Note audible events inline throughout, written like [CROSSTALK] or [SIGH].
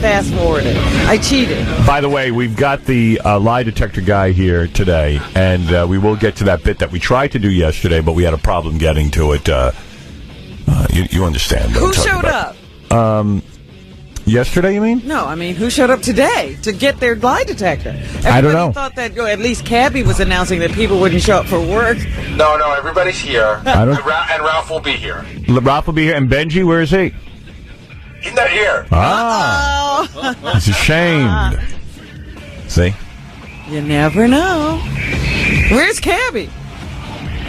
fast forwarded. I cheated. By the way, we've got the uh, lie detector guy here today, and uh, we will get to that bit that we tried to do yesterday, but we had a problem getting to it. Uh, uh, you, you understand? Who I'm showed about. up? Um, yesterday, you mean? No, I mean, who showed up today to get their lie detector? Everybody I don't know. thought that, oh, at least Cabbie was announcing that people wouldn't show up for work. No, no, everybody's here. I don't- And, Ra- and Ralph will be here. Le- Ralph will be here, and Benjy, where is he? He's not here. Ah, Oh, he's ashamed. See, you never know. Where's Cabbie?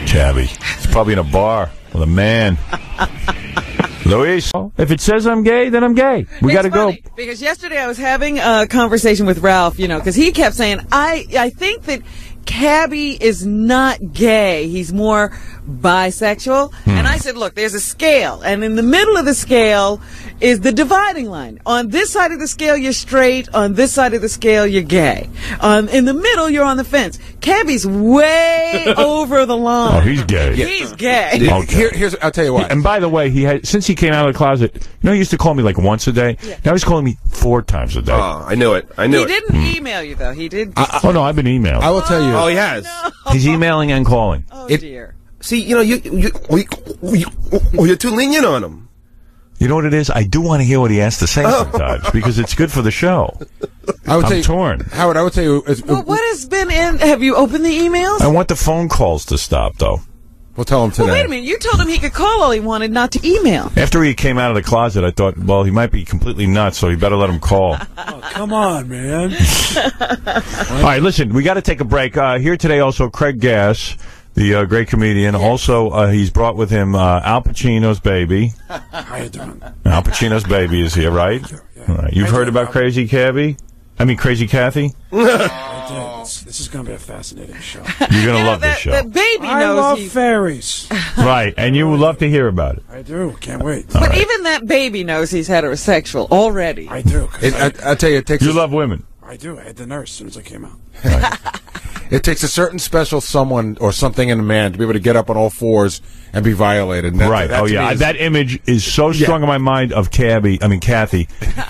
Cabbie. He's probably in a bar with a man. [LAUGHS] Luis, if it says I'm gay, then I'm gay. We got to go. because yesterday I was having a conversation with Ralph, you know, because he kept saying, I, I think that Cabbie is not gay. He's more bisexual. Hmm. And I said, look, there's a scale. And in the middle of the scale is the dividing line. On this side of the scale, you're straight. On this side of the scale, you're gay. Um, in the middle, you're on the fence. Cabbie's way [LAUGHS] over the line. Oh, he's gay. He's gay. Okay. Here, here's I'll tell you what. And by the way, he had since he came out of the closet. You know, he used to call me like once a day. Now he's calling me four times a day. Oh, I knew it. I knew He it. didn't email you, though. He did. oh no, I've been emailing. I will tell you. Oh, he has. He's emailing and calling. oh, it- dear. See, you know, you you, you, you you're too lenient on him. You know what it is? I do want to hear what he has to say sometimes because it's good for the show. I would I'm tell you, torn. Howard, I would tell you. it's- Well, what has been in? Have you opened the emails? I want the phone calls to stop, though. We'll tell him today. Well, wait a minute. You told him he could call all he wanted, not to email. After he came out of the closet, I thought, well, he might be completely nuts, so you better let him call. Come on, man. [LAUGHS] All right, listen, we got to take a break. Uh, here today, also Craig Gass, the uh, great comedian. Also, uh, he's brought with him uh, Al Pacino's baby. How you doing? Al Pacino's baby is here, right? All right. You've heard about Crazy Cabbie? I mean, Crazy Kathy? [LAUGHS] I did. This, this is going to be a fascinating show. You're going to You know, love this that, show. that baby I knows love he's. fairies. [LAUGHS] right, and you would love to hear about it. I do. Can't wait. But even that baby knows he's heterosexual already. I do. 'cause It, I, I, I tell you, it takes You a, love women. I do. I had the nurse as soon as I came out. [LAUGHS] it takes a certain special someone or something in a man to be able to get up on all fours and be violated. And that, Right. that oh yeah. is- That image is so strong in my mind of Cabbie. I mean Kathy.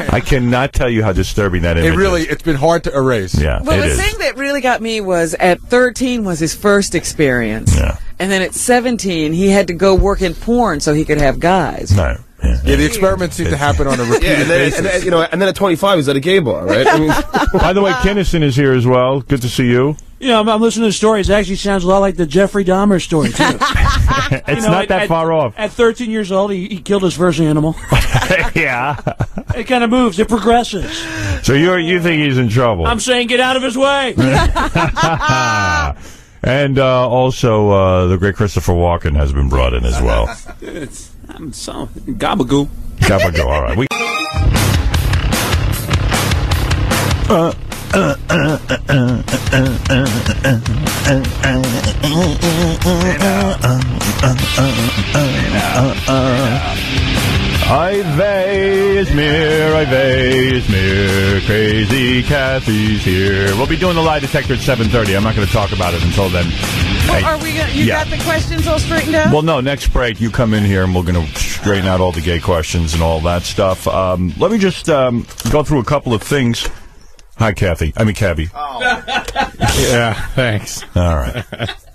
I cannot tell you how disturbing that image. it really, Is. it's been hard to erase. Yeah. Well, it the is. thing that really got me was at 13 was his first experience. Yeah. And then at 17, he had to go work in porn so he could have guys. No. Yeah. Yeah, the experiments seem to happen on a [LAUGHS] repeated Yeah, and then, basis. and then, you know, and then at 25, he's at a gay bar, right? I mean, [LAUGHS] By the way, [LAUGHS] Kinison is here as well. Good to see you. You know, I'm, I'm listening to the stories. It actually sounds a lot like the Jeffrey Dahmer story, too. It's You know, not at- that at- far off. At 13 years old, he, he killed his first animal. yeah. it kind of moves. It progresses. So you you think he's in trouble? I'm saying get out of his way. and uh, also uh, the great Christopher Walken has been brought in as well. It's, I'm so gabagoo. Gabago, all right. We, Ivey is mere, Ivey is mere, crazy Kathy's here. We'll be doing the lie detector at 7.30. I'm not going to talk about it until then. Well, Hey, are we gonna, you yeah. got the questions all straightened out? Well, no, next break, you come in here and we're going to straighten out all the gay questions and all that stuff. Um, let me just um, go through a couple of things. Hi, Kathy. I mean, Cabbie. [LAUGHS] yeah, thanks. All right. [LAUGHS]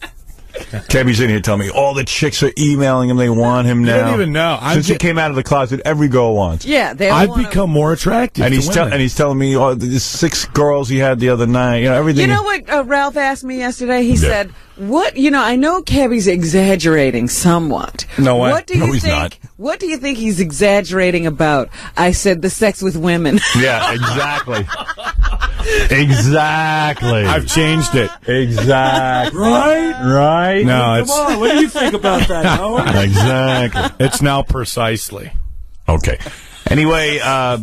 Cabbie's in here telling me all the chicks are emailing him. They want him now. don't even know. I'm Since he came out of the closet, every girl wants. yeah, they I've wanna- become more attractive. And to he's, tell, women. and he's telling me oh, the six girls he had the other night. You know everything. You know what uh, Ralph asked me yesterday? He Yeah. said, "What? You know, I know Cabbie's exaggerating somewhat. No way. What do No, you he's think? not. What do you think he's exaggerating about?" I said, "The sex with women." Yeah, exactly. [LAUGHS] exactly. I've changed it. exactly. right? Right. No, Come it's on. What do you think about that, [LAUGHS] Howard? Exactly. it's now precisely. Okay. Anyway, uh,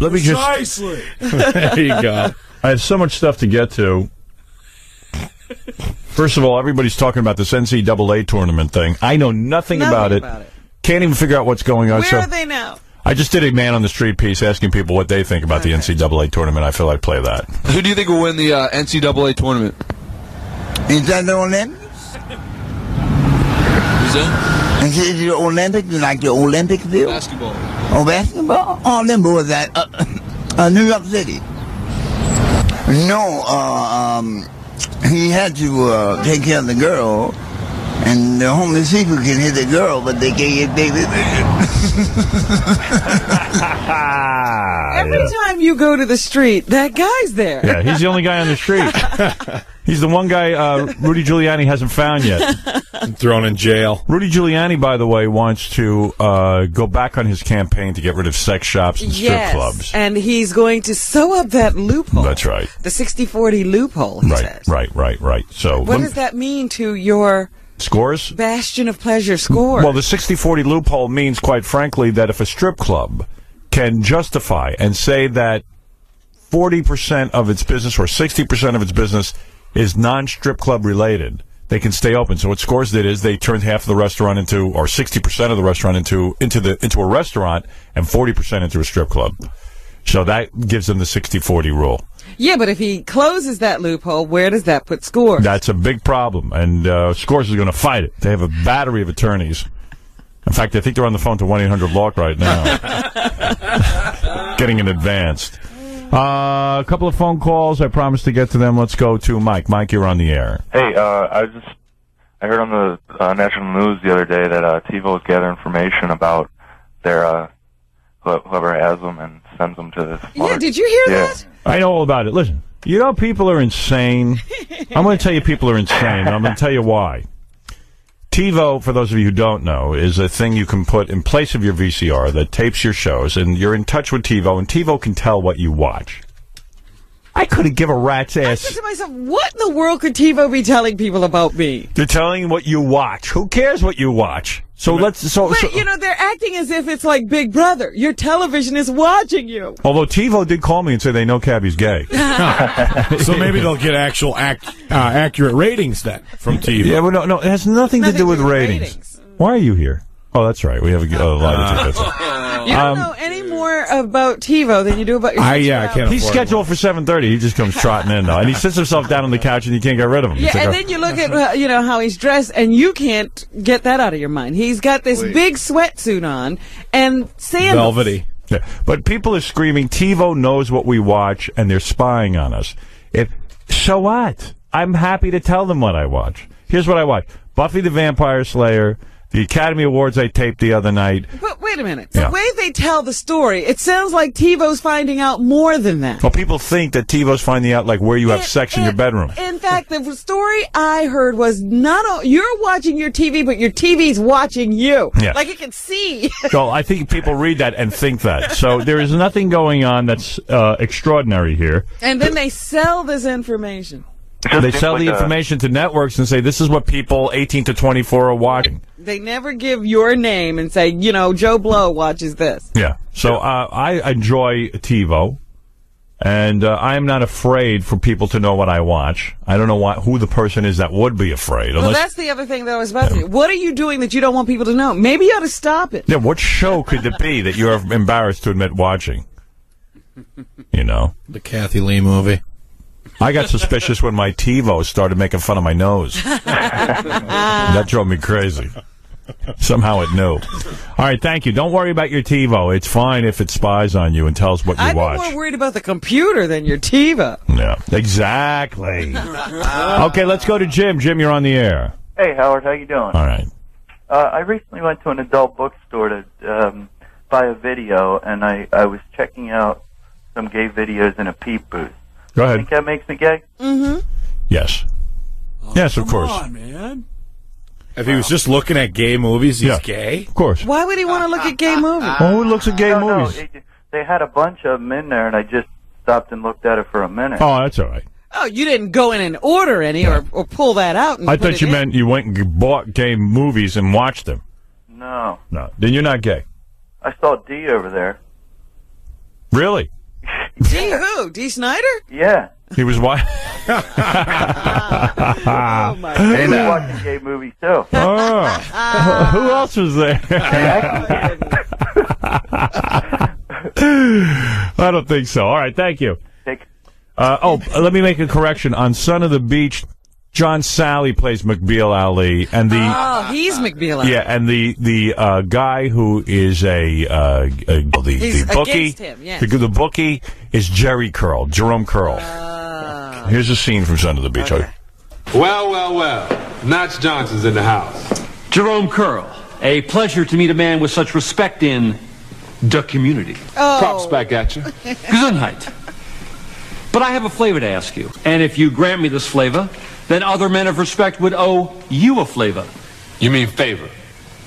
let me just. Precisely. [LAUGHS] there you go. I have so much stuff to get to. First of all, everybody's talking about this NCAA tournament thing. I know nothing, Nothing about, it. about it. Can't even figure out what's going on. Where so are they now? I just did a man on the street piece asking people what they think about the NCAA tournament. I feel I'd play that. Who do you think will win the uh, NCAA tournament? Is that the Olympics? Who's that? Is it the Olympics? You like the Olympic view? Basketball. Oh, basketball? Oh, them boys that. Uh, Uh, New York City. No, uh, um, he had to uh, take care of the girl, and the homeless people can hit the girl, but they can't hit baby. Every time you go to the street, that guy's there. Yeah, he's the only guy on the street. [LAUGHS] he's the one guy uh, Rudy Giuliani hasn't found yet. [LAUGHS] Thrown in jail. Rudy Giuliani, by the way, wants to uh, go back on his campaign to get rid of sex shops and strip yes, clubs. and he's going to sew up that loophole. That's right. The 60-40 loophole, he Right, says. right, right, right. So What does that mean to your scores? bastion of pleasure scores. Well, the 60-40 loophole means, quite frankly, that if a strip club can justify and say that 40% of its business or 60% of its business is non-strip club related, they can stay open. So what Scores did is they turned half of the restaurant into, or 60% of the restaurant into, into the, into a restaurant and 40% into a strip club. So that gives them the 60-40 rule. yeah, but if he closes that loophole, where does that put score? That's a big problem, and uh, Scores is going to fight it. They have a battery of attorneys. In fact, I think they're on the phone to one eight hundred Lock right now, [LAUGHS] getting it advanced. Uh, a couple of phone calls. I promised to get to them. Let's go to Mike. Mike, you're on the air. Hey, uh, I just I heard on the uh, national news the other day that uh, TiVo is gathering information about their uh, whoever has them and sends them to this. yeah, did you hear Yeah. that? I know all about it. Listen, you know people are insane. [LAUGHS] I'm going to tell you people are insane. I'm going to tell you why. TiVo, for those of you who don't know, is a thing you can put in place of your VCR that tapes your shows, and you're in touch with TiVo, and TiVo can tell what you watch. I couldn't give a rat's ass. I ass. said to myself, what in the world could TiVo be telling people about me? They're telling you what you watch. Who cares what you watch? So let's. So, But, so you know, they're acting as if it's like Big Brother. Your television is watching you. although TiVo did call me and say they know Cabbie's gay. [LAUGHS] So maybe they'll get actual ac- uh, accurate ratings then from TV. Yeah, well, no, no, it has nothing, to do with to do with ratings. ratings. Why are you here? Oh, that's right. We have a uh, lie detector. You don't Um, know any more about TiVo than you do about your I yeah, I can't. He's afford scheduled for 7.30. He just comes trotting in, though. And he sits himself down on the couch and you can't get rid of him. Yeah, It's like and a- then you look at uh, you know how he's dressed, and you can't get that out of your mind. He's got this big sweatsuit on and sandals. Velvety. Yeah. But people are screaming, TiVo knows what we watch and they're spying on us. If So what? I'm happy to tell them what I watch. Here's what I watch. Buffy the Vampire Slayer, the Academy Awards I taped the other night. But wait a minute. The Yeah. way they tell the story, it sounds like TiVo's finding out more than that. Well, people think that TiVo's finding out like where you have sex in your bedroom. In fact, the story I heard was not you're watching your TV, but your TV's watching you. Yeah. Like it can see. [LAUGHS] So I think people read that and think that. So there is nothing going on that's uh, extraordinary here. and then they sell this information. It just They sell like the a- information to networks and say this is what people 18 to 24 are watching. They never give your name and say, you know, Joe Blow watches this. Yeah. So uh, I enjoy TiVo, and uh, I am not afraid for people to know what I watch. I don't know why, who the person is that would be afraid. Well, that's the other thing that I was about to say. What are you doing that you don't want people to know? Maybe you ought to stop it. yeah, what show could it be that you're embarrassed to admit watching? You know, The Kathie Lee movie. I got suspicious when my TiVo started making fun of my nose. [LAUGHS] that drove me crazy. Somehow it knew. All right, thank you. Don't worry about your TiVo. It's fine if it spies on you and tells what you I'd watch. be more worried about the computer than your TiVo. Yeah, exactly. [LAUGHS] okay, let's go to Jim. Jim, you're on the air. Hey, Howard, how you doing? All right. Uh, I recently went to an adult bookstore to um, buy a video, and I, I was checking out some gay videos in a peep booth. Go ahead. Think that makes me gay? Mm-hmm. Yes. yes, of course. On, man. If he was just looking at gay movies, he's Yeah. gay. Of course. Why would he want to look at gay movies? Oh, who looks at gay no, no, movies? it- they had a bunch of them in there, and I just stopped and looked at it for a minute. Oh, that's all right. Oh, you didn't go in and order any or, or pull that out. And I put thought it you in. meant you went and bought gay movies and watched them. No, No, then you're not gay. I saw Dee over there. Really? [LAUGHS] Dee who? Dee Snider? Yeah, He was why? [LAUGHS] Oh my he was watching gay movies too. [LAUGHS] oh. Who else was there? I don't think so. All right, thank you. Take- Uh, oh, let me make a correction. On Son of the Beach, John Salley plays McBeal Ali, and the Oh, he's McBeal. yeah, and the the uh, guy who is a, uh, a the, He's the bookie, against him, yes. the, the bookie is Jerry Curl, Jerome Curl. Ah. Here's a scene from Son of the Beach. Well, well, well. Notch Johnson's in the house. Jerome Curl, a pleasure to meet a man with such respect in the community. Oh. Props back at you. Gesundheit. But I have a flavor to ask you. And if you grant me this flavor, then other men of respect would owe you a flavor. You mean favor?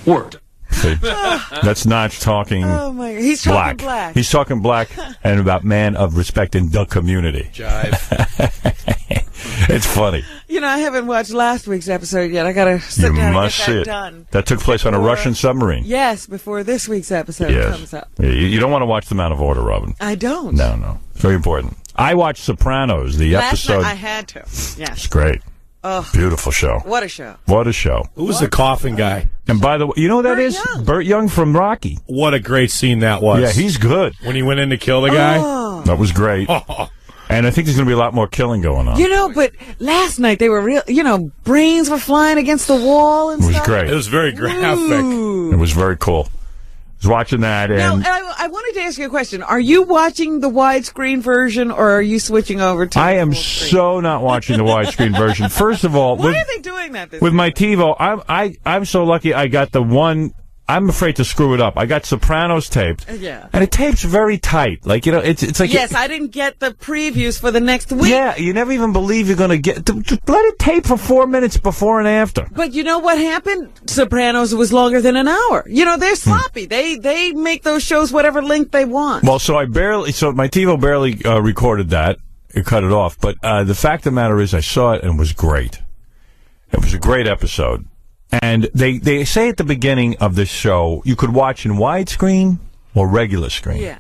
Word. See? [LAUGHS] That's Notch talking. Oh my! He's talking black. He's talking black and about man of respect in the community. Jive. [LAUGHS] it's funny. You know, I haven't watched last week's episode yet. I gotta sit you down must and see get it. that done. That took place on a Russian submarine. Yes, before this week's episode Yes. comes up. Yeah, You, you don't want to watch them out of order, Robin. I don't. No, no. It's very important. I watched Sopranos, the Last episode. night I had to. Yes. It's great. Oh, Beautiful show. what a show! What a show. Who was the coffin guy? And by the way, you know who that Burt is? Young. Burt Young from Rocky. What a great scene that was. Yeah, he's good. when he went in to kill the oh. guy. Oh. That was great. [LAUGHS] And I think there's going to be a lot more killing going on. You know, but last night they were real. You know, brains were flying against the wall and It was stuff. great. It was very graphic. Ooh. It was very cool. I was watching that, Now, and I, I wanted to ask you a question. Are you watching the widescreen version, or are you switching over to? I am screen? so not watching the widescreen [LAUGHS] version. First of all, Why with, are they doing that? This with my TiVo, I'm I I'm so lucky. I got the one. I'm afraid to screw it up. I got Sopranos taped, Yeah. and it tapes very tight. Like you know, it's it's like yes, I didn't get the previews for the next week. yeah. You never even believe you're going to get. let it tape for four minutes before and after. But you know what happened? Sopranos was longer than an hour. You know, they're sloppy. They they make those shows whatever length they want. Well, so I barely, so my TiVo barely uh, recorded that. It cut it off. But uh, the fact of the matter is, I saw it and it was great. It was a great episode. And they, they say at the beginning of this show, you could watch in widescreen or regular screen. yeah.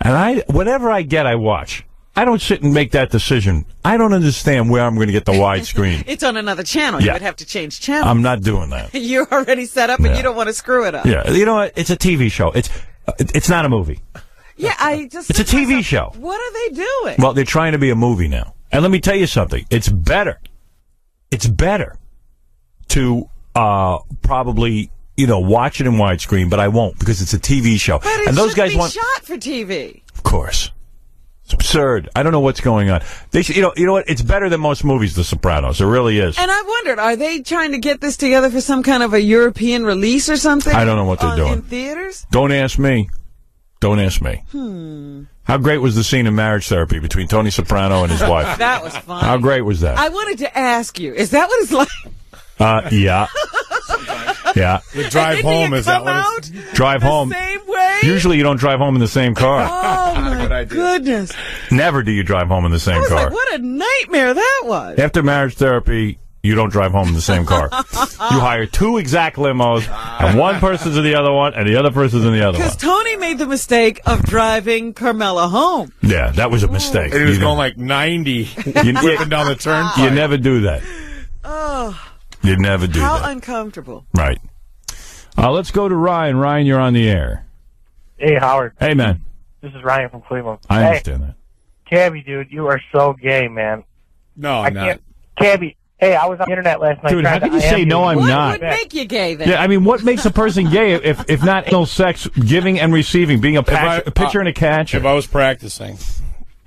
And I, whatever I get, I watch. I don't sit and make that decision. I don't understand where I'm going to get the widescreen. [LAUGHS] It's on another channel. You would have to change channel. I'm not doing that. [LAUGHS] You're already set up, and Yeah. you don't want to screw it up. Yeah, you know what? It's a TV show. It's it's not a movie. Yeah, I just. It's a TV myself, show. What are they doing? Well, they're trying to be a movie now. And let me tell you something. It's better. It's better to uh, probably, you know, watch it in widescreen, but I won't because it's a TV show. but it and those guys be want, shot for TV. of course. It's absurd. I don't know what's going on. They should, you know, you know what? It's better than most movies, The Sopranos. It really is. And I wondered, are they trying to get this together for some kind of a European release or something? I don't know what they're on- doing. in theaters. Don't ask me. Don't ask me. Hmm. How great was the scene in Marriage Therapy between Tony Soprano and his [LAUGHS] wife? That was fun. How great was that? I wanted to ask you, is that what it's like? Uh, yeah. yeah. The drive home is that come what it's? Drive the home. same way? Usually you don't drive home in the same car. Oh [LAUGHS] my goodness! Never do you drive home in the I same was car. like, what a nightmare that was. After marriage therapy, you don't drive home in the same car. [LAUGHS] you hire two exact limos, and one person's in the other one, and the other person's in the other one. Because Tony made the mistake of driving Carmela home. Yeah, that was a mistake. And he was You going know- like 90, you, whipping down the turnpike. you never do that. Oh, You never do how that. uncomfortable. right. Uh, let's go to Ryan. Ryan, you're on the air. Hey, Howard. Hey, man. This is Ryan from Cleveland. I hey, understand that. Cabbie, dude, you are so gay, man. No, I I'm not. can't. Cabbie, hey, I was on the internet last night. Dude, trying how could you say IM no, I'm what not? would make you gay then? Yeah, I mean, what makes a person gay if, if not anal sex, giving and receiving, being a, I- patch, a pitcher and a catcher? If I was practicing,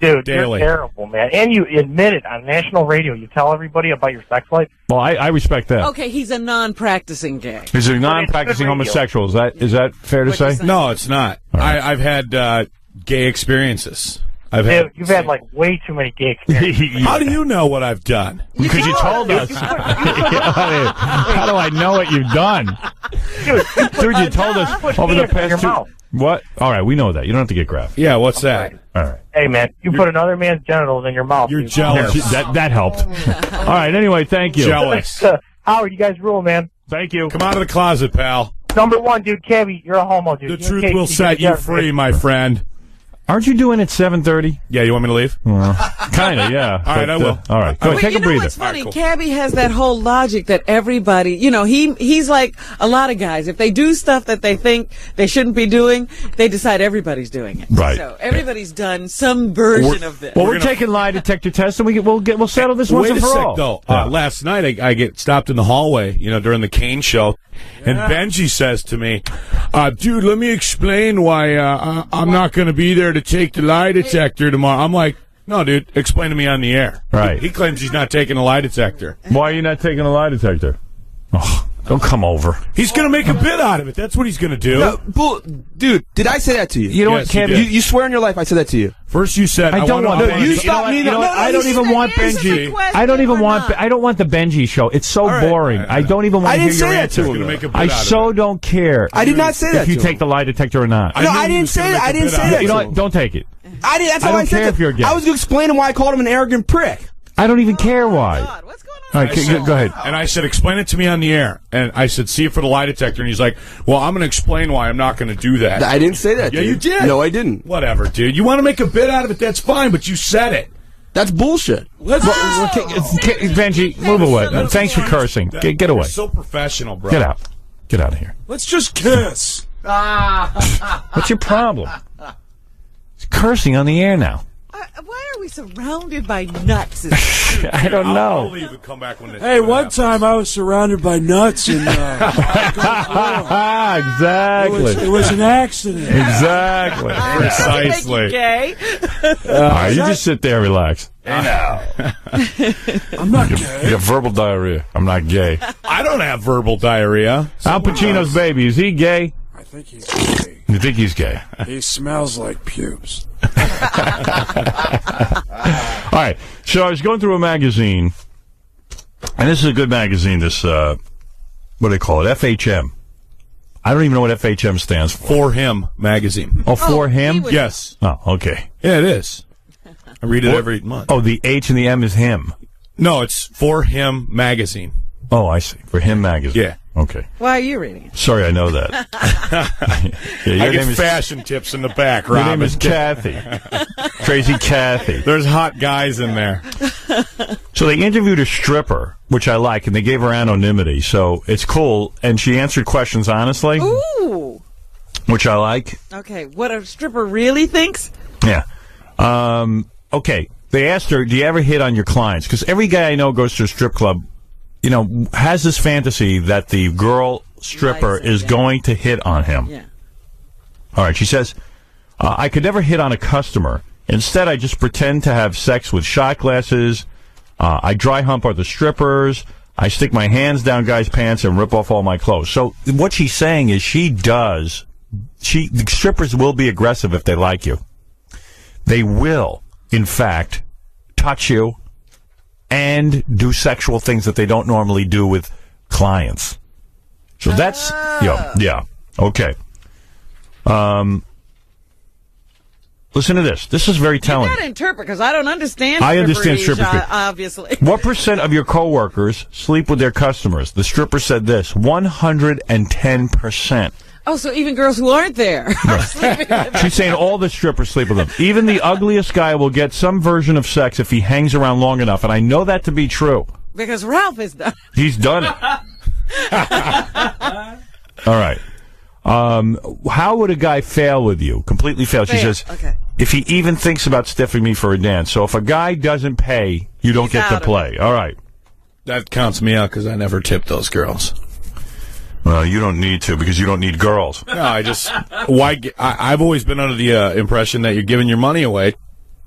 Dude, daily. you're terrible, man. And you admit it on national radio. You tell everybody about your sex life. well, I, I respect that. Okay, he's a non-practicing gay. He's a non-practicing radio. homosexual. Is that is that fair to What'd you say? say? no, it's not. I, I've had uh, gay experiences. I've Dude, had. you've had like way too many gay [LAUGHS] experiences. How do you know what I've done? Because you told us. [LAUGHS] How do I know what you've done? Dude, Dude, you told us Put over the penis in your past two. mouth. What? All right, we know that. You don't have to get graphic. Yeah, what's that? All right. hey, man, you put another man's genitals in your mouth. You're dude. jealous. That that helped. [LAUGHS] [LAUGHS] All right. Anyway, thank you. Jealous. [LAUGHS] Howard, you guys rule, man. Thank you. Come out of the closet, pal. Number one, dude, Cabbie, you're a homo, dude. The You and truth will set you free, my friend. Aren't you doing it seven thirty? Yeah, you want me to leave? Well, [LAUGHS] kind of, yeah. All right, But, I will. uh, all right, go But ahead, take you a know breather. what's funny? Cabbie has that whole logic that everybody, you know, he he's like a lot of guys. If they do stuff that they think they shouldn't be doing, they decide everybody's doing it. Right. So everybody's done some version of this. Well, we're, taking lie detector tests, and we get, we'll get we'll settle this once Wait and a for sec, all. though. Uh, last night, I, I get stopped in the hallway, you know, during the Kane show, and Benjy says to me, uh, "Dude, let me explain why uh, I- I'm not going to be there to take the lie detector tomorrow." I'm like, "No, dude, explain to me on the air." Right. He, he claims he's not taking a lie detector. Why are you not taking a lie detector? Oh, don't come over. He's going to make a bit out of it. That's what he's going to do. No, bull, dude, did I say that to you? You know what, Yes, you you, you swear in your life I said that to you. First, you said I don't want. No, Benjy. you know stop me. You No, know no, what? I don't even want Benjy. I don't even want. not. I don't want the Benjy show. It's so right. boring. I don't even want I to hear didn't your say that answer. to make a bit I out of so don't care. I did not say that If you take the lie detector or not. no, I didn't say make that. a I didn't say that. you know what? Don't take it. I did. That's I all don't I said. care to- if. I was explaining why I called him an arrogant prick. I don't even care why. Oh, What's going on? All right, g- go ahead. And I said, explain it to me on the air. And I said, see it for the lie detector. And he's like, well, I'm going to explain why I'm not going to do that. I didn't say that. Yeah, dude. you did. No, I didn't. Whatever, dude. You want to make a bit out of it, that's fine, but you said it. That's bullshit. Let's K- Benjy, move away. Thanks for cursing. Get, get away. You're so professional, bro. Get out. Get out of here. Let's just kiss. What's your problem? [LAUGHS] He's cursing on the air now. Uh, why are we surrounded by nuts? [LAUGHS] I don't I'll know. leave and come back when this Hey, one time I was surrounded by nuts and uh, [LAUGHS] it, was, exactly. it was an accident. Exactly. [LAUGHS] Precisely. Gay. All right, you just sit there, relax. I'm not You gay. got verbal diarrhea. I'm not gay. I don't have verbal diarrhea. Al Pacino's baby, is he gay? I think he's gay. You think he's gay? He smells like pubes. All right. So I was going through a magazine, and this is a good magazine. This uh, what do they call it? FHM. I don't even know what FHM stands for. For Him magazine. Oh, for him? was- Yes. Oh, okay. Yeah, it is. I read it every month. Oh, the H and the M is him. No, it's For Him magazine. Oh, I see. For him magazine. Yeah. Okay. Why are you reading it? Sorry, I know that. [LAUGHS] yeah, your I get name is fashion tips in the back, your Rob. name is Kathy. [LAUGHS] Crazy Kathy. There's hot guys in there. So they interviewed a stripper, which I like, and they gave her anonymity, so it's cool. And she answered questions honestly, Ooh. which I like. Okay, what a stripper really thinks? Yeah. Um, okay. They asked her, "Do you ever hit on your clients?" Because every guy I know goes to a strip club, you know, has this fantasy that the girl stripper is yeah. going to hit on him. Yeah. All right. She says, uh, "I could never hit on a customer. Instead, I just pretend to have sex with shot glasses. Uh, I dry hump other strippers." I stick my hands down guys' pants and rip off all my clothes. So what she's saying is she does. She the strippers will be aggressive if they like you. They will, in fact, touch you and do sexual things that they don't normally do with clients. So that's yeah, yeah. Okay. Um Listen to this. This is very telling. You gotta interpret because I don't understand. I understand stripperese, stripper uh, obviously. [LAUGHS] What percent of your coworkers sleep with their customers? The stripper said this: one hundred and ten percent. Oh, so even girls who aren't there. are [LAUGHS] She's saying all the strippers sleep with them. Even the ugliest guy will get some version of sex if he hangs around long enough, and I know that to be true. because Ralph is done. He's done it. [LAUGHS] all right. Um, how would a guy fail with you? Completely fail. She says, okay. if he even thinks about stiffing me for a dance. So if a guy doesn't pay, you don't He's get to out of play. All right. That counts me out because I never tip those girls. Well, you don't need to because you don't need girls. No, I just why I, I've always been under the uh, impression that you're giving your money away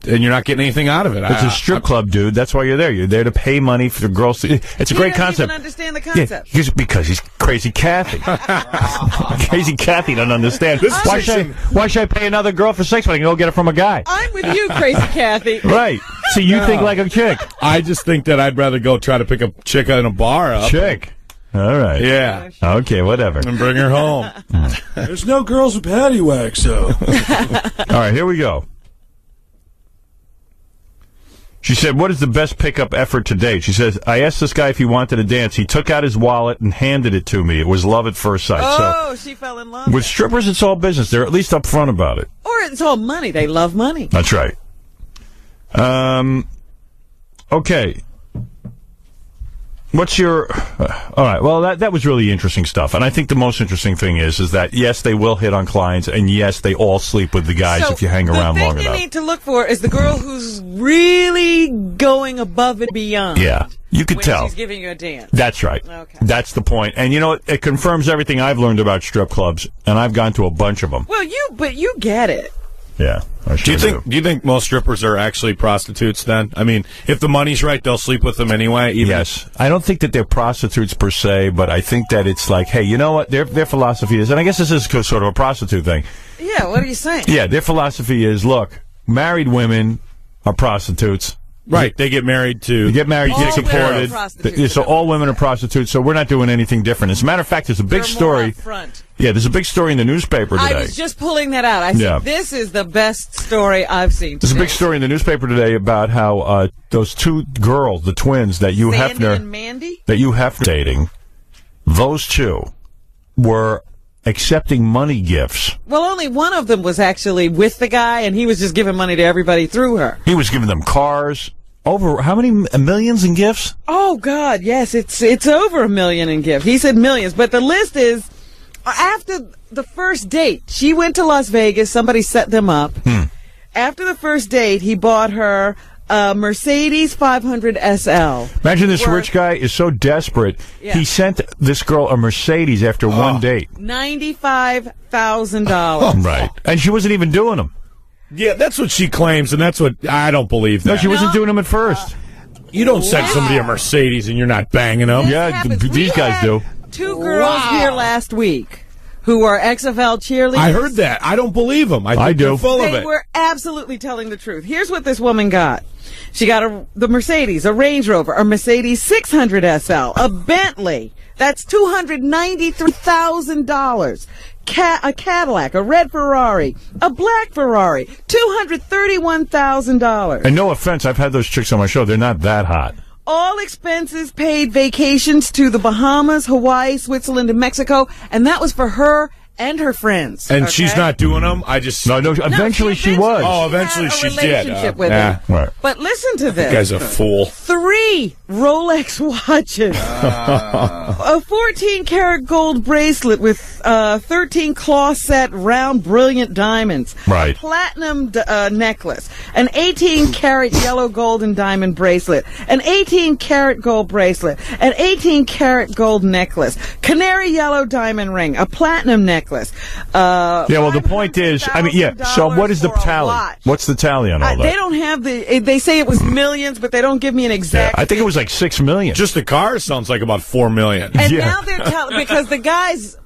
and you're not getting anything out of it. It's I- a strip club, dude. That's why you're there. You're there to pay money for the girls. To, it's a He great doesn't concept. Even understand the Yeah, concept. he's, because he's crazy Kathy. [LAUGHS] crazy Kathy doesn't understand. This Why should, I, why should I pay another girl for sex when I can go get it from a guy? I'm with you, crazy Kathy. [LAUGHS] Right. So you think like a chick. I just think that I'd rather go try to pick a chick in a bar up. Chick. All right. Yeah. Okay, whatever. And bring her home. [LAUGHS] There's no girls with paddy wags, though. [LAUGHS] All right, here we go. She said, What is the best pickup effort to date? She says, I asked this guy if he wanted to dance. He took out his wallet and handed it to me. It was love at first sight. Oh, she fell in love. with strippers, it's all business. They're at least upfront about it. or it's all money. They love money. That's right. Um. Okay. What's your? uh, all right. Well, that that was really interesting stuff, and I think the most interesting thing is is that yes, they will hit on clients, and yes, they all sleep with the guys So if you hang the around thing long you enough. need to look for is the girl who's really going above and beyond. Yeah, you could tell. she's giving you a dance. That's right. Okay, That's the point. And you know, what? it confirms everything I've learned about strip clubs, and I've gone to a bunch of them. Well, you but you get it. Yeah. I Do you think? Do you think most strippers are actually prostitutes? Then, I mean, if the money's right, they'll sleep with them anyway. Even Yes, I don't think that they're prostitutes per se, but I think that it's like, hey, you know what? Their their philosophy is, and I guess this is sort of a prostitute thing. Yeah, what are you saying? Yeah, their philosophy is, look, married women are prostitutes. Right, they get married to. They get married, get supported. So all women are prostitutes. So we're not doing anything different. As a matter of fact, there's a big They're story. Yeah, there's a big story in the newspaper today. I was just pulling that out. I said, Yeah. this is the best story I've seen. There's a big story in the newspaper today about how uh, those two girls, the twins that you Sandy Hefner, and Mandy? that you Hefner dating, those two were accepting money gifts. Well, only one of them was actually with the guy, and he was just giving money to everybody through her. He was giving them cars. Over how many millions in gifts? Oh God, yes, it's it's over a million in gifts. He said millions, but the list is after the first date. She went to Las Vegas. Somebody set them up. Hmm. After the first date, he bought her a Mercedes 500 SL. Imagine this Worth rich guy is so desperate. Yeah. He sent this girl a Mercedes after one date. ninety-five thousand dollars. [LAUGHS] Right. And she wasn't even doing them. Yeah, that's what she claims, and that's what I don't believe that. No, she wasn't doing them at first. You don't send somebody a Mercedes and you're not banging them. This yeah, these guys do. Two girls wow. here last week who are XFL cheerleaders. I heard that. I don't believe them. I, I do. Full they of it. We're absolutely telling the truth. Here's what this woman got. She got a, the Mercedes, a Range Rover, a Mercedes 600 SL, a Bentley. That's $293,000. Ca- a Cadillac, a red Ferrari, a black Ferrari, two hundred thirty-one thousand dollars. And no offense, I've had those chicks on my show. They're not that hot. All expenses paid vacations to the Bahamas, Hawaii, Switzerland, and Mexico, and that was for her and her friends. And okay? she's not doing them. I just No, no. Eventually, she, was. Oh, eventually had a she did. relationship Uh, with nah. him. Right. But listen to this. That guy's a fool. Three Rolex [LAUGHS] watches, a 14 karat gold bracelet with uh, 13 claw set round brilliant diamonds, Right. a platinum d- uh, necklace, an 18 karat yellow gold and diamond bracelet, an 18 karat gold bracelet, an 18 karat gold necklace, canary yellow diamond ring, a platinum necklace. Uh, Yeah, well, the point is, I mean, yeah. So, what is the tally? What's the tally on all I, that? they don't have the. They say it was millions, but they don't give me an yeah, exact. I think it was like six million. Just the car sounds like about four million. And Yeah. now they're telling because the guy's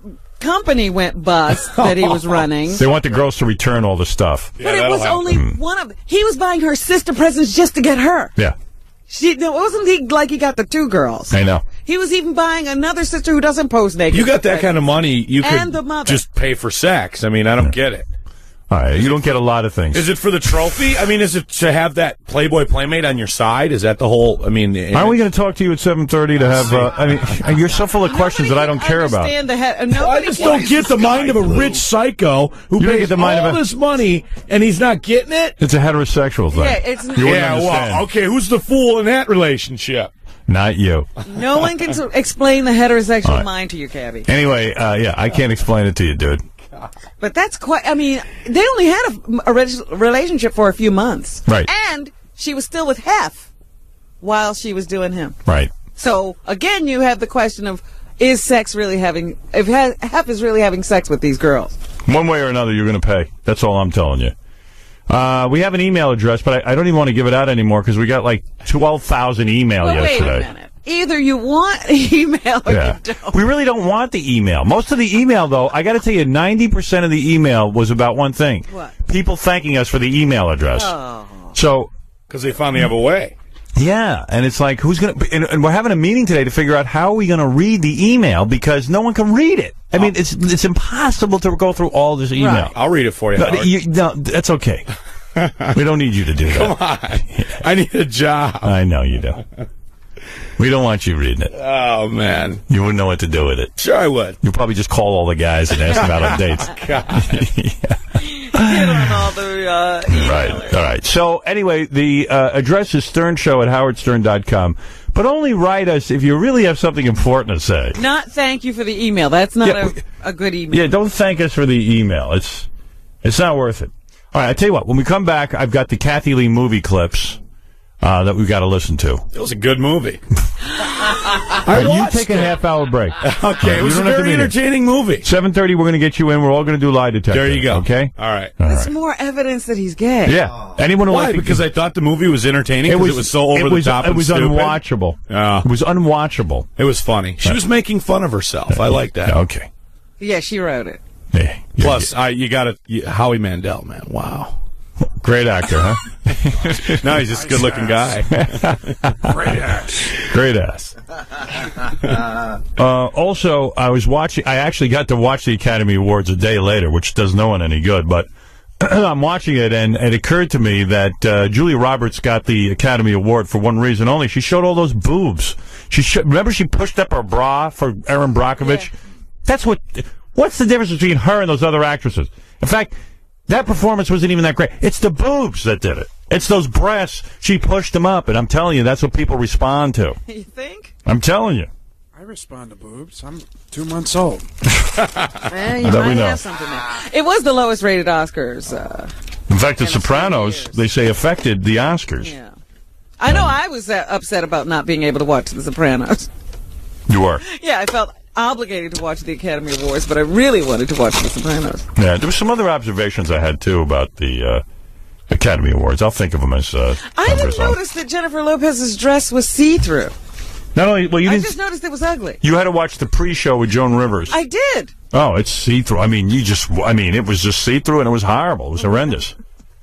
company went bust [LAUGHS] that he was running. they want the girls to return all the stuff. but it was only one of. He was buying her sister presents just to get her. Yeah, She no, it wasn't he like he got the two girls. I know. He was even buying another sister who doesn't pose naked. You got that kind of money, you could And the mother. just pay for sex. I mean, I don't get it. All right, you don't get a lot of things. Is it for the trophy? I mean, is it to have that Playboy Playmate on your side? Is that the whole? I mean, Aren't we going to talk to you at seven thirty to have? Uh, I mean, [LAUGHS] you're so full of questions that I don't care about. Understand the head. I just don't get the mind of a rich psycho who You pays the mind all of a- this money and he's not getting it. It's a heterosexual thing. Yeah, it's- you yeah, understand. well, okay. Who's the fool in that relationship? Not you. No one can explain the heterosexual right. mind to you, Cabbie. Anyway, uh, yeah, I can't explain it to you, dude. But that's quite. I mean, they only had a, a rel- relationship for a few months, Right. And she was still with Hef while she was doing him. Right. So again, you have the question of: Is sex really having? If Hef is really having sex with these girls? One way or another, you're going to pay. That's all I'm telling you. Uh, we have an email address, but I, I don't even want to give it out anymore because we got like 12,000 email Well, wait yesterday. a minute. Either you want [LAUGHS] email or Yeah. you don't. We really don't want the email. Most of the email, though, I got to tell you, 90% of the email was about one thing. What? People thanking us for the email address. Oh. So, Because they finally have a way. Yeah, and it's like, who's going to, and, and we're having a meeting today to figure out how are we going to read the email because no one can read it. I mean, it's it's impossible to go through all this email. Right. I'll read it for you. No, you- no, that's okay. [LAUGHS] we don't need you to do that. Come on. I need a job. I know you do. We don't want you reading it. Oh man. You wouldn't know what to do with it. Sure, I would. You'll probably just call all the guys and ask them out on dates. [LAUGHS] God. Yeah, it on all the uh, Right. All right. So anyway, the uh, address is sternshow at howardstern.com. But only write us if you really have something important to say. Not thank you for the email. That's not Yeah, a, a good email. Yeah, don't thank us for the email. It's it's not worth it. All right, I tell you what. When we come back, I've got the Kathie Lee movie clips uh, that we've got to listen to. It was a good movie. [LAUGHS] All right, you take a half hour break. [LAUGHS] Okay, it was a very entertaining movie. Seven thirty, we're going to get you in. We're all going to do lie detector. There you go. Okay. All right. All It's right. more evidence that he's gay. Yeah. Anyone who Why? liked the- Because I thought the movie was entertaining. Because it was, so over it the top. It was stupid. unwatchable. Yeah. It was unwatchable. It was funny. She was making fun of herself. I like that. Okay. Yeah, she wrote it. Plus, I you got to Howie Mandel, man. Wow. Great actor, huh? [LAUGHS] no, he's just a good-looking guy. [LAUGHS] Great ass. Great ass. Uh, also, I was watching. I actually got to watch the Academy Awards a day later, which does no one any good. But [CLEARS THROAT] I'm watching it, and it occurred to me that uh, Julia Roberts got the Academy Award for one reason only. She showed all those boobs. She sh- remember she pushed up her bra for Erin Brockovich. That's what. What's the difference between her and those other actresses? In fact, that performance wasn't even that great. It's the boobs that did it. It's those breasts. She pushed them up, and I'm telling you, that's what people respond to. [LAUGHS] You think? I'm telling you. I respond to boobs. I'm two months old. [LAUGHS] Eh, you That we might know. have something there. It was the lowest rated Oscars. Uh, In fact, The Sopranos, they say, affected the Oscars. yeah. I know I was uh, upset about not being able to watch The Sopranos. You were. [LAUGHS] Yeah, I felt obligated to watch the Academy Awards, but I really wanted to watch The Sopranos. Yeah, there were some other observations I had, too, about the uh, Academy Awards. I'll think of them as uh, I didn't notice that Jennifer Lopez's dress was see through. Not only, well, you I didn't. I just noticed it was ugly. You had to watch the pre-show with Joan Rivers. I did. Oh, it's see-through. I mean, you just, I mean, it was just see-through and it was horrible. It was horrendous.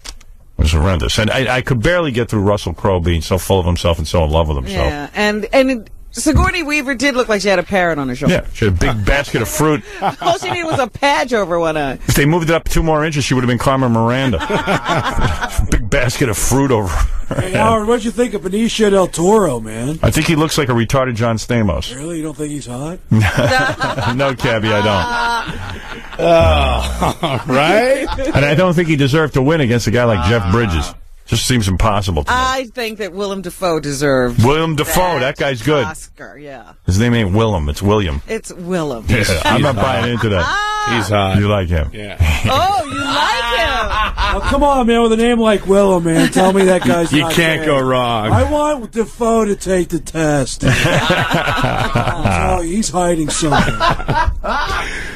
It was horrendous. And I, I could barely get through Russell Crowe being so full of himself and so in love with himself. Yeah, and and it, Sigourney Weaver did look like she had a parrot on her shoulder. Yeah, she had a big [LAUGHS] basket of fruit. All she needed was a patch over one eye. If they moved it up two more inches, she would have been Carmen Miranda. [LAUGHS] big basket of fruit over her Hey, head. Howard, what'd you think of Benicio del Toro, man? I think he looks like a retarded John Stamos. Really? You don't think he's hot? [LAUGHS] no, Cabbie, I Oh, don't. Right? And I don't think he deserved to win against a guy like Jeff Bridges. Just seems impossible to me. I think that Willem Dafoe deserved William Dafoe, that guy's good. Oscar. Yeah, His name ain't Willem, it's William. it's Willem. Yeah, I'm not buying into that. Ah! He's hot. You like him? Yeah. [LAUGHS] Oh, you like him? [LAUGHS] Oh, come on, man. With a name like Willow, man, tell me that guy's [LAUGHS] You not can't gay. go wrong. I want Dafoe to take the test. oh, he's hiding something.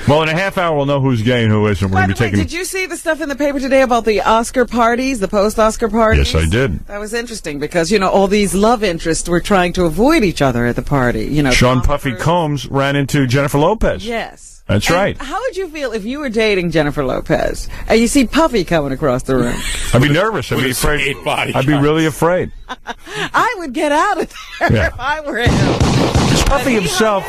Well, in a half hour, we'll know who's gay and who isn't. We're By going the to be way, taking. did you see the stuff in the paper today about the Oscar parties, the post-Oscar parties? Yes, I did. That was interesting because you know all these love interests were trying to avoid each other at the party. You know, Sean Tom Puffy Cruise- Combs ran into Jennifer Lopez. Yes. That's And right. How would you feel if you were dating Jennifer Lopez and you see Puffy coming across the room? I'd be nervous. I'd be afraid. I'd be really afraid. [LAUGHS] I would get out of there Yeah. if I were him. Because Puffy himself,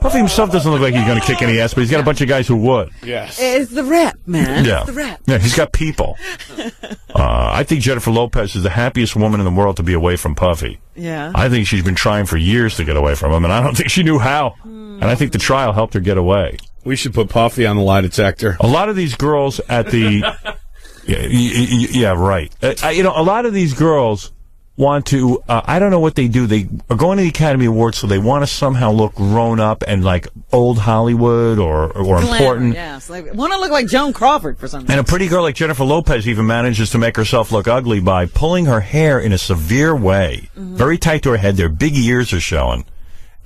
Puffy himself doesn't look like he's going to kick any ass, but he's got a bunch of guys who would. Yes. It's the rep, man. Yeah. It's the rep. Yeah, he's got people. [LAUGHS] uh, I think Jennifer Lopez is the happiest woman in the world to be away from Puffy. Yeah. I think she's been trying for years to get away from him, and I don't [LAUGHS] think she knew how. And I think the trial helped her get away. We should put Puffy on the lie detector. A lot of these girls at the. [LAUGHS] yeah, y- y- yeah, right. Uh, I- you know, a lot of these girls want to. Uh, I don't know what they do. They are going to the Academy Awards, so they want to somehow look grown up and like old Hollywood or or Glamour, important. Yes. Like, want to look like Joan Crawford for some reason. And a pretty girl like Jennifer Lopez even manages to make herself look ugly by pulling her hair in a severe way. Very tight to her head. Their big ears are showing.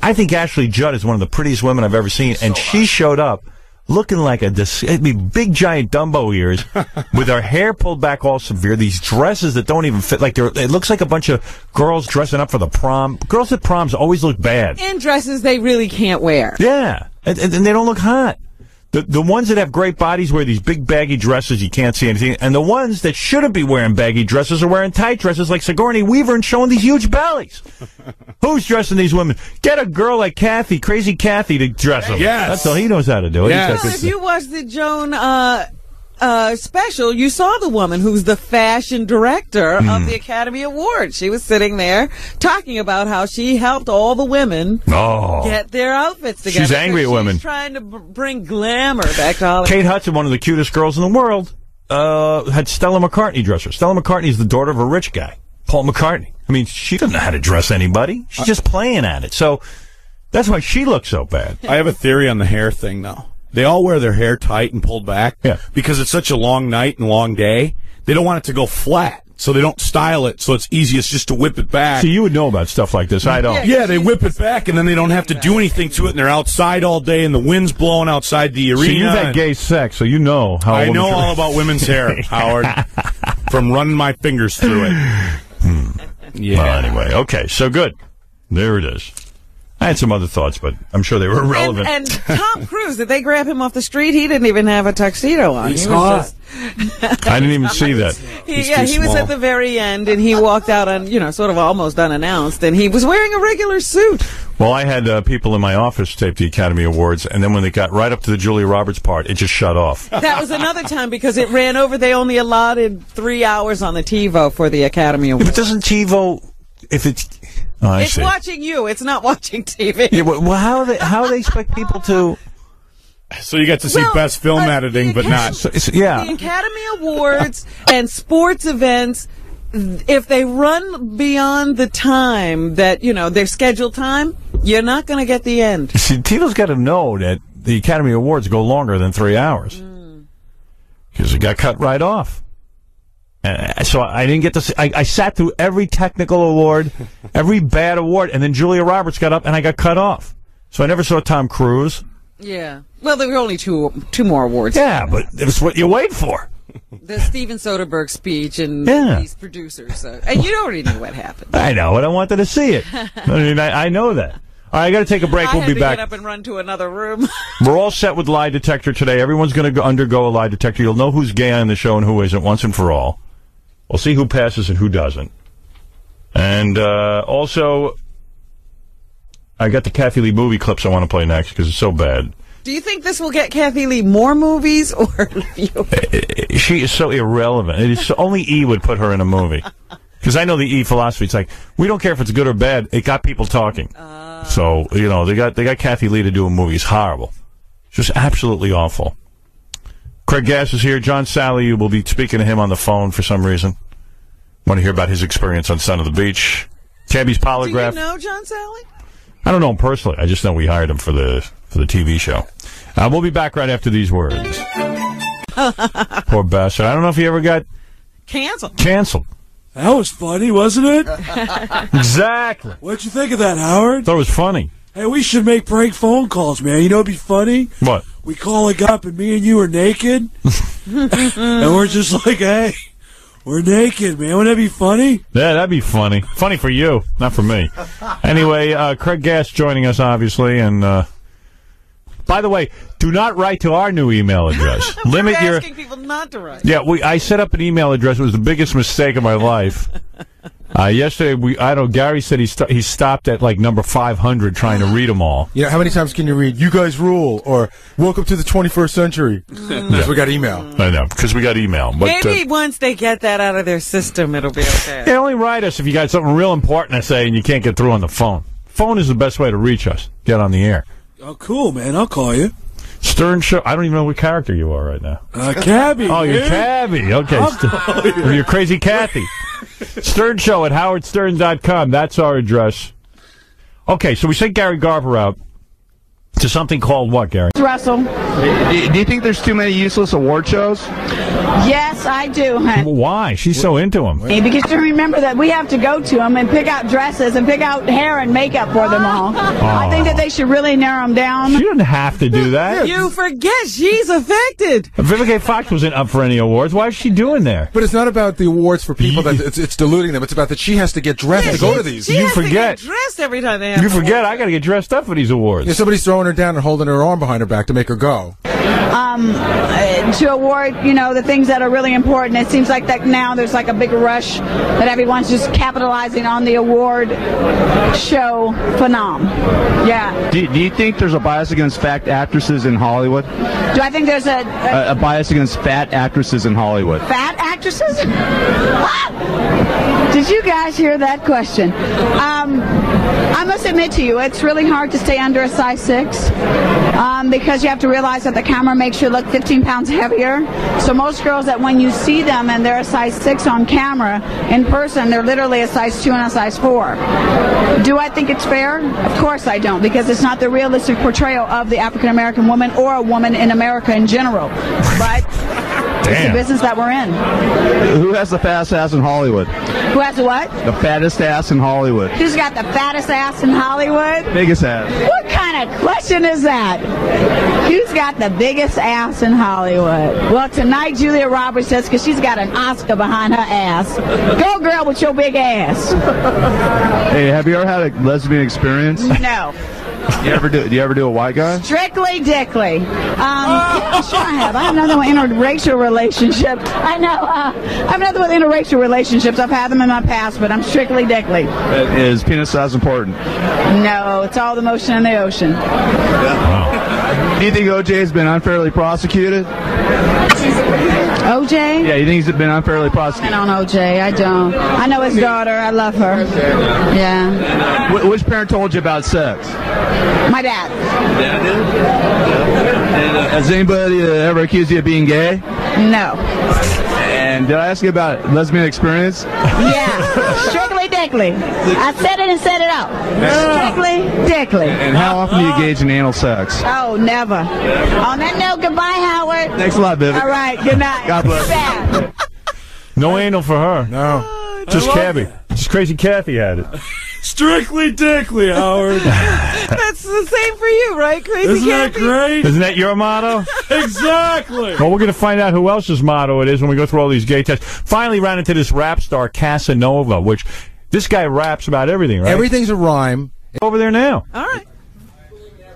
I think Ashley Judd is one of the prettiest women I've ever seen, and she showed up looking like a dis- I mean, big giant Dumbo ears [LAUGHS] with her hair pulled back all severe. These dresses that don't even fit. Like they're, it looks like a bunch of girls dressing up for the prom. Girls at proms always look bad. In dresses they really can't wear. Yeah, and, and, and they don't look hot. The the ones that have great bodies wear these big baggy dresses you can't see anything, and the ones that shouldn't be wearing baggy dresses are wearing tight dresses like Sigourney Weaver and showing these huge bellies. [LAUGHS] Who's dressing these women? Get a girl like Kathy, crazy Kathy, to dress them. Yes. that's all he knows how to do. Yes. got Well, if you watch the Joan uh, uh, special, you saw the woman who's the fashion director Hmm. of the Academy Awards. She was sitting there talking about how she helped all the women oh, get their outfits together. She's angry because at women. Trying to b- bring glamour back to Hollywood. Kate Hudson, one of the cutest girls in the world. uh, had Stella McCartney dress her. Stella McCartney is the daughter of a rich guy, Paul McCartney. I mean, she doesn't know how to dress anybody. She's just playing at it. So that's why she looks so bad. I have a theory on the hair thing, though. They all wear their hair tight and pulled back. Yeah. Because it's such a long night and long day. They don't want it to go flat. So they don't style it so it's easiest just to whip it back. So you would know about stuff like this. I don't. Yeah, they whip it back and then they don't have to do anything to it and they're outside all day and the wind's blowing outside the arena. So you've had gay sex, so you know how. I know all about women's hair, [LAUGHS] Howard, from running my fingers through it. Hmm. Yeah. Well, anyway, okay, so good. There it is. I had some other thoughts, but I'm sure they were irrelevant. And, and [LAUGHS] Tom Cruise, did they grab him off the street? He didn't even have a tuxedo on. He's he was hot. just- [LAUGHS] I didn't even see that. He, He's yeah, too he was at the very end, and he walked out on, you know, sort of almost unannounced, and he was wearing a regular suit. Well, I had uh, people in my office tape the Academy Awards, and then when they got right up to the Julia Roberts part, it just shut off. [LAUGHS] That was another time because it ran over. They only allotted three hours on the TiVo for the Academy Awards. But doesn't TiVo, if it's, oh, it's see. watching you. It's not watching TV. Yeah, well, well, how they how they expect people to? So you get to see Well, best film uh, editing, the but not. So it's, yeah, The Academy Awards and sports events, if they run beyond the time that, you know, their scheduled time, you're not going to get the end. See, TiVo's got to know that the Academy Awards go longer than three hours Mm. because it got cut right off. And so I didn't get to. See, I, I sat through every technical award, [LAUGHS] every bad award, and then Julia Roberts got up and I got cut off. So I never saw Tom Cruise. Yeah. Well, there were only two two more awards. Yeah, but it was what you wait for. [LAUGHS] The Steven Soderbergh speech and Yeah. these producers. Uh, and you already knew what happened. I know, and I wanted to see it. [LAUGHS] I mean, I, I know that. All right, I got to take a break. I we'll had be to back. get up and run to another room. We're all set with lie detector today. Everyone's going to undergo a lie detector. You'll know who's gay on the show and who isn't once and for all. We'll see who passes and who doesn't. And uh, also, I got the Kathie Lee movie clips I want to play next because it's so bad. Do you think this will get Kathie Lee more movies [LAUGHS] or fewer? Eh, eh, eh, she is so irrelevant. It is so, only E would put her in a movie. Because I know the E philosophy. It's like we don't care if it's good or bad. It got people talking. Ah. so you know they got they got Kathie Lee to do a movie. It's horrible. It's just absolutely awful. Craig Gass is here. John Salley, you will be speaking to him on the phone for some reason. Want to hear about his experience on Son of the Beach? Tabby's Do you polygraph. know John Salley? I don't know him personally. I just know we hired him for the for the TV show. Uh, we'll be back right after these words. [LAUGHS] Poor bastard. I don't know if he ever got Canceled. canceled. That was funny, wasn't it? [LAUGHS] Exactly. What'd you think of that, Howard? Thought it was funny. Hey, we should make prank phone calls, man. You know, it'd be funny. What? We call a up and me and you are naked, [LAUGHS] and we're just like, hey, we're naked, man. Wouldn't that be funny? Yeah, that'd be funny. Funny for you, not for me. Anyway, uh, Craig Gass joining us, obviously, and uh, by the way, do not write to our new email address. [LAUGHS] Limit We're your. asking people not to write. Yeah, we. I set up an email address. It was the biggest mistake of my life. Uh, yesterday, we. I don't. know, Gary said he st- he stopped at like number five hundred trying to read them all. You know, how many times can you read "You guys rule" or "Welcome to the 21st century"? [LAUGHS] Because we got email. I know because we got email, but. uh, Maybe once they get that out of their system, it'll be okay. They only write us if you got something real important to say and you can't get through on the phone. Phone is the best way to reach us. Get on the air. Oh, cool, man. I'll call you. Stern Show. I don't even know what character you are right now. Uh, Cabbie. Oh, you're man. Cabbie. Okay. St- you. or you're crazy Kathy. Stern Show at howardstern.com. That's our address. Okay, so we sent Gary Garver out to something called what, Gary? Russell. Do you think there's too many useless award shows? Yes, I do, honey. Why? She's so into them. Because you remember that we have to go to them and pick out dresses and pick out hair and makeup for them all. [LAUGHS] I think that they should really narrow them down. She doesn't have to do that. You forget she's affected. Vivica Fox wasn't up for any awards. Why is she doing there? But it's not about the awards for people that [LAUGHS] it's, it's diluting them. It's about that she has to get dressed to go to these. She You has forget. To get dressed every time they have You an forget I got to get dressed up for these awards. Yeah, somebody's throwing her down and holding her arm behind her back to make her go. Um, uh, to award, you know, the things that are really important. It seems like that now there's like a big rush that everyone's just capitalizing on the award show phenom. Yeah. Do, do you think there's a bias against fat actresses in Hollywood? Do I think there's a, a A, a bias against fat actresses in Hollywood? fat actresses? Did you guys hear that question? Um, I must admit to you, it's really hard to stay under a size six um, because you have to realize that the camera makes you look 15 pounds heavier. So most girls that when you see them and they're a size six on camera, in person they're literally a size two and a size four. Do I think it's fair? Of course I don't, because it's not the realistic portrayal of the African American woman or a woman in America in general. But it's the business that we're in. Who has the fattest ass in Hollywood? Who has the what? The fattest ass in Hollywood. Who's got the fattest ass in Hollywood? Biggest ass. What kind of question is that? Who's got the biggest ass in Hollywood? Well, tonight Julia Roberts does because she's got an Oscar behind her ass. Go, girl, with your big ass. [LAUGHS] Hey, have you ever had a lesbian experience? No. [LAUGHS] You ever do? Do you ever do a white guy? Strictly Dickly. Um, [LAUGHS] yeah, sure I have. I have another one interracial relationship. I know. Uh, I have another one interracial relationships. I've had them in my past, but I'm strictly Dickly. Is penis size important? No, it's all the motion in the ocean. Do you think OJ has been unfairly prosecuted? OJ? Yeah, you think he's been unfairly prosecuted? I don't know OJ. I don't. I know his daughter. I love her. Yeah. Wh- which parent told you about sex? My dad. Has anybody uh, ever accused you of being gay? No. And did I ask you about lesbian experience? Yeah. Strictly Dickly. I said it and said it out. Strictly Dickly. And how often do you engage in anal sex? Oh, never. On that note, goodbye, Howard. Thanks a lot, Vivic. All right. Good night. God bless. Bad. No anal for her. No. Just I love Cabbie. Just crazy Kathy had it. Strictly Dickly, Howard. [LAUGHS] That's the same for you, right, Crazy Isn't that great? Isn't that your motto? [LAUGHS] exactly. Well, we're going to find out who else's motto it is when we go through all these gay tests. Finally, ran into this rap star Casanova, which this guy raps about everything, right? Everything's a rhyme. over there now. All right.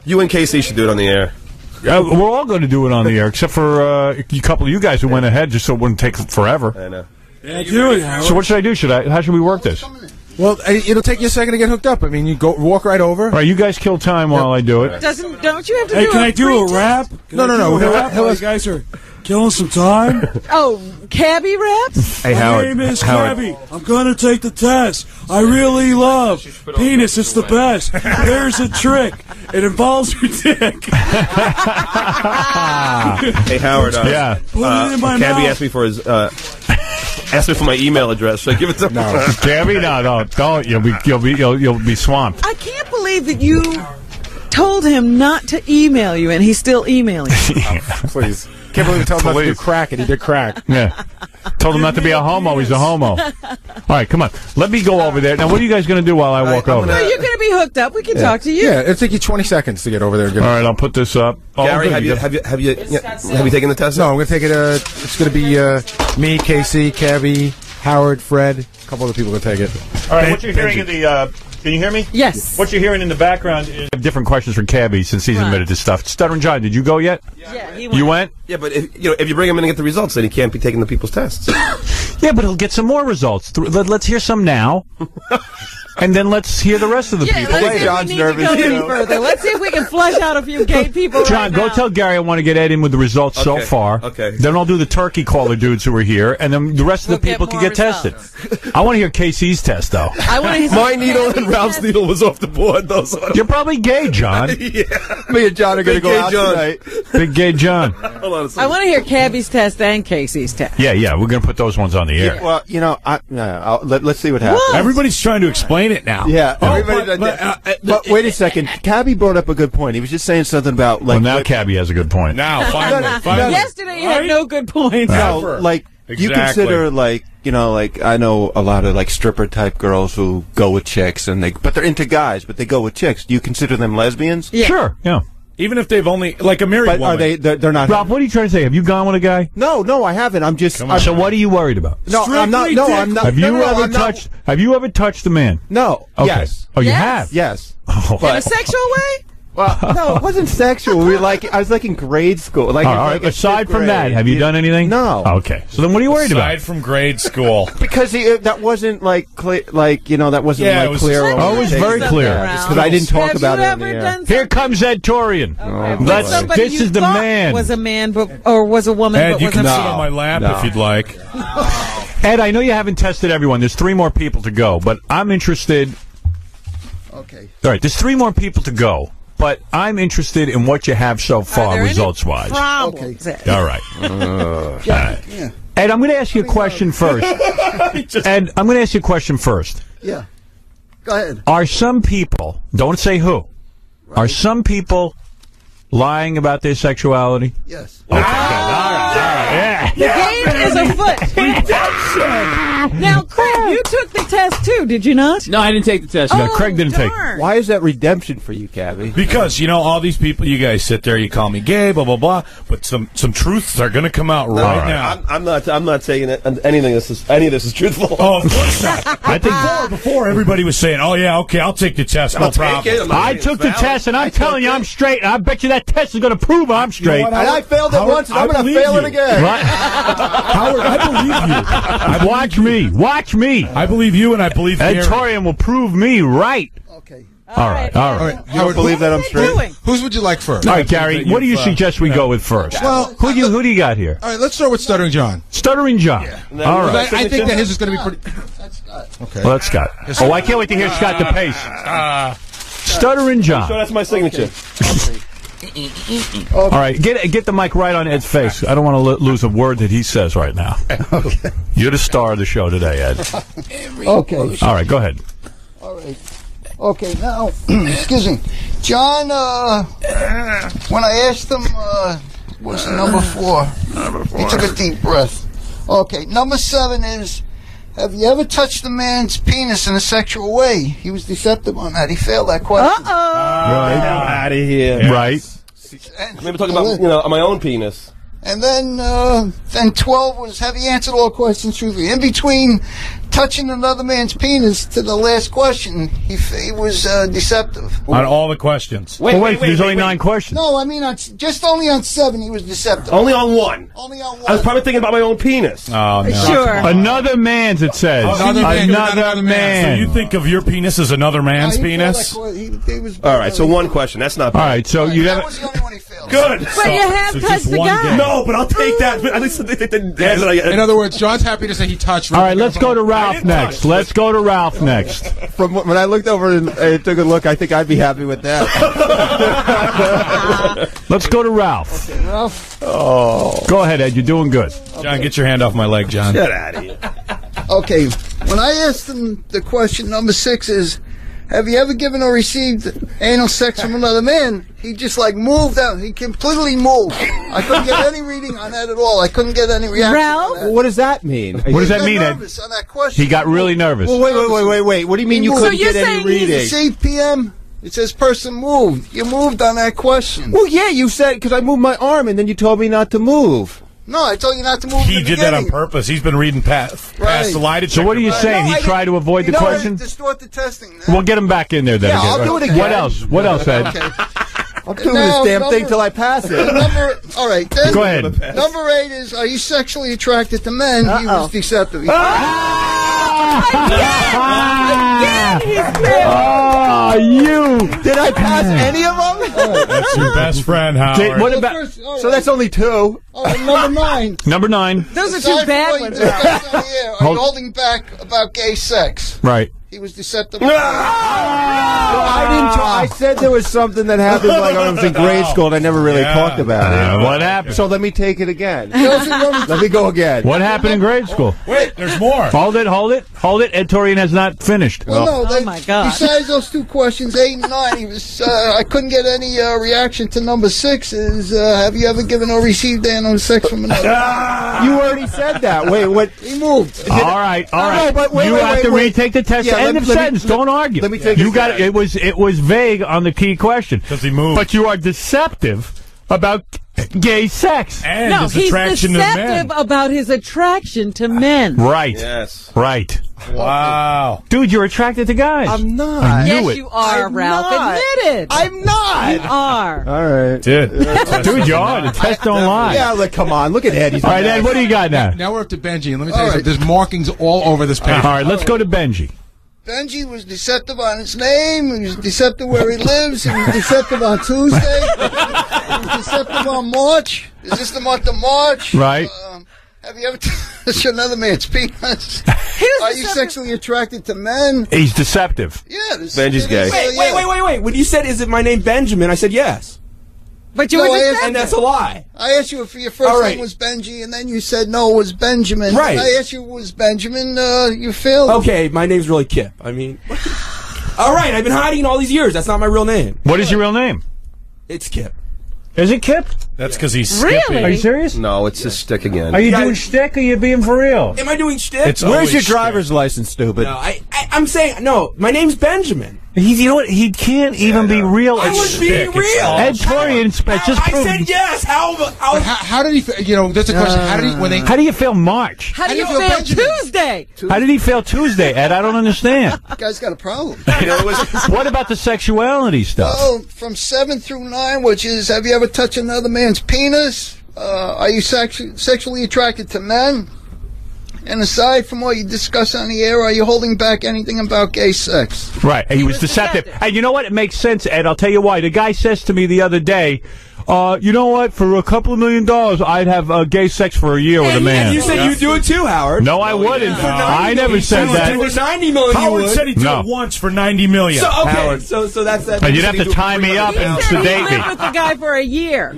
You and Casey should do it on the air. Uh, we're all going to do it on the air, except for uh, a couple of you guys who went ahead, just so it wouldn't take forever. I know. Yeah, do it, So what should I do? Should I? How should we work this? Well, it'll take you a second to get hooked up. I mean, you go walk right over. All right, you guys kill time while I do it. Doesn't don't you have to Hey, do can a I do a test? rap? Can No, no, no. a He'll- rap he'll- while you guys are killing some time. [LAUGHS] Oh, Cabbie raps? Hey, My Howard. name is Howard. Cabbie. I'm gonna take the test. I really love penis. It's the best. There's a trick. It involves your dick. [LAUGHS] [LAUGHS] Hey, Howard. Uh, Yeah. Put Uh, it in my Cabbie mouth. asked me for his. Uh, asked me for my email address. Should I give it to him? No. Gabby, [LAUGHS] no, no, don't. You'll be, you'll be, you'll, you'll be swamped. I can't believe that you told him not to email you and he's still emailing you. [LAUGHS] Oh, please. Can't believe you told him not to do crack, and he did crack. Yeah. [LAUGHS] Told him not to be a homo. He's a homo. [LAUGHS] All right, come on. Let me go over there. Now, what are you guys going to do while I walk I'm over? gonna- No, you're going to be hooked up. We can talk to you. Yeah, it'll take you 20 seconds to get over there. And get All right, I'll put this up. Oh, Gary, good. have you have you have you yeah, have you taken the test? No, I'm going to take it. Uh, it's going to be uh, me, Casey, Cabbie, Howard, Fred. A couple other people going to take it. All right, what you're hearing in the. Uh, can you hear me? Yes. What you're hearing in the background is different questions from Cabbie since he's Right. admitted to stuff. Stuttering John, did you go yet? Yeah, he You went? Yeah, but if you know if you bring him in and get the results, then he can't be taking the people's tests. [LAUGHS] Yeah, but he'll get some more results. Let's hear some now, [LAUGHS] and then let's hear the rest of the Yeah, people let's later. John's nervous, to go you any know. further. Let's see if we can flush out a few gay people. John, right go now. tell Gary I want to get Ed in with the results so far. okay. Then I'll do the turkey caller dudes who are here, and then the rest of We'll the people can more get tested. I want to hear Casey's test, though. [LAUGHS] I want to My needle and Ralph's needle was off the board. Though, so You're probably gay, John. [LAUGHS] yeah. Me and John are going to go out John. tonight. Big gay John. [LAUGHS] Hold on a I second. want to hear Cabbie's test and Casey's test. Yeah, yeah, we're going to put those ones on the air. Well, you know, I, yeah, I'll, let, let's see what happens. What? Everybody's trying to explain it now. Yeah, Oh, everybody. but- but, uh, uh, but wait a second. Cabbie brought up a good point. He was just saying something about like well, now like- Cabbie has a good point. Now, finally, No, no, finally. Yesterday you had Right? no good points. No, Ever. like you consider like you know like I know a lot of like stripper type girls who go with chicks and they but they're into guys but they go with chicks. Do you consider them lesbians? Yeah. Sure, yeah. Even if they've only like a married But woman. are they? They're, they're not. Ralph, what are you trying to say? Have you gone with a guy? No, no, I haven't. I'm just. I'm, So what are you worried about? no, I'm not. No, I'm not. Have you no, no, ever I'm not- touched? Have you ever touched a man? No. Okay. Yes. Oh, you Yes. have. Yes. Oh. In a sexual way? Well, [LAUGHS] no, it wasn't sexual. We were like I was like in grade school. Like, All in, right, like Aside fifth from that, have you done anything? No. Okay. So then, what are you worried aside about? Aside from grade school? [LAUGHS] Because he, that wasn't like clear, like you know that wasn't Yeah, like it was clear. just- Oh, it was the very clear. Because I didn't talk Have about you it. on the ever air. Here comes Ed Torian. with oh, Let's- somebody this you is the man. Was a man, but or was a woman, Ed, but you was can a sit man. on my lap No. if you'd like. [LAUGHS] Ed, I know you haven't tested everyone. There's three more people to go, but I'm interested. Okay. All right, there's three more people to go, but I'm interested in what you have so far, results wise. Problems. All right. All right. Yeah. Ed, I'm going to ask you a question [LAUGHS] first. Ed, I'm going to ask you a question first. Yeah. Go ahead. Are some people, don't say who, are some people lying about their sexuality? Yes. Okay, good. All right, all right. Yeah. The game is afoot. Redemption. Now, Craig, you took the test too, did you not? No, I didn't take the test. No, Oh, Craig didn't take- darn. Why is that redemption for you, Cabbie? Because you know all these people, you guys sit there, you call me gay, blah blah blah. But some some truths are going to come out right now. I'm, I'm not. I'm not saying it, anything. This is any of this is truthful. Oh, of course not. [LAUGHS] I think before, before everybody was saying, "Oh yeah, okay, I'll take the test, no I'll take problem." it. I'm not I saying took the valid. test, and I'm telling you, I'm straight. And I bet you that test is going to prove I'm straight. what, And I failed it Howard, once, and I'm going to believe fail it again. Right? Howard, I believe you. I Watch me. Watch me. I believe you, and I believe Ed Gary. Torian will prove me right. Okay. All right. All right. All right, You don't believe that I'm straight? Doing? Whose would you like first? All right, Gary. What do you uh, suggest we go with first? Well, who do you who do you got here? All right, let's start with Stuttering John. Stuttering John. And then- All I. I think that his is going to be pretty. That's Scott. Okay. Well, that's Scott. Oh, I can't wait to hear Scott DePace. Stuttering John. So that's my signature. [LAUGHS] All right, get get the mic right on Ed's face. I don't want to lo- lose a word that he says right now. [LAUGHS] You're the star of the show today, Ed. [LAUGHS] Okay. All right, go ahead. All right. Okay, now, [CLEARS THROAT] excuse me. John, uh, when I asked him, uh, what's number four? Number four. He took a deep breath. Okay, number seven is, have you ever touched a man's penis in a sexual way? He was deceptive on that. He failed that question. Uh-oh. Right. Out of here. Right. And, Maybe talking about you know my own penis. and then, uh, then 12 was, have you answered all questions truthfully? In between touching another man's penis to the last question, he, he was, uh, deceptive. on all the questions. Well, wait, there's only nine questions. No, I mean, on, just only on seven, he was deceptive. Only on one. Only on one. I was probably thinking about my own penis. Oh no. Sure. Another man's, it says. Another man, not another So you think of your penis as another man's He penis? that que- he- he was- All right, so one question. That's not All bad. right, so you that have was the only one he failed. Good. But you have so touched just the one guy. day. No, but I'll take that. At least the, the, the. In other words, John's happy to say he touched. All right, let's go to Ralph next. Let's go to Ralph next. From when I looked over and uh, took a look, I think I'd be happy with that. [LAUGHS] Let's go to Ralph. Ralph. oh. Go ahead, Ed. You're doing good. John, get your hand off my leg, John. Get out of here. Okay, when I asked him the question number six is, have you ever given or received anal sex from another man? He just like moved out. He completely moved. I couldn't get any reading on that at all. I couldn't get any reaction. Ralph? on that. Well, what does that mean? What does that He mean, got Ed? nervous on that question. He got really nervous. Well, wait, wait, wait, wait, wait. What do you mean you So couldn't you're get any saying he's reading? See, PM, it says person moved. You moved on that question. Well, yeah, you said because I moved my arm, and then you told me not to move. No, I told you not to move. He did that on purpose. He's been reading past, Right. past the lie detector. So what are you Right. saying? No, He I tried to didn't- avoid the you know, question? Distort the testing. We'll get him back in there then. Yeah, again. I'll do it again. What else? What else, Ed? Okay. I'm doing Now, this damn number- thing till I pass it. Number, all right. Then, Go ahead. Number eight is: Are you sexually attracted to men? He was deceptive. He- Oh, you! Did I pass any of them? That's your best friend, Okay, Howard. what about first- all So that's only two. Oh, all right, number nine. number nine? Those are Aside two bad what you ones. discussed on the air, Are you holding back about gay sex? Right. He was deceptive. No! I didn't. T- I said there was something that happened like when I was in grade school, and I never really Yeah. talked about Uh, it. what happened? So let me take it again. He also wanted Let me go again. What happened in grade school? Wait, there's more. Hold it, hold it, hold it. Ed Torian has not finished. Well, no, they, Oh, my God. Besides those two questions, eight and nine, he was. Uh, I couldn't get any uh, reaction to number six. Is uh, have you ever given or received anal sex from another? [LAUGHS] You already said that. Wait, what? he moved. All right, all No, right. but wait, you wait, have wait, to wait. retake the test. Yeah, End let- of let me- sentence. let- Don't argue. let me take You got back. it. Was it was vague on the key question 'Cause he moved. But you are deceptive about gay sex. And No, his he's attraction to men. deceptive about his attraction to men. Right. Yes. Right. Wow. Dude, you're attracted to guys. I'm not. I knew Yes, it. you are, I'm Ralph. not. Admit it. I'm not. You are. All right. Did. Dude, you are. The test don't lie. Yeah, like, come on. Look at Ed. He's All right, Ed, what do you got now? Now we're up to Benjy, and let me tell you All something. There's markings all over this All page. right, let's go to Benjy. Benjy was deceptive on his name. He was deceptive where he lives. He was deceptive on Tuesday. he was deceptive on March. Is this the month of March? Right. Um, Have you ever touched [LAUGHS] another man's penis? [LAUGHS] Are you sexually attracted to men? He's deceptive. Yeah, this Benjy's gay. Wait, wait, wait, wait, wait. When you said, "Is it my name Benjamin?" I said yes. But you no, were I asked- and that's a lie. I asked you if your first All right. name was Benjy, and then you said no, it was Benjamin. Right. I asked you it was Benjamin. Uh, you failed. Okay, my name's really Kip. I mean, [SIGHS] all right. I've been hiding all these years. That's not my real name. What is your real name? It's Kip. Is it Kip? That's because he's Really? skipping. Are you serious? No, it's just stick again. Are you Guys- doing shtick or are you being for real? Am I doing shtick? It's Where's always your shtick. driver's license, stupid? no, I, I, I'm saying no. My name's Benjamin. He, you know what? He can't even be real. I was being real. Ed Torian spe- just I proved- said yes. How? how how, how did he? fa- You know, that's a question. how did he? When they? How do you feel March? How do How you do you feel, fail Benjamin? Tuesday? How did he fail Tuesday, Ed? I don't understand. You [LAUGHS] guys got a problem. [LAUGHS] You know, was- what about the sexuality stuff? Oh, from seven through nine, which is, have you ever touched another man's penis? Uh, are you sexu- sexually attracted to men? And aside from what you discuss on the air, are you holding back anything about gay sex? Right. He, was, deceptive. And you know what? It makes sense, Ed. I'll tell you why. The guy says to me the other day, uh, you know what? For a couple of million dollars, I'd have uh, gay sex for a year with a man. And you said you'd do it too, Howard. no, I wouldn't. I never said that. For that. ninety million, you Howard would. said he'd do No. it once for ninety million. So okay, Howard. so so that's that. And you'd have to tie me up and He said sedate me. lived with the guy for a year.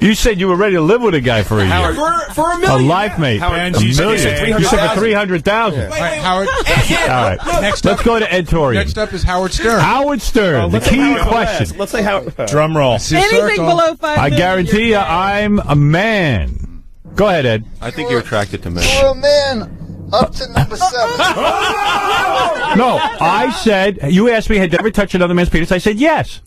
You said you were ready to live with a guy for a year. for for a A life mate. Howard, a you million. said You said for 300,000. 300,000. Wait, All right, wait, Howard. Ed, Ed, All right. look, Next Let's up. go to Ed Torian. Next up is Howard Stern. Howard Stern, the key Howard question. last. Let's say how. Drum roll. Anything circle. below five I guarantee you. I'm a man. Go ahead, Ed. I think you're attracted to men. For a man, up to number [LAUGHS] seven. No, I said you asked me had I ever touched another man's penis. I said yes.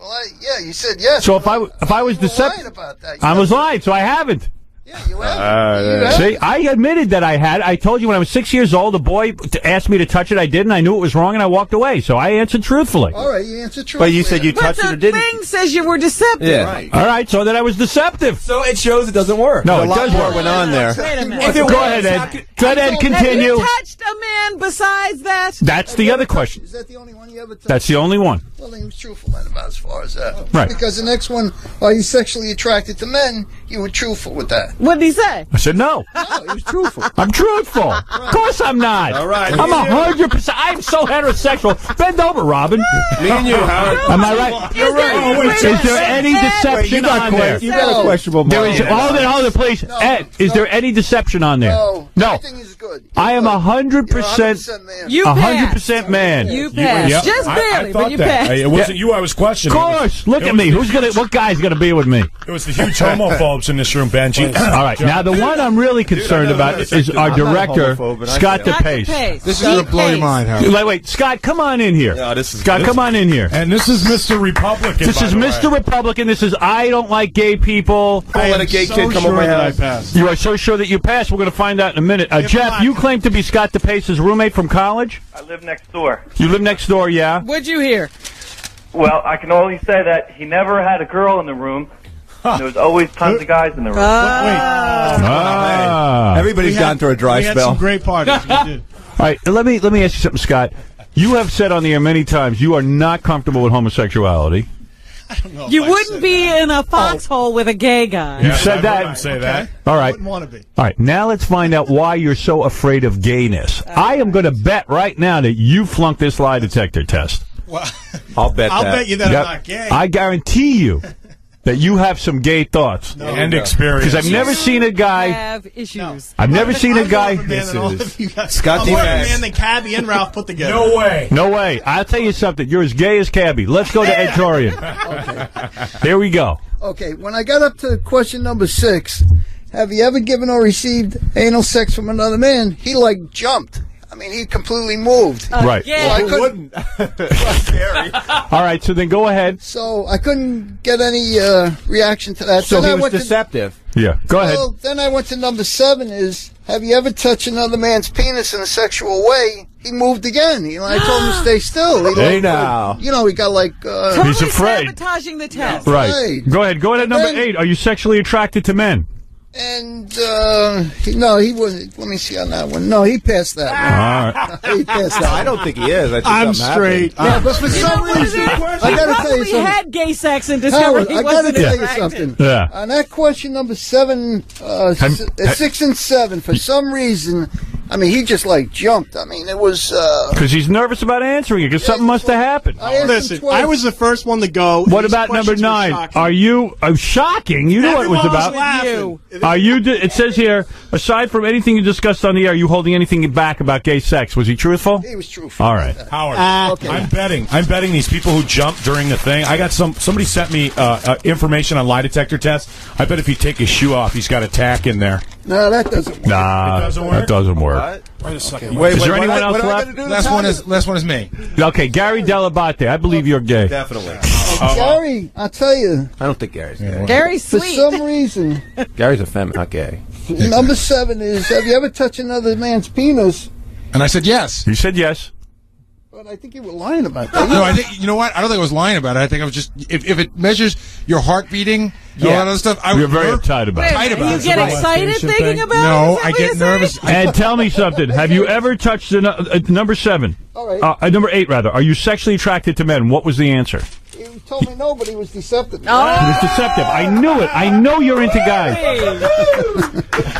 Well, I, yeah, you said yes. So if I if I was You were lying deceptive, about that. I was lying. So I haven't. Yeah, you have. Uh, you have. See, I admitted that I had. I told you when I was six years old, a boy asked me to touch it. I didn't. I knew it was wrong, and I walked away. So I answered truthfully. All right, you answered truthfully. But you said you But touched it the or didn't. thing says you were deceptive. Yeah. All right, so that I was deceptive. So it shows it doesn't work. No, A it lot does more work. went on there. Wait a minute. If it Go ahead, how Ed. Go ahead, Ed. Have Continue. you touched a man besides that? That's the other question. Is that the only one you ever touched? That's the only one. Well, he was truthful then about as far as that. Right. Because the next one, are you sexually attracted to men? You were truthful with that. What did he say? I said no. [LAUGHS] No, he was truthful. [LAUGHS] I'm truthful. Of course I'm not. All right. I'm a hundred percent. I'm so heterosexual. Bend over, Robin. Me and you, Howard. Am I right? You're right. Oh, wait, is there any deception you got on there? you got a questionable There mind. is. Hold it, hold it, please. Ed, is there any deception on there? No. No. Everything is good. I am a hundred You're percent. 100% man. You A hundred percent man. You passed. Yep. Just I- barely, I, but thought you that. passed. It wasn't you I was Of questioning. It was- course. Look at me. Who's gonna? What guy's gonna be with me? It was the huge [LAUGHS] homophobes in this room, Benjy. All right. Now the one I'm really concerned about is our I'm not director, homophobe, and I Scott DePace. DePace. This is going to blow your mind, Howard. Wait, wait, Scott, come on in here. No, this is- Scott, this- come on in here. And this is Mr. Republican. This by is the way. Mr. Republican. This is I don't like gay people. Don't let a gay so kid come sure over my house. You are so sure that you passed. We're going to find out in a minute. Uh, Jeff, you claim to be Scott DePace's roommate from college. I live next door. You live next door, yeah? What'd you hear? Well, I can only say that he never had a girl in the room. There was always tons of guys in the room. Ah. Everybody's gone through a dry we had spell. some great parties. We did. [LAUGHS] All right, let me let me ask you something, Scott. You have said on the air many times you are not comfortable with homosexuality. I don't know. You wouldn't be in a foxhole with a gay guy. You've said I that. wouldn't say that. All right. Wouldn't want to be. All right, now let's find out why you're so afraid of gayness. I am going to bet right now that you flunked this lie detector test. Well, I'll bet I'll that. bet you that Yep. I'm not gay. I guarantee you that you have some gay thoughts. and experience. Because I've never seen a guy. Have issues. I've never seen a I'm guy. more a man than all of you guys. Scott I'm more of a D-Max. man than Cabbie and Ralph put together. No way. No way. I'll tell you something. You're as gay as Cabbie. Let's go to Ed Torian. [LAUGHS] [LAUGHS] Here we go. Okay, when I got up to question number six, have you ever given or received anal sex from another man? He like jumped. I mean, he completely moved. Right. Well, I Yeah. couldn't, [LAUGHS] All right, so then go ahead. so I couldn't get any uh, reaction to that. So then he I was went to- deceptive. Yeah, go ahead. Well, then I went to number seven. Is have you ever touched another man's penis in a sexual way? He moved again. You know, I told him to [GASPS] stay still. He Hey like, now. You know, he got like. Uh, Totally He's afraid. sabotaging the test. Right. Right. Go ahead. Go ahead at number then- eight. Are you sexually attracted to men? And uh, he, no, he wasn't. Let me see on that one. No, he passed that one. All [LAUGHS] he passed that. I don't think he is. I think I'm something happened. Yeah, but for You some what it reason. I He gotta tell you probably something. had gay sex and discovered Howard, he I gotta wasn't tell you attracted. something. Yeah. On that question number seven, uh, Have- s- uh, six and seven, for some reason, I mean, he just like jumped. I mean, it was. Uh, Because he's nervous about answering it, because something must have happened. I Listen. I was the first one to go. What These about number nine? Are you uh, shocking? You knew what it was Everyone was about. laughing. Are you? It says here, aside from anything you discussed on the air, are you holding anything back about gay sex? Was he truthful? He was truthful. All right. Howard, Ah, okay. I'm betting. I'm betting these people who jump during the thing. I got some. Somebody sent me uh, uh, information on lie detector tests. I bet if you take his shoe off, he's got a tack in there. No, that doesn't. Work. Nah, It doesn't work. that doesn't work. Wait a second. Wait, Is wait, there what anyone I- else what do I left? gotta do to Last one is last one is me. Okay, Gary Dell'Abate. I believe you're gay. Definitely. Oh, uh-huh. Gary, I tell you, I don't think Gary's gay. Gary's for sweet. some reason, [LAUGHS] Gary's a femme, not gay. number seven is: Have you ever touched another man's penis? And I said yes. You said yes. But I think you were lying about that. No, I think you know what? I don't think I was lying about it. I think I was just if, if it measures your heart beating and all Yeah. that other stuff. I You're very ner- uptight about it. Uptight about you it. get Right. excited thinking about it? No, I get nervous. And tell me something. Have you ever touched the, nu- uh, number seven? All right. Uh, uh, number eight, rather. Are you sexually attracted to men? What was the answer? You told me no, but he was deceptive. Oh. It was deceptive. I knew it. I know you're into guys.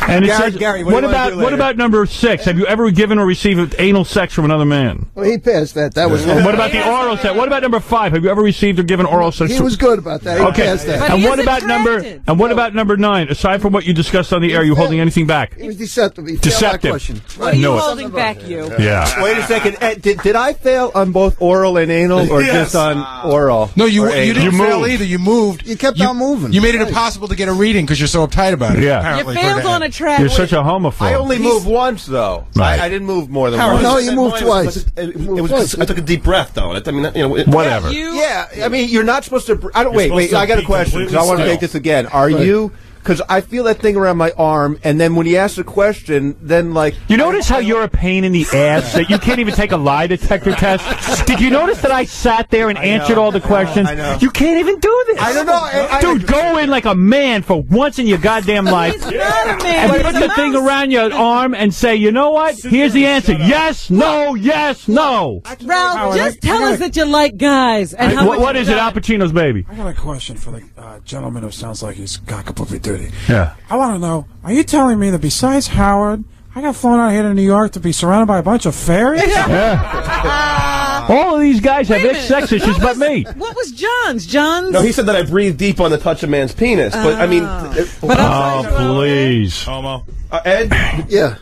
And it Gary- says, Gary, what do you about what about number six? Have you ever given or received anal sex from another man? Well, he passed that. That was. And what about the oral sex? What about number five? Have you ever received or given oral sex? He was good about that. He Okay. passed that. But And he what is about number? And what about number nine? Aside from what you discussed on the air, are you holding anything back? He was deceptive. He Deceptive. question. What are you know it. holding back, you? Yeah. Wait a second. Ed, did, did I fail on both oral and anal, or Yes. just on oral? No, you you anal? didn't You fail either. You moved. You kept on moving. You made it impossible to get a reading because you're so uptight about it. Yeah. You apparently, failed on a track. You're such a homophobe. I only moved once, though. Right. I, I didn't move more than once. No, you moved mine twice. It, it was. I took a deep breath, though. That, I mean, you know, Whatever. Yeah, I mean, you're not supposed to. I don't. Wait, wait. I got a question I want to make this again. Are you? Because I feel that thing around my arm, and then when you ask a question, then like You notice how you're a pain in the ass that you can't even take a lie detector test? Did you notice that I sat there and answered all the questions? I know. You can't even do this. I don't know. I, I, Dude, go in like a man for once in your goddamn life. He's not a man. And put a the thing around your arm and say, you know what? Here's the answer. Yes, no, yes, no. Ralph, just I- I tell gotta- us that you like guys. And how What, much what you is it? got. Al Pacino's baby. I got a question for the uh, gentleman who sounds like he's got completely dirty. Yeah. I want to know: Are you telling me that besides Howard, I got flown out here to New York to be surrounded by a bunch of fairies? [LAUGHS] Yeah. [LAUGHS] All of these guys have Wait a itch sex issues but me. What was John's? John's? No, he said that I breathe deep on the touch of man's penis. But I mean, it- But Oh, please. Homo. uh, Ed, Yeah.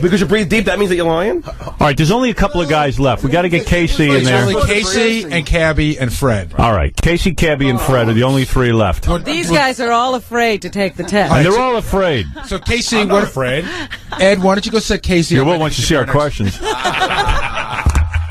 Because you breathe deep, that means that you're lying. All right, there's only a couple of guys left. We got to get Casey in there. only Casey and Cabbie and Fred. All right, Casey, Cabbie, and Fred are the only three left. And These guys are all afraid to take the test. they're all afraid. So Casey, I'm not what afraid. Ed, why don't you go set Casey? You up will and once you see our questions. [LAUGHS]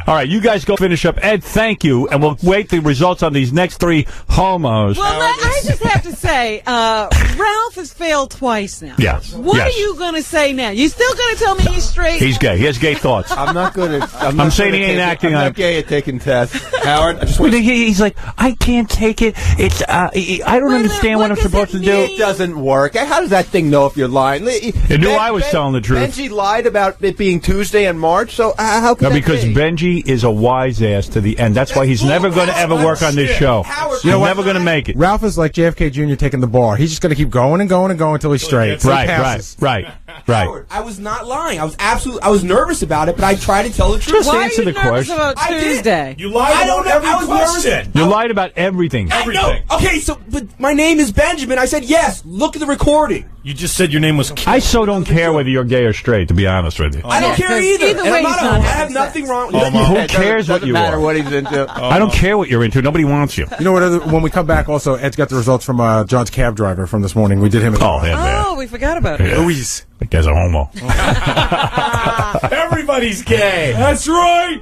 All right, you guys go finish up. Ed, thank you, and we'll wait the results on these next three homos. Well, I just have to say, uh, Ralph has failed twice now. Yes. What Yes. are you going to say now? You still going to tell me he's straight? He's gay. He has gay thoughts. I'm not good at. I'm, I'm not saying he ain't taking- acting I'm on not gay at taking tests. Howard, I just Well, want he- He's like, I can't take it. It's, uh, I I don't Wait a understand what, what I'm supposed to do. It doesn't work. How does that thing know if you're lying? It knew I was telling the truth. Benjy lied about it being Tuesday and March. So uh, how can No, that because be? Benjy is a wise ass to the end. That's why he's never going to ever work on this show. He's never going to make it. Ralph is like JFK Jr. taking the bar. He's just going to keep going and going and going until he's straight. gets Till he Right, right, right, right. Howard, I was not lying. I was absolutely. I was nervous about it, but I tried to tell the truth. Just Why answer are you the question. about I did. Tuesday? You lied I don't about know. every I was question. nervous. You lied about everything. I know. Everything. Okay, so but my name is Benjamin. I said yes. Look at the recording. You just said your name was. I so don't care whether you're gay or straight, to be honest with you. I don't Yeah, care 'cause either. either way I'm he's not not a- I have nothing wrong. with Homo. it. Who It doesn't- cares what you matter are? what he's into. [LAUGHS] I don't care what you're into. Nobody wants you. You know what? Other, when we come back, also Ed's got the results from uh, John's cab driver from this morning. We did him. as Oh, well. him, man. Oh, we forgot about it. Louise. That guy's a homo. [LAUGHS] [LAUGHS] Everybody's gay. That's right.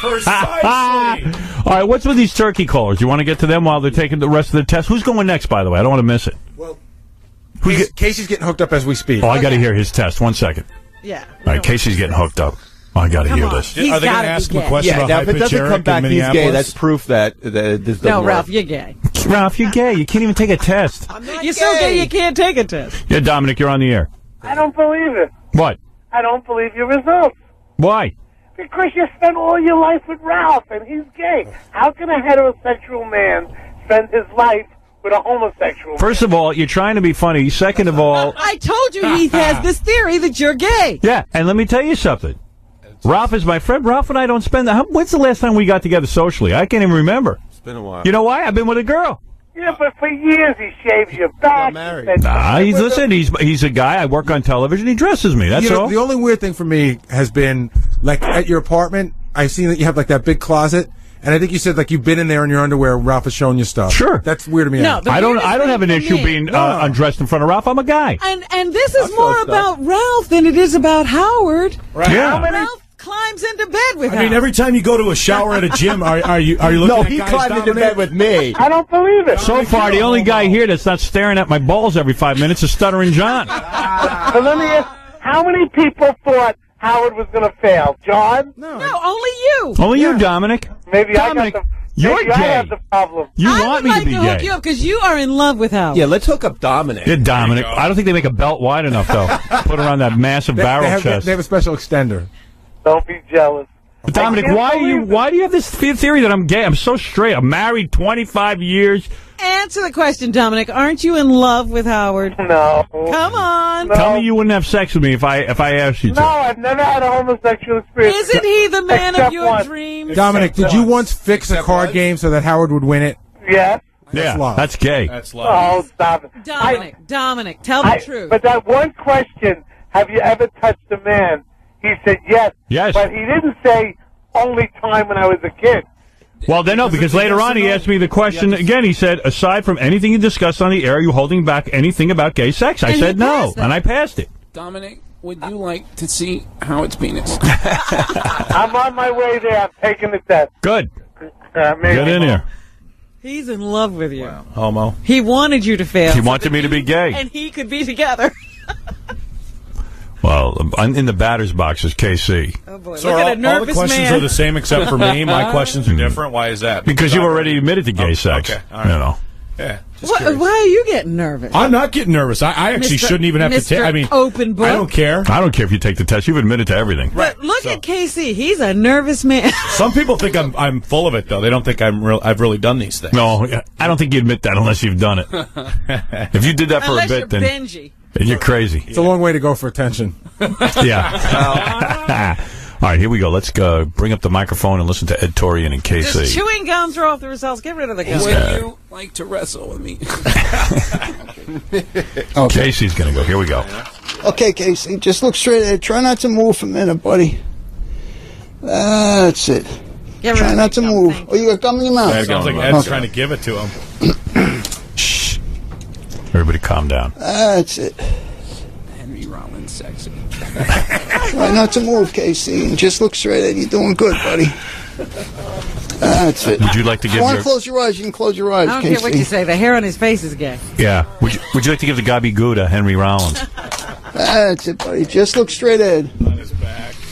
Precisely. All right, what's with these turkey callers? You want to get to them while they're taking the rest of the test? Who's going next, by the way? I don't want to miss it. Well, Who's Casey, get- Casey's getting hooked up as we speak. oh, I got to hear his test. One second. Yeah. All right, Casey's getting hooked up. I got to hear on. this. He's Are they gonna ask him a question Yeah, about now high if it pitch doesn't Eric come in back he's gay, Minneapolis? that's proof that, that this doesn't No, work. Ralph, you're gay. Ralph, you're gay. You can't even take a test. You're so gay you can't take a test. Yeah, Dominic, you're on the air. I don't believe it. What? I don't believe your results. Why? Because you spent all your life with Ralph and he's gay. How can a heterosexual man spend his life with a homosexual First of all, you're trying to be funny. Second of all, [LAUGHS] I told you he has this theory that you're gay. yeah, and let me tell you something. Ralph is my friend. Ralph and I don't spend. How, when's the last time we got together socially? I can't even remember. It's been a while. You know why? I've been with a girl. Yeah, but for years he shaves your back. he said- Nah, he's listen. He's he's a guy. I work on television. He dresses me. That's You know, all. The only weird thing for me has been like at your apartment. I've seen that you have like that big closet, and I think you said like you've been in there in your underwear. Ralph has shown you stuff. Sure, that's weird to me. No, the I don't. I don't have an issue me- being uh, undressed in front of Ralph. I'm a guy. And and this is more about Ralph than it is about Howard. Right. Yeah. Ralph climbs into bed with I mean, every time you go to a shower at a gym, are, are you are you looking No, at he guys climbed into bed with me. I don't believe it. So far, the only guy here that's not staring at my balls every five minutes is Stuttering John. [LAUGHS] But let me ask, how many people thought Howard was going to fail? John? No, only you. Only you, Dominic. Maybe Dominic, I got the. you're maybe I have the problem. You I want me like to be to hook gay? you up because you are in love with Howard. Yeah, let's hook up Dominic. Yeah, Dominic. I don't think they make a belt wide enough though. [LAUGHS] Put around that massive They, barrel they have, chest. they have a special extender. Don't be jealous. But Dominic, why are you? it. Why do you have this theory that I'm gay? I'm so straight. I'm married 25 years. Answer the question, Dominic. Aren't you in love with Howard? No. Come on. Tell me you wouldn't have sex with me if I if I asked you to. No, I've never had a homosexual experience. Isn't he the man of your one. dreams? Dominic, did you once fix a card game so that Howard would win it? Yes. yeah, love. that's gay. That's love. Oh, stop it. Dominic, Dominic, tell the truth. But that one question, have you ever touched a man? He said yes. Yes. But he didn't say only time when I was a kid. Well, then no, because later on he asked me the question again. He said, aside from anything you discussed on the air, are you holding back anything about gay sex? I And he said no, that. and I passed it. Dominic, would you like to see Howard's penis? [LAUGHS] I'm on my way there. I'm taking the test. Good. Uh, maybe. Get in here. He's in love with you. Homo. He wanted you to fail. He wanted me to be gay. And he could be together. [LAUGHS] Well, in the batter's box is KC. Oh boy, So look are at all, a all the questions man. are the same except for me. [LAUGHS] My questions are different. Why is that? Because you I'm- already admitted to gay Oh, sex. okay, all You know. Yeah. just Why, why are you getting nervous? I'm not getting nervous. I, I actually Mr. shouldn't even have to Mr. take. I mean, Open book. I don't care. I don't care if you take the test. You've admitted to everything. But look at Casey. He's a nervous man. [LAUGHS] Some people think I'm I'm full of it though. They don't think I'm real. I've really done these things. No, I don't think you admit that unless you've done it. [LAUGHS] if you did that for Unless a you're bit, then Benjy. You're crazy. It's a long way to go for attention. [LAUGHS] Yeah. [LAUGHS] All right, here we go. Let's go. Bring up the microphone and listen to Ed Torian and Does KC. chewing gum throw off the results? Get rid of the gum. Would you like to wrestle with me? [LAUGHS] Okay. Casey's going to go. Here we go. Okay, Casey, just look straight ahead. Try not to move for a minute, buddy. That's it. Get rid Try not to the gum. move. Oh, you got gum in your mouth. Sounds like Ed's Okay. trying to give it to him. Everybody calm down. Ah, that's it. Henry Rollins, sexy. [LAUGHS] Try not to move, Casey, and just look straight at You're doing good, buddy. Ah, that's it. Would you like to If give you want your... to close your eyes, you can close your eyes, I don't Casey. care what you say. The hair on his face is gay. Yeah. Would you, would you like to give the Gabi Goo to Henry Rollins? Ah, that's it, buddy. Just look straight ahead.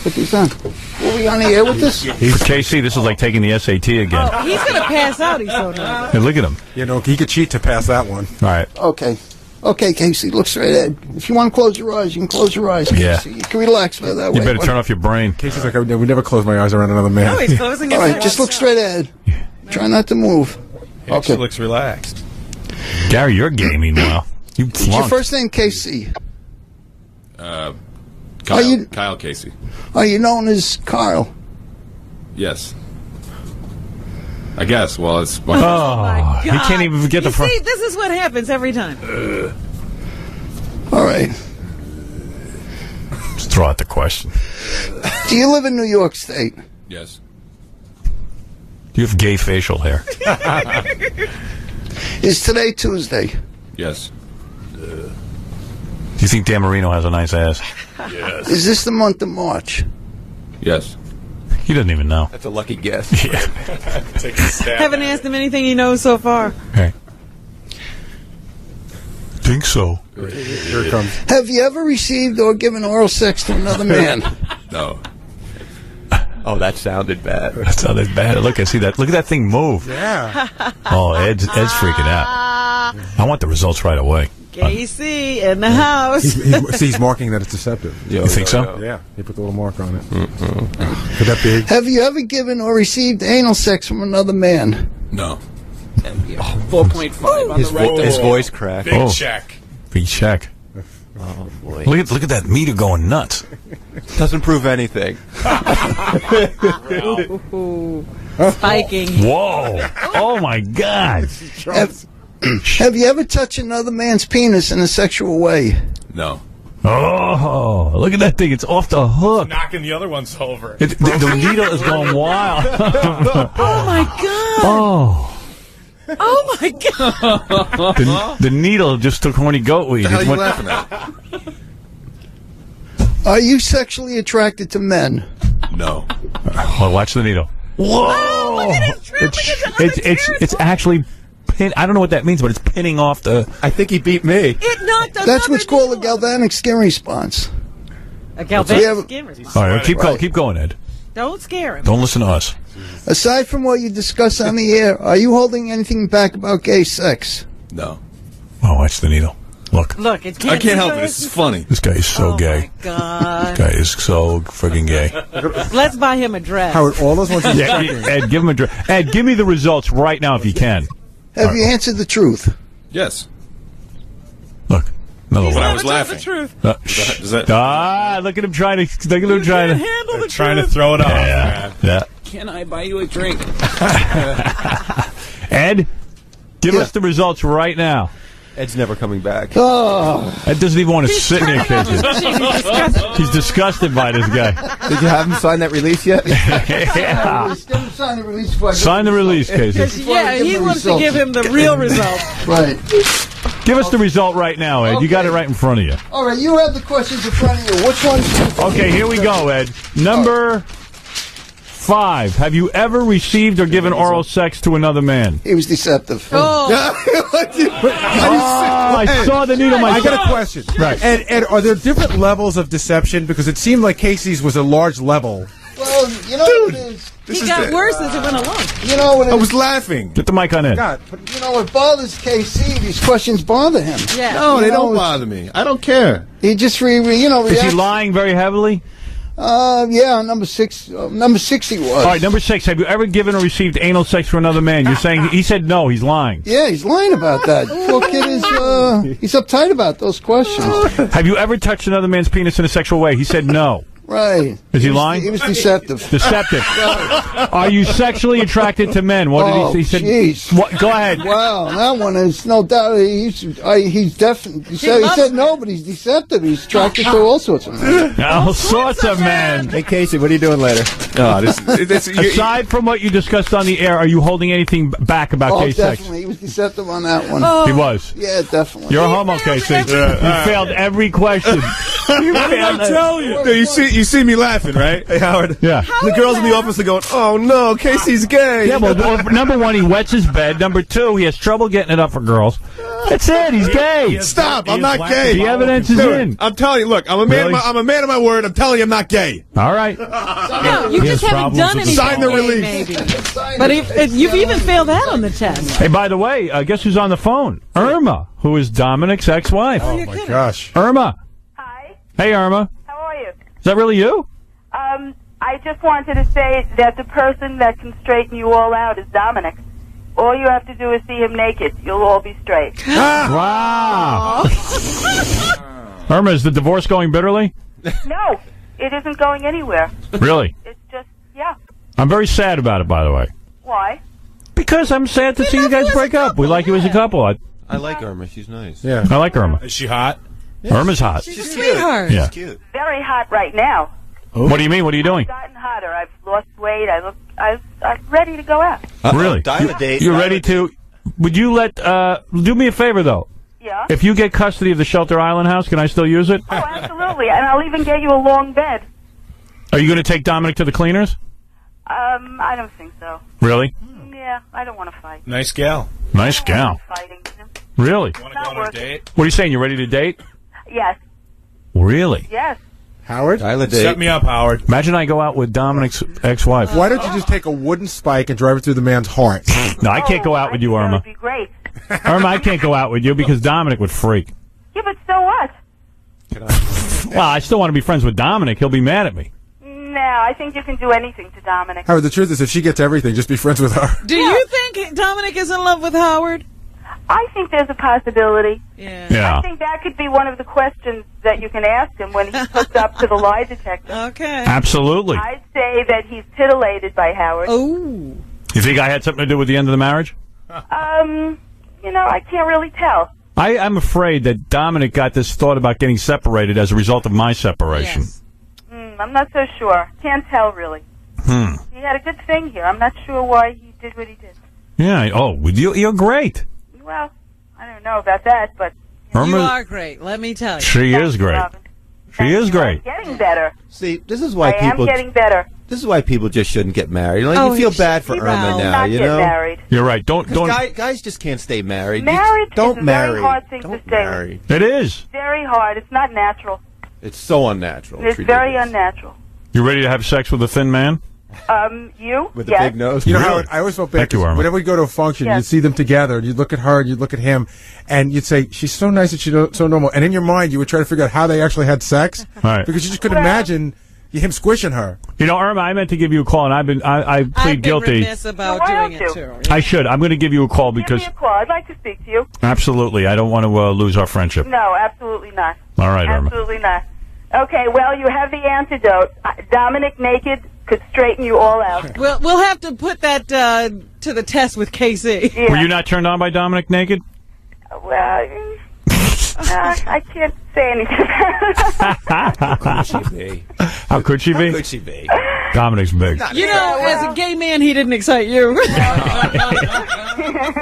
Put these on. Were we on the air with this? For KC, this is like taking the SAT again. Oh, he's gonna pass out. He's so nervous. Hey, look at him. You know, he could cheat to pass that one. All right. Okay. Okay, Casey, look straight ahead. If you want to close your eyes, you can close your eyes. Yeah. Casey. You can relax by that You way. You better turn off your brain. Casey's like, I would never close my eyes around another man. Oh, he's closing All his right, eyes. just look straight ahead. Try not to move. He Okay. looks relaxed. Gary, you're gaming now. You What's your first name, Casey? Uh, Are Kyle, you- Kyle Casey. Are you known as Carl? Yes. I guess. Well, it's my Oh, he oh, God. can't even get you the front. See, this is what happens every time. All right. Just throw out the question. Do you live in New York State? yes. You have gay facial hair. [LAUGHS] Is today Tuesday? Yes. Do you think Dan Marino has a nice ass? Yes. Is this the month of March? Yes. He doesn't even know. That's a lucky guess. [LAUGHS] Take a. Haven't asked him anything he knows so far. Hey. Think so. Here it comes. Have you ever received or given oral sex to another man? [LAUGHS] No. Oh, that sounded bad. That sounded bad. Look, I see that. Look at that thing move. Yeah. Oh, Ed's, Ed's freaking out. I want the results right away. Casey in the house. He's, he's, see, he's marking that it's deceptive. Yeah, You think so? Yeah, he put the little mark on it. Mm-hmm. Could that be? Have you ever given or received anal sex from another man? No. Four point five on His, the right. vo- his voice cracked. Big Oh. check. Big check. Oh boy. Look at look at that meter going nuts. Doesn't prove anything. [LAUGHS] Spiking. Whoa! Oh my God! Have, [CLEARS THROAT] have you ever touched another man's penis in a sexual way? No. Oh, look at that thing! It's off the hook. Knocking the other ones over. It, the, the needle is going wild. [LAUGHS] Oh my god. oh, Oh my god. the, the needle just took horny goat weed. What the hell It are you went- laughing at? Are you sexually attracted to men? No. Oh, watch the needle. Whoa! Oh it's, it's it's it's actually pin. I don't know what that means, but it's pinning off the. I think he beat me. It knocked us That's what's the called a galvanic skin response. A galvanic Yeah, but- skin response. All right, keep going. Keep going, Ed. Don't scare him. Don't listen to us. Aside from what you discuss on the air, are you holding anything back about gay sex? No. Oh, watch the needle. Look, Look, it's I can't help it. This is funny. this guy is so oh gay. my god. This guy is so friggin' gay. Let's buy him a dress. Howard, all those ones he's Yeah. Ed, give him a. Dr- Ed, give me the results right now if you can. Have you answered the truth? Yes. Look, another When one. I was Tell the laughing. truth. Uh, Does that- ah, look at him trying to. Look at him trying to. Handle the Trying to throw it off, Yeah, man. yeah. Can I buy you a drink? [LAUGHS] Ed, give Yeah. us the results right now. Ed's never coming back. Oh, Ed doesn't even want to sit near Casey. He's disgusted. He's disgusted by this guy. Did you have him sign that release yet? [LAUGHS] yeah. sign the release before Sign the release, Casey. Yeah, he wants to give him the real result. [LAUGHS] Right. Give us the result right now, Ed. You got it right in front of you. All right, you have the questions in front of you. Which one's Okay, here we go, Ed. Number five. Have you ever received or given oral sex to another man? He was deceptive. Oh, [LAUGHS] Oh, I saw the needle I got a question. Right. And, Ed, are there different levels of deception? Because it seemed like Casey's was a large level. Well, you know what it is. he got worse as it went along. You know what it I was laughing. Get the mic on Ed. God, You know it bothers KC? These questions bother him. Yeah. No, they know, don't bother me. I don't care. He just re, re you know Is he lying very heavily? Uh, yeah, number six, uh, number six he was. All right, number six. Have you ever given or received anal sex for another man? You're saying he said no. He's lying. Yeah, he's lying about that. Poor kid is, uh, he's uptight about those questions. Have you ever touched another man's penis in a sexual way? He said no. Right. Is he was- lying? He was deceptive. Deceptive. [LAUGHS] Are you sexually attracted to men? What did Oh, he, he said? jeez. What, go ahead. Wow, that one is no doubt. He's I, he's definitely. He, said, he said no, but he's deceptive. He's attracted to all sorts of men. [LAUGHS] All sorts of men. Hey, Casey, what are you doing later? Oh, this, [LAUGHS] this, you, Aside from what you discussed on the air, are you holding anything back about Oh, gay sex? definitely. He was deceptive on that one. Oh. He was. Yeah, definitely. You're a homo, Casey. You failed every question. You failed it. tell you. you see, you see me laughing, right? Hey, Howard. Yeah. The girls in the office are going, oh no, Casey's gay. Yeah, well, well, number one, he wets his bed. Number two, he has trouble getting it up for girls. That's it. He's gay. Stop! I'm not gay. The evidence is Dude, in. I'm telling you. Look, I'm a man. Really? Of my, I'm a man of my word. I'm telling you, I'm not gay. All right. No, you He just haven't done anything. Sign the gay, release. Maybe. [LAUGHS] But if, if you've even failed that on the test. Hey, by the way, uh, guess who's on the phone? Irma, who is Dominic's ex-wife. oh my gosh. Irma. Hi, Hey, Irma. How are you? Is that really you? Um, I just wanted to say that the person that can straighten you all out is Dominic. All you have to do is see him naked. You'll all be straight. [GASPS] Wow. Irma, is the divorce going bitterly? no, it isn't going anywhere. Really? It's just, yeah. I'm very sad about it, by the way. Why? Because I'm sad to see you guys break up. We like you as a couple. I, I like Irma. She's nice. Yeah. I like Irma. Is she hot? Irma's hot. She's a sweetheart. Yeah. Cute. Very hot right now. What do you mean? What are you doing? Gotten hotter. I've lost weight. I look. I, I'm ready to go out. Really? Dial a date. You're ready to? Would you let? uh Do me a favor, though. Yeah. If you get custody of the Shelter Island house, can I still use it? Oh, absolutely. And I'll even get you a long bed. Are you going to take Dominic to the cleaners? Um, I don't think so. Really? Yeah, I don't want to fight. Nice gal. Nice gal. Fighting. you? Really? Want to go Not on a worth date? What are you saying? You ready to date? Yes. Really? Yes. Howard, Set me up, Howard. Imagine I go out with Dominic's ex-wife. Why don't you just take a wooden spike and drive it through the man's heart? No, I can't go out with you, oh, Irma. That would be great. [LAUGHS] Irma, I can't go out with you because Dominic would freak. Yeah, but so what? Well, I still want to be friends with Dominic. He'll be mad at me. No, I think you can do anything to Dominic. Howard, the truth is, if she gets everything, just be friends with her. Do you think Dominic is in love with Howard? I think there's a possibility. Yeah. Yeah. I think that could be one of the questions that you can ask him when he's hooked up to the [LAUGHS] lie detector. Okay. Absolutely. I'd say that he's titillated by Howard. Oh. You think I had something to do with the end of the marriage? Um, you know, I can't really tell. I, I'm afraid that Dominic got this thought about getting separated as a result of my separation. Mm, I'm not so sure. Can't tell really. Hmm. He had a good thing here. I'm not sure why he did what he did. Yeah. Oh, you, you're great. Well, I don't know about that, but Irma, You are great. Let me tell you. she is great. She is great. getting better. See, this is why I am people. getting better. This is why people just shouldn't get married. Like Oh, you feel bad for Irma married. now. Not you know, married. you're right. Don't 'Cause don't. guy, guys just can't stay married. Married just don't is a marry. very hard thing don't to say. marry. It is. Very hard. It's not natural. It's so unnatural. It's very unnatural. You ready to have sex with a thin man? Um, you? With yes. a big nose. You know, Really? Howard, I always felt bad. Thank you, 'cause Irma. Whenever we go to a function, Yes. you'd see them together, and you'd look at her, and you'd look at him, and you'd say, "She's so nice and she's so normal." And in your mind, you would try to figure out how they actually had sex, [LAUGHS] Right. because you just couldn't imagine him squishing her. You know, Irma, I meant to give you a call, and I've been I, I plead I've been guilty. about Why doing it you? too. I should. I'm going to give you a call because Give me a call. I'd like to speak to you. absolutely, I don't want to uh, lose our friendship. No, absolutely not. All right, Irma. Absolutely not. Okay, well, you have the antidote. Uh, Dominic naked could straighten you all out. [LAUGHS] We'll we'll have to put that uh, to the test with KC. Were you not turned on by Dominic naked? Well, uh, I can't say anything. [LAUGHS] How could she be? How could she be? How could she be? Dominic's big. You know, as a gay man, he didn't excite you. [LAUGHS]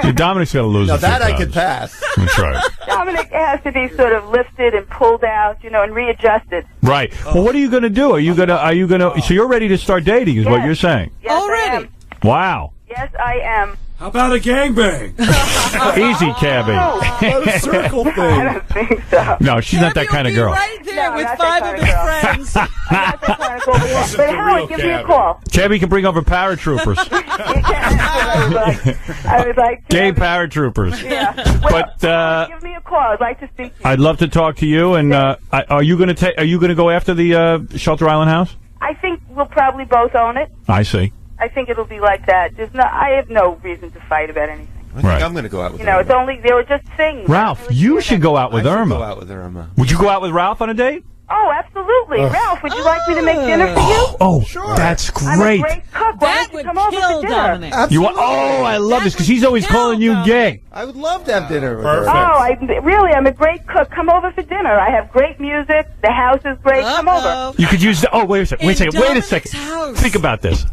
Yeah, Dominic's got to lose. No, a few that I times. could pass. That's right. [LAUGHS] Dominic has to be sort of lifted and pulled out, you know, and readjusted. Right. Well, what are you going to do? Are you going to? Are you going to? So you're ready to start dating? Is what Yes. you're saying? Yes, Already? Wow. Yes, I am. How about a gangbang? [LAUGHS] Easy, Cabbie. a [LAUGHS] circle thing. I don't think so. No, she's not that kind of girl. right there No, with five of his kind of friends. [LAUGHS] But Howard, give me a call. Cabbie can bring over paratroopers. I would like to. Gay paratroopers. Yeah. But uh, Give me a call. I'd like to speak to you. I'd love to talk to you. And uh, I, are you going to take? Are you going to go after the uh, Shelter Island house? I think we'll probably both own it. I see. I think it'll be like that. There's no. I have no reason to fight about anything. I think Right. I'm going to go out with You know, it's only they were just things. Ralph, you should go out with I Irma. go out with Irma. Would you go out with Ralph on a date? Oh, absolutely, Ugh. Ralph. Would you like me to make dinner for you? Oh, oh that's great. I'm a great. great cook. Why don't you come over for dinner? Dominic. You are, oh, I love this because he's always calling you gay. I would love to have dinner with Oh, her. I really, I'm a great cook. Come over for dinner. I have great music. The house is great. Come over. You could use the. Oh, wait a second. Wait a second. Wait a Dominic's second. house. Think about this.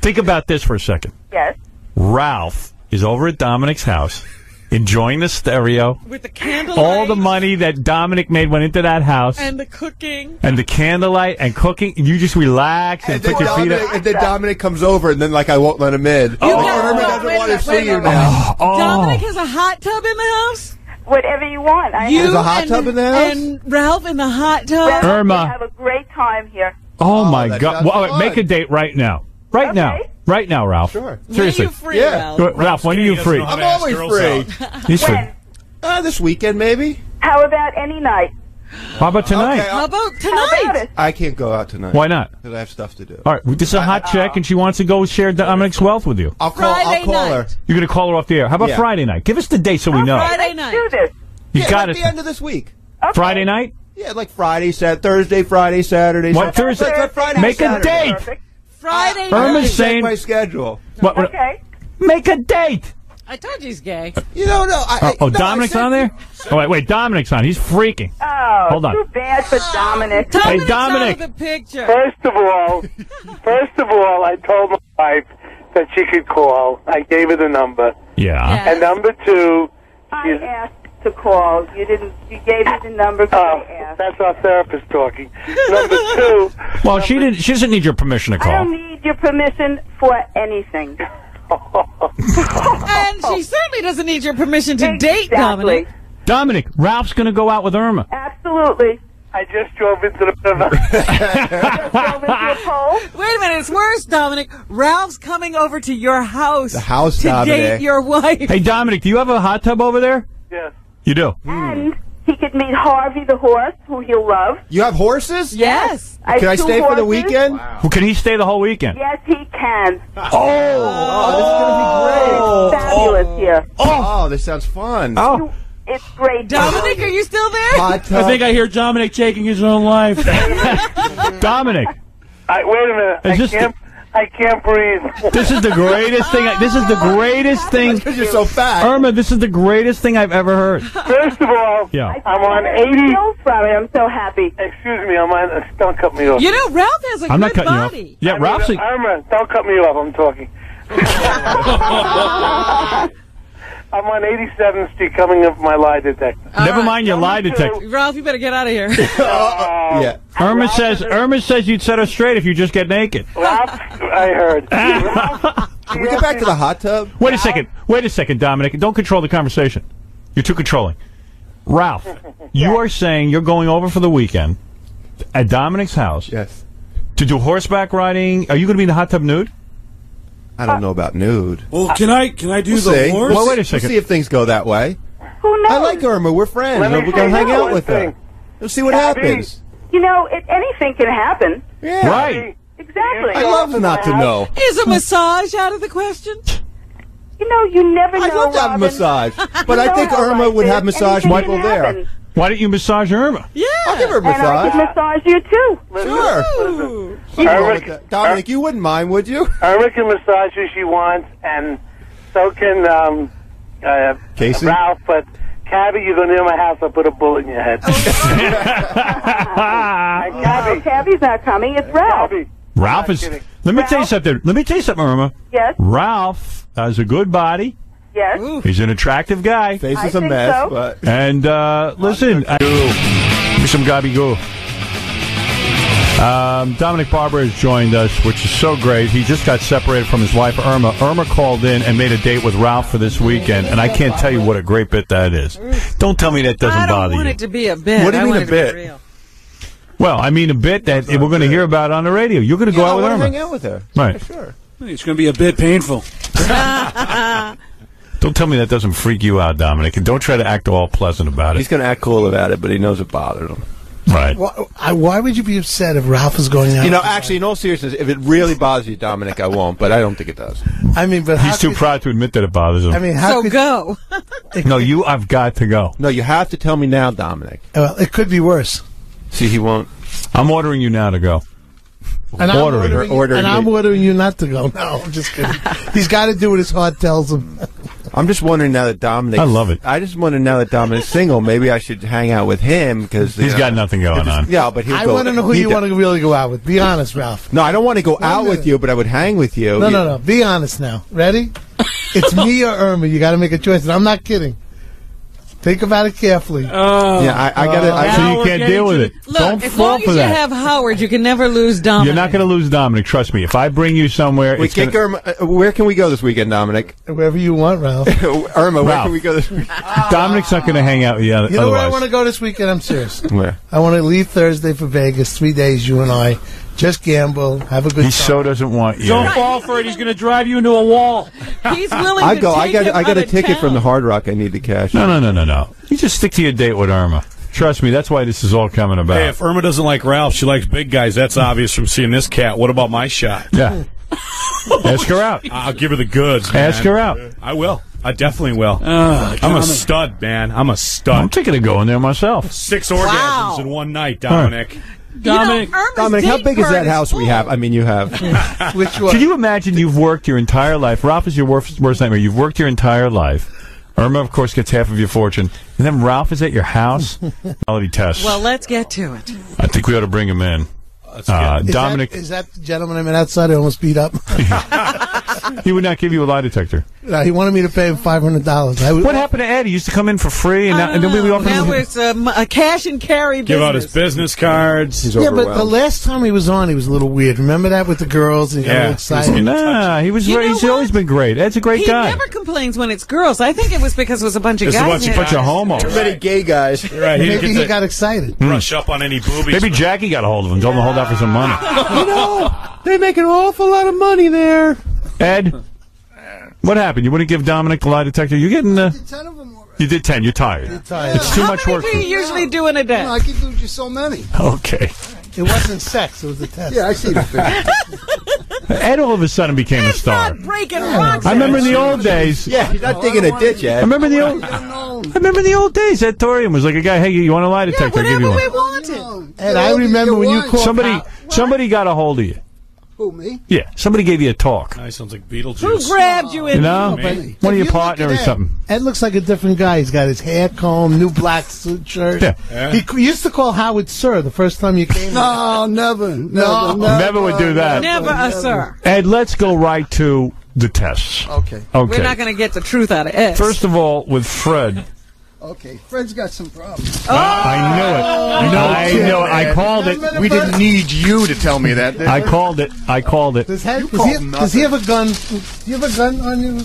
Think about this for a second. Yes. Ralph is over at Dominic's house, enjoying the stereo. With the candlelight. All the money that Dominic made went into that house. and the cooking. and the candlelight and cooking, you just relax and, And put your feet up. and then Dominic comes over, and then like I won't let him in. oh, got- Irma no, doesn't wait want to minute, wait see you minute. now. Oh. Dominic has a hot tub in the house. Whatever you want. I You have, There's a hot and, tub in the house? And Ralph in the hot tub. Ralph, Irma. we have a great time here. Oh, oh my God! Well, all right, make a date right now, right now, right now, Ralph. Sure. Seriously, When are you free, Yeah. Ralph? Go- Ralph, when are you free? I'm always free. He's free. Uh, this weekend, maybe. How about any night? How about tonight? Okay, How about How about tonight? I can't go out tonight. Why not? Because I have stuff to do. All right, this is a hot chick, and she wants to go share Dominic's wealth with you. I'll call. I'll call night. her. You're going to call her off the air. How about Yeah. Friday night? Give us the date so we know. Friday Let's night. do this. You yeah, got like it. the end of this week. Okay. Friday night. Yeah, like Friday, Sat Thursday, Friday, Saturday. What Saturday. Thursday? Like, like Friday, Make a date. Perfect. Friday Irma's night. Check saying- my schedule. What, what- Okay. Make a date. I told you he's gay. Uh, you don't know. I, Oh, oh, no, Dominic's said- on there. Oh wait, wait, Dominic's on. He's freaking. Oh, Hold on. too bad for oh, Dominic. Hey, Dominic's Dominic. out of the picture. First of all, [LAUGHS] first of all, I told my wife that she could call. I gave her the number. Yeah. Yeah. And number two, I asked to call. You didn't. You gave me the number. oh, that's our therapist talking. number two, [LAUGHS] Well, she didn't. She doesn't need your permission to call. I call. don't need your permission for anything. [LAUGHS] [LAUGHS] And she certainly doesn't need your permission to date Dominic. Dominic, Ralph's going to go out with Irma. Absolutely. I just drove into the river. Wait a minute, it's worse, Dominic. Ralph's coming over to your house. The house, to date your wife. Hey, Dominic, do you have a hot tub over there? Yes. You do. And he could meet Harvey the horse, who he'll love. You have horses? Yes. I have Can I two stay for the horses. weekend? Well, can he stay the whole weekend? Yes, he can. [LAUGHS] Oh, oh, this is going to be It's fabulous oh. here. Oh, oh, this sounds fun. Oh. It's great. Dominic, are you still there? Hot tub. I think I hear Dominic taking his own life. [LAUGHS] Dominic, I, wait a minute. Is I this can't. I can't breathe. this is the greatest thing. I, this is the greatest [LAUGHS] thing. Because you're so fat. Irma, this is the greatest thing I've ever heard. First of all, Yeah. I'm on Eighty 80. skills from it. I'm so happy. Excuse me, I'm on. Don't cut me off. You know, Ralph has a I'm good not cutting body. you off. Yeah, I Ralph's. a- Irma, don't cut me off. I'm talking. [LAUGHS] [LAUGHS] I'm on 87th Street coming up my lie detector. Never mind your lie detector. Ralph, you better get out of here. [LAUGHS] Uh, yeah. Irma says. Irma says you'd set her straight if you just get naked. Ralph, I heard. [LAUGHS] Can we get back to the hot tub? Wait a second. Wait a second, Dominic. Don't control the conversation. You're too controlling. Ralph, [LAUGHS] you are saying you're going over for the weekend at Dominic's house Yes. to do horseback riding. Are you going to be in the hot tub nude? I don't know about nude. Well, can I can I do We'll the see. horse? Well, wait a We'll second. see if things go that way. Who knows? I like Irma. We're friends. We're going to hang out with thing. her. We'll see what Gabby. happens. You know, it, anything can happen. Yeah. Right. Exactly. I love not to know. Is a massage out of the question? You know, you never know. I'd love to have a massage, [LAUGHS] but I think Irma life would have massage Anything people there. happen. Why don't you massage Irma? Yeah. I'll give her a massage. And I massage. can massage you too. Sure. Ooh. Nothing wrong Irma, with that. Dominic, you wouldn't mind, would you? [LAUGHS] Irma can massage who she wants, and so can um, uh, Casey? Ralph. But Cabbie, you're going to my house. I'll put a bullet in your head. [LAUGHS] and No, Cabbie, Tabby's not coming. It's Ralph. Cabbie. Ralph is. kidding. Let me tell you something. Let me tell you something, Irma. Yes. Ralph has a good body. Yes. He's an attractive guy. Face is a think mess, so. but And uh, listen, I, give me some gabigoo. Um, Dominic Barbara has joined us, which is so great. He just got separated from his wife Irma. Irma called in and made a date with Ralph for this weekend, and I can't tell you what a great bit that is. Don't tell me that doesn't I don't bother want you. it to be a bit. What do you I mean a it to be bit? Well, I mean a bit that we're going to hear about on the radio. You're going to go yeah, I out with want to Irma, hang out with her. right? Sure. It's going to be a bit painful. [LAUGHS] Don't tell me that doesn't freak you out, Dominic, and don't try to act all pleasant about it. He's going to act cool about it, but he knows it bothered him. Right? Why, I- why would you be upset if Ralph is going out? You know, actually, in all seriousness, if it really bothers you, Dominic, I won't, but I don't think it does. I mean, but He's too proud to admit that it bothers him. I mean, how So could, go. no, you. I've got to go. No, you have to tell me now, Dominic. well, it could be worse. See, he won't. I'm ordering you now to go. And I'm Ordering. ordering, Ordering and I'm ordering you not to go. No, I'm just kidding. [LAUGHS] He's got to do what his heart tells him. I'm just wondering now that Dominic. I love it. I just wonder now that Dominic's single. Maybe I should hang out with him because He's got nothing going on. Yeah, but he'll I go- want to know who you want to really go out with. Be honest, Ralph. No, I don't want to go out with minute. you, but I would hang with you. No, You- no, no. Be honest now. Ready? It's me or Irma. You got to make a choice, and I'm not kidding. Think about it carefully. Oh. Yeah, I, I got it. Now So you can't deal with it. Look, Don't as fall long for as you that. have Howard, you can never lose Dominic. You're not going to lose Dominic. Trust me. If I bring you somewhere, Wait, it's get gonna, Irma, uh, where can we go this weekend, Dominic? Wherever you want, Ralph. [LAUGHS] Irma, where Ralph. can we go this weekend? Dominic's not going to hang out with you. You know where I otherwise. want to go this weekend? I'm serious. Where? I want to leave Thursday for Vegas. Three days, you and I. Just gamble, have a good He time. so doesn't want you. Don't fall for it. He's going to drive you into a wall. [LAUGHS] He's willing I to go. I got. I got a of ticket from the. Hard Rock. I need to cash. No, no, no, no, no. You just stick to your date with Irma. Trust me. That's why this is all coming about. Hey, if Irma doesn't like Ralph, she likes big guys. That's obvious from seeing this cat. What about my shot? yeah. [LAUGHS] Ask her out. I'll give her the goods. man. Ask her out. I will. I definitely will. Uh, I'm a stud, man. I'm a I'm stud. taking a go in there myself. Six orgasms Wow. in one night, Dominic. Dominic. You know, Dominic, how big is that house we have? I mean, you have. [LAUGHS] Which one? Can you imagine you've worked your entire life? Ralph is your worst, worst nightmare. You've worked your entire life. Irma, of course, gets half of your fortune. And then Ralph is at your house? [LAUGHS] Quality test. Well, let's get to it. I think we ought to bring him in. Uh, Is Dominic. That, is that the gentleman I met outside? I almost beat up. [LAUGHS] he would not give you a lie detector. No, he wanted me to pay him five hundred dollars. What happened to Ed? He used to come in for free, and, now, and then we offered Now him. it's um, a cash and carry Give out his business cards. yeah, but the last time he was on, he was a little weird. Remember that with the girls? And he Yeah, all excited. nah, he was. You very- know he's always been great. Ed's a great he guy. He never complains when it's girls. I think it was because it was a bunch of It's a guys. bunch of- in bunch it. of homos. Too many gay guys. Right, he Maybe he got excited. brush up on any boobies. Maybe Jackie got a hold of him. Told him to hold out for some money. you know, they make an awful lot of money there. Ed, what happened? You wouldn't give Dominic the lie detector? You getting? Uh, you did ten. You're tired. It's too How much many work. do you you. usually do in a day? I can do just so many. Okay. It wasn't sex. It was a test. Yeah, I see the thing. [LAUGHS] Ed all of a sudden became a star. not Breaking rocks. I remember in the old days. Yeah, he's not digging a ditch, I Ed. remember in the old. I remember the old days. Ed Torium was like a guy. Hey, you want a lie detector? I'll give you Whatever one. we wanted. And I remember when you called Somebody, somebody got a hold of you. Who, me? Yeah, somebody gave you a talk. That sounds like Beetlejuice. Who grabbed you in? You know, Me. one of your If you look partner or Ed, something. Ed looks like a different guy. He's got his hair combed, new black suit shirt. Yeah. Yeah. He c- used to call Howard Sir the first time you came. No, [LAUGHS] never, never, No. never. Never would do that. Never a sir. Ed, let's go right to the tests. Okay, Okay. We're not going to get the truth out of Ed. First of all, with Fred, okay. Fred's got some problems. I knew it. I knew it. I called it. We didn't need you to tell me that. I called it. I called it. Does, Ed, does, call he, does he have a gun? Do you have a gun on you?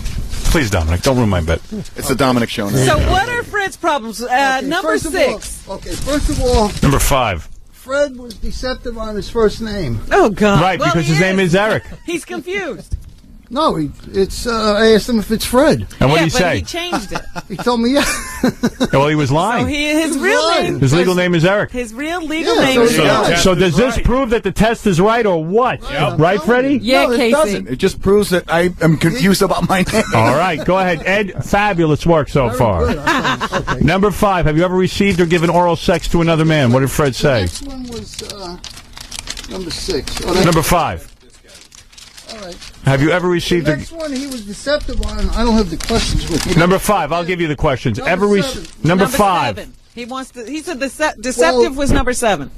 Please, Dominic, don't ruin my bet. It's the Dominic show now. So what are Fred's problems? Uh, Okay, number six. all- okay, first of all, Number five. Fred was deceptive on his first name. Oh God! Right, Well, because he his name is Eric. [LAUGHS] He's confused. No, he, it's. Uh, I asked him if it's Fred. And what yeah, did he but say? he changed it. [LAUGHS] He told me yeah. well, he was So lying. he, his He's real lying. name. His legal name is Eric. His real legal Yeah, name. so is he So, so does this right. prove that the test is right or what? Right, Freddie? Yeah, no, it Casey. doesn't. It just proves that I am confused about my name. All right, go ahead. Ed, fabulous work so far. Good, okay, okay. Number five, have you ever received or given oral sex to another man? What did Fred say? Next one was uh, number six. Oh, Number five, all right. have you ever received or... next one he was deceptive on. I don't have the questions with me. Number five, I'll give you the questions. Number ever seven. received... Number, five. Seven. He wants to. He said the se- deceptive Well- was number seven.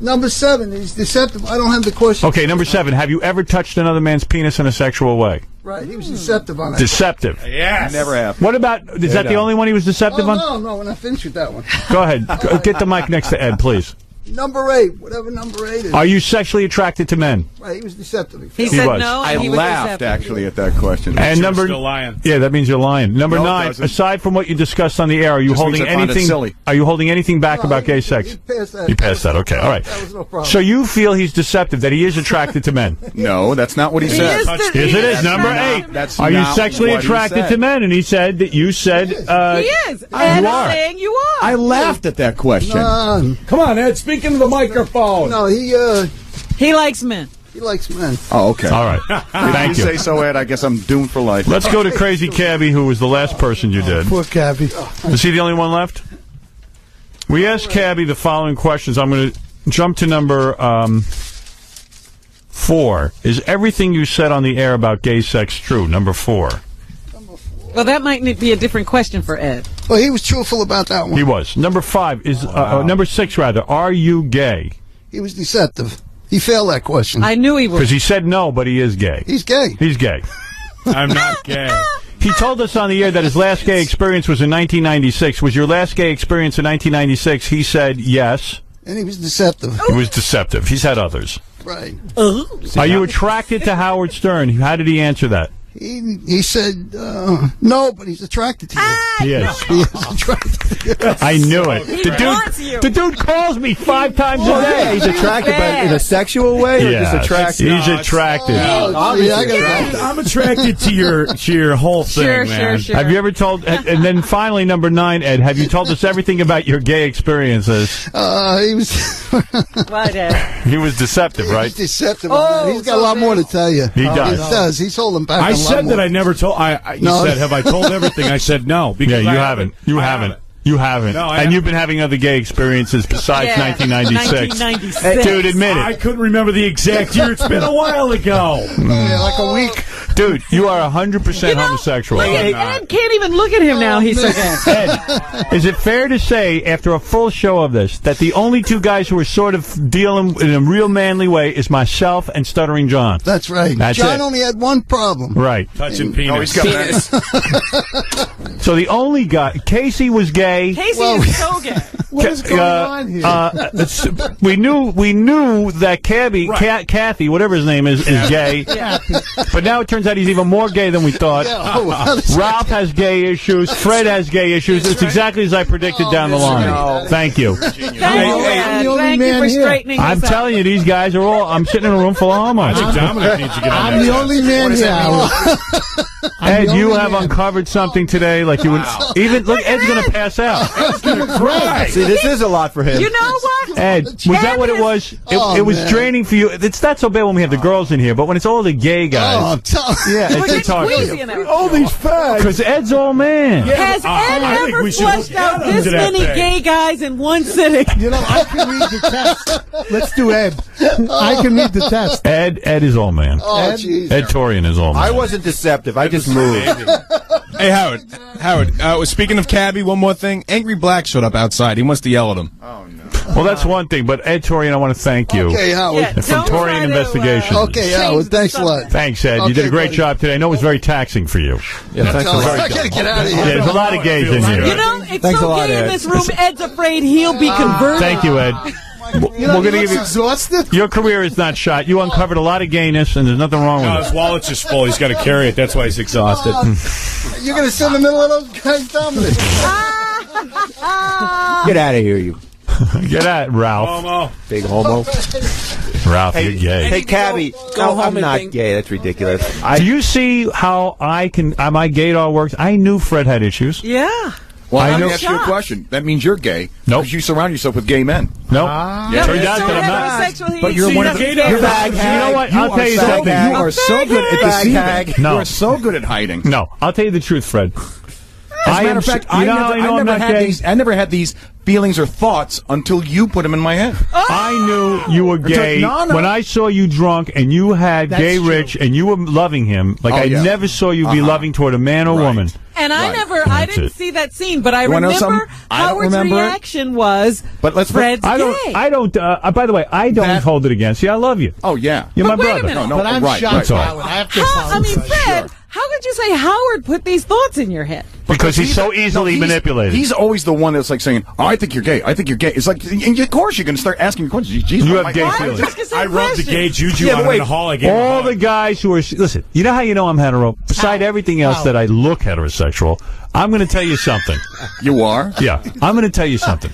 Number seven, he's deceptive. I don't have the questions. Okay, number seven, have you ever touched another man's penis in a sexual way? Right, he was deceptive on that. Deceptive. Yes. Never have. What about... Is that the only one he was deceptive Oh, on? no, no, we're not finished with that one. Go ahead. Go- Get the mic next to Ed, please. Number eight, whatever number eight is. Are you sexually attracted to men? Right, he was deceptive. He, He said was. no. I he laughed deceptive. actually at that question. And You're number still lying. Yeah, that means you're lying. Number No, nine. Aside from what you discussed on the air, are you Just holding means I found it anything? silly. Are you holding anything back No, about he- gay he sex? passed that. You passed that. Okay, all right. That was no problem. So you feel he's deceptive, that he is attracted to men. [LAUGHS] No, that's not what he, He said. is the- Yes, it is. is Number attracted eight. That's Are you sexually attracted to men? And he said that you said uh, He is. you are. I'm saying you are. I laughed at that question. Uh, Come on, Ed. Speak into the microphone. no, he uh, he likes men. he likes men. Oh, okay. All right. If [LAUGHS] Thank you say so, Ed, I guess I'm doomed for life. Let's go to Crazy Cabbie, who was the last person you did. Poor Cabbie. Is he the only one left? We asked Cabbie the following questions. I'm going to jump to number um, four. Is everything you said on the air about gay sex true? Number four. Well, that might be a different question for Ed. Well, he was truthful about that one. He was. Number five is uh, uh, number six rather. Are you gay? He was deceptive. He failed that question. I knew he was. Because he said no, but he is gay. He's gay. He's gay. [LAUGHS] I'm not gay. He told us on the air that his last gay experience was in 1996. Was your last gay experience in 1996? He said yes. And he was deceptive. He was deceptive. He's had others. Right. Are you attracted to Howard Stern? How did he answer that? He he said uh, no, but he's attracted to you. He is. He is attracted to you. [LAUGHS] I knew it. He The wants you. dude, the dude calls me five times a day. He's attracted, but in a sexual way, or just attracted? he's attracted. Oh, gee, I got I'm attracted to your to your whole thing, Sure, man. sure, sure. Have you ever told? And and then finally, number nine, Ed. Have you told us everything about your gay experiences? Uh, he was Right, Ed. He was deceptive, right? he's deceptive. Oh, He's got a lot bad. more to tell you. He does. He does. He's holding back. I a lot said that I never told. I, I you No. said, have I told everything? I said no. Because Yeah, you I haven't. You I haven't. You haven't. No, I and haven't. you've been having other gay experiences besides Yeah, 1996. 1996. Dude, admit it. I couldn't remember the exact year. It's been a while ago. [LAUGHS] Yeah, like a week. Dude, you are 100% homosexual. Look at Ed can't even look at him now. He's [LAUGHS] so Ed, is it fair to say, after a full show of this, that the only two guys who are sort of dealing in a real manly way is myself and Stuttering John? That's right. That's John it. only had one problem. Right. Touching penis. penis. [LAUGHS] So the only guy, Casey was gay. Casey is so gay. [LAUGHS] What is going Uh, on here? uh, it's- we knew we knew that Cabbie, Ca- Kathy, whatever his name is, is gay. But now it turns out he's even more gay than we thought. [LAUGHS] Yeah, oh, well, that's- Ralph has gay issues. Fred has gay issues. It's exactly as I predicted Oh, down the line. Thank you. Thank you, I'm the only Thank you for here. straightening I'm this out. telling you, these guys are all. I'm sitting in a room full of homos. I think Dominic needs to get on I'm the only man here. [LAUGHS] Howard. I'm Ed, you have man. uncovered something today, like you would. [LAUGHS] Even look, Ed's going to pass out. See, this is a lot for him. You know what? Ed, was that what it was? It, Oh, it was man. draining for you. It's not so bad when we have the girls in here, but when it's all the gay Oh, guys, I'm yeah, it's, it's hard. queasy in our All these fags. Because Ed's all man. Has Uh, Ed I ever flushed out into this many thing. gay guys in one sitting? You know, I can read the test. Let's do Ed. I can read the test. Ed, Ed is all man. Oh, Ed? Ed Torian is all man. I wasn't deceptive. I just moved. [LAUGHS] Hey, Howard. Howard, uh, speaking of Cabbie, one more thing. Angry Black showed up outside. He wants to yell at him. Oh, no. Well, that's one thing, but Ed Torian, I want to thank you. Okay, Howard. Yeah, From don't Torian to, uh, Investigations. Okay, Howard. Thanks a lot. Thanks, Ed. you did a great buddy. job today. I know it was very taxing for you. Yeah, thanks Tell for us. I gotta get out of Yeah, there's a lot of gays in here. You know, it's Thanks a lot, in Ed. this room. Ed's afraid he'll be converted. Thank you, Ed. You know, We're he going to looks give you. exhausted. Your career is not shot. You uncovered a lot of gayness, and there's nothing wrong No, with his it. wallet's just full. He's got to carry it. That's why he's exhausted. You're gonna sit in the middle of those guys, Dominic. [LAUGHS] Get out of here, you [LAUGHS] Get out, Ralph. Homo. big homo. [LAUGHS] Ralph, Hey, you're gay. hey, Cabbie. go No, home I'm and not think- gay. That's ridiculous. Do I, you see how I can uh, my gaydar works? I knew Fred had issues. Yeah. Well, I let me know- ask you a question. That means you're gay. Nope. Because you surround yourself with gay men. No, Ah. Yeah, turns out that I'm not. But you're he one of the doesn't you're care. bag You know what? I'll tell you so something. good- You are so good at Bag deceiving. No. You are so good at hiding. No, I'll tell you the truth, Fred. As a I matter of fact, I know never, how I know I I'm never not had gay? these. I never had these feelings or thoughts until you put them in my head. I knew you were gay No, no. when I saw you drunk and you had That's gay true. Rich and you were loving him. Like Oh, I yeah. never saw you be Uh-uh. loving toward a man or Right. woman. And I Right. never, I didn't it. see that scene, but I You wanna know remember? I Howard's remember it. reaction was, But let's- Fred's I don't. gay. I don't. Uh, uh, by the way, I don't That- hold it against you. I love you. Oh yeah. You're But my wait brother. minute. No, no, but I'm right, shocked, right. Howard. I have to how, I mean, apologize. Fred, how could you say Howard put these thoughts in your head? Because he's so easily he's- manipulated. He's always the one that's like saying, "Oh, I think you're gay. I think you're gay." It's like, and of course, you're going to start asking me questions. Jesus, You oh have gay God. feelings. I rubbed the gay juju Yeah, on but him wait. in the hall. I gave All hug. the guys who are listen, you know how you know I'm hetero. Beside everything else How? that I look heterosexual, I'm going to tell you something. You are. Yeah, I'm going to tell you something.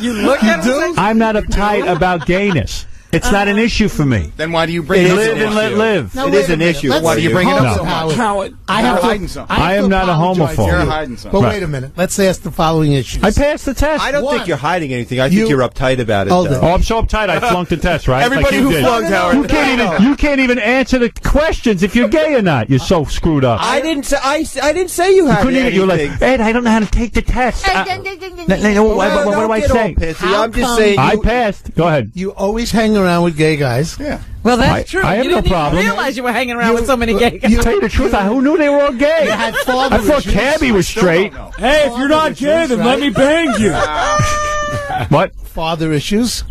You look at him. I'm not uptight about gayness. It's not an issue for me. Then why do you bring it up? Live and let live. Now, It wait is a an minute. issue. Let's Why do you bring it hold up on, so much? Howard. Howard, I you're have to, hiding something. I, have am to not a apologize. homophobe. You're hiding something. But Right. wait a minute. Let's ask the following issues. I passed the test. I don't One. think you're hiding anything. I You- think you're uptight about it. Hold though. it. Oh, I'm so uptight. I flunked the test, right? Everybody Like you who flunked, Howard. You can't even. You can't even answer the questions if you're gay or not. You're so screwed up. I didn't say. I, s- I didn't say you You had couldn't even. You're anything. like Ed. I don't know how to take the test. Uh, n- n- what, what, what Don't do I get all say? pissy. I'm just saying. I you- passed. Go ahead. You always hang around with gay guys. Yeah. Well, that's I- true. I have you no didn't problem. Even realize you were hanging around with so many gay guys. You tell you the truth, I, who knew they were all gay? You had I thought issues. Cabbie was straight. Hey, if you're not gay, then let me bang you. [LAUGHS] What? Father issues.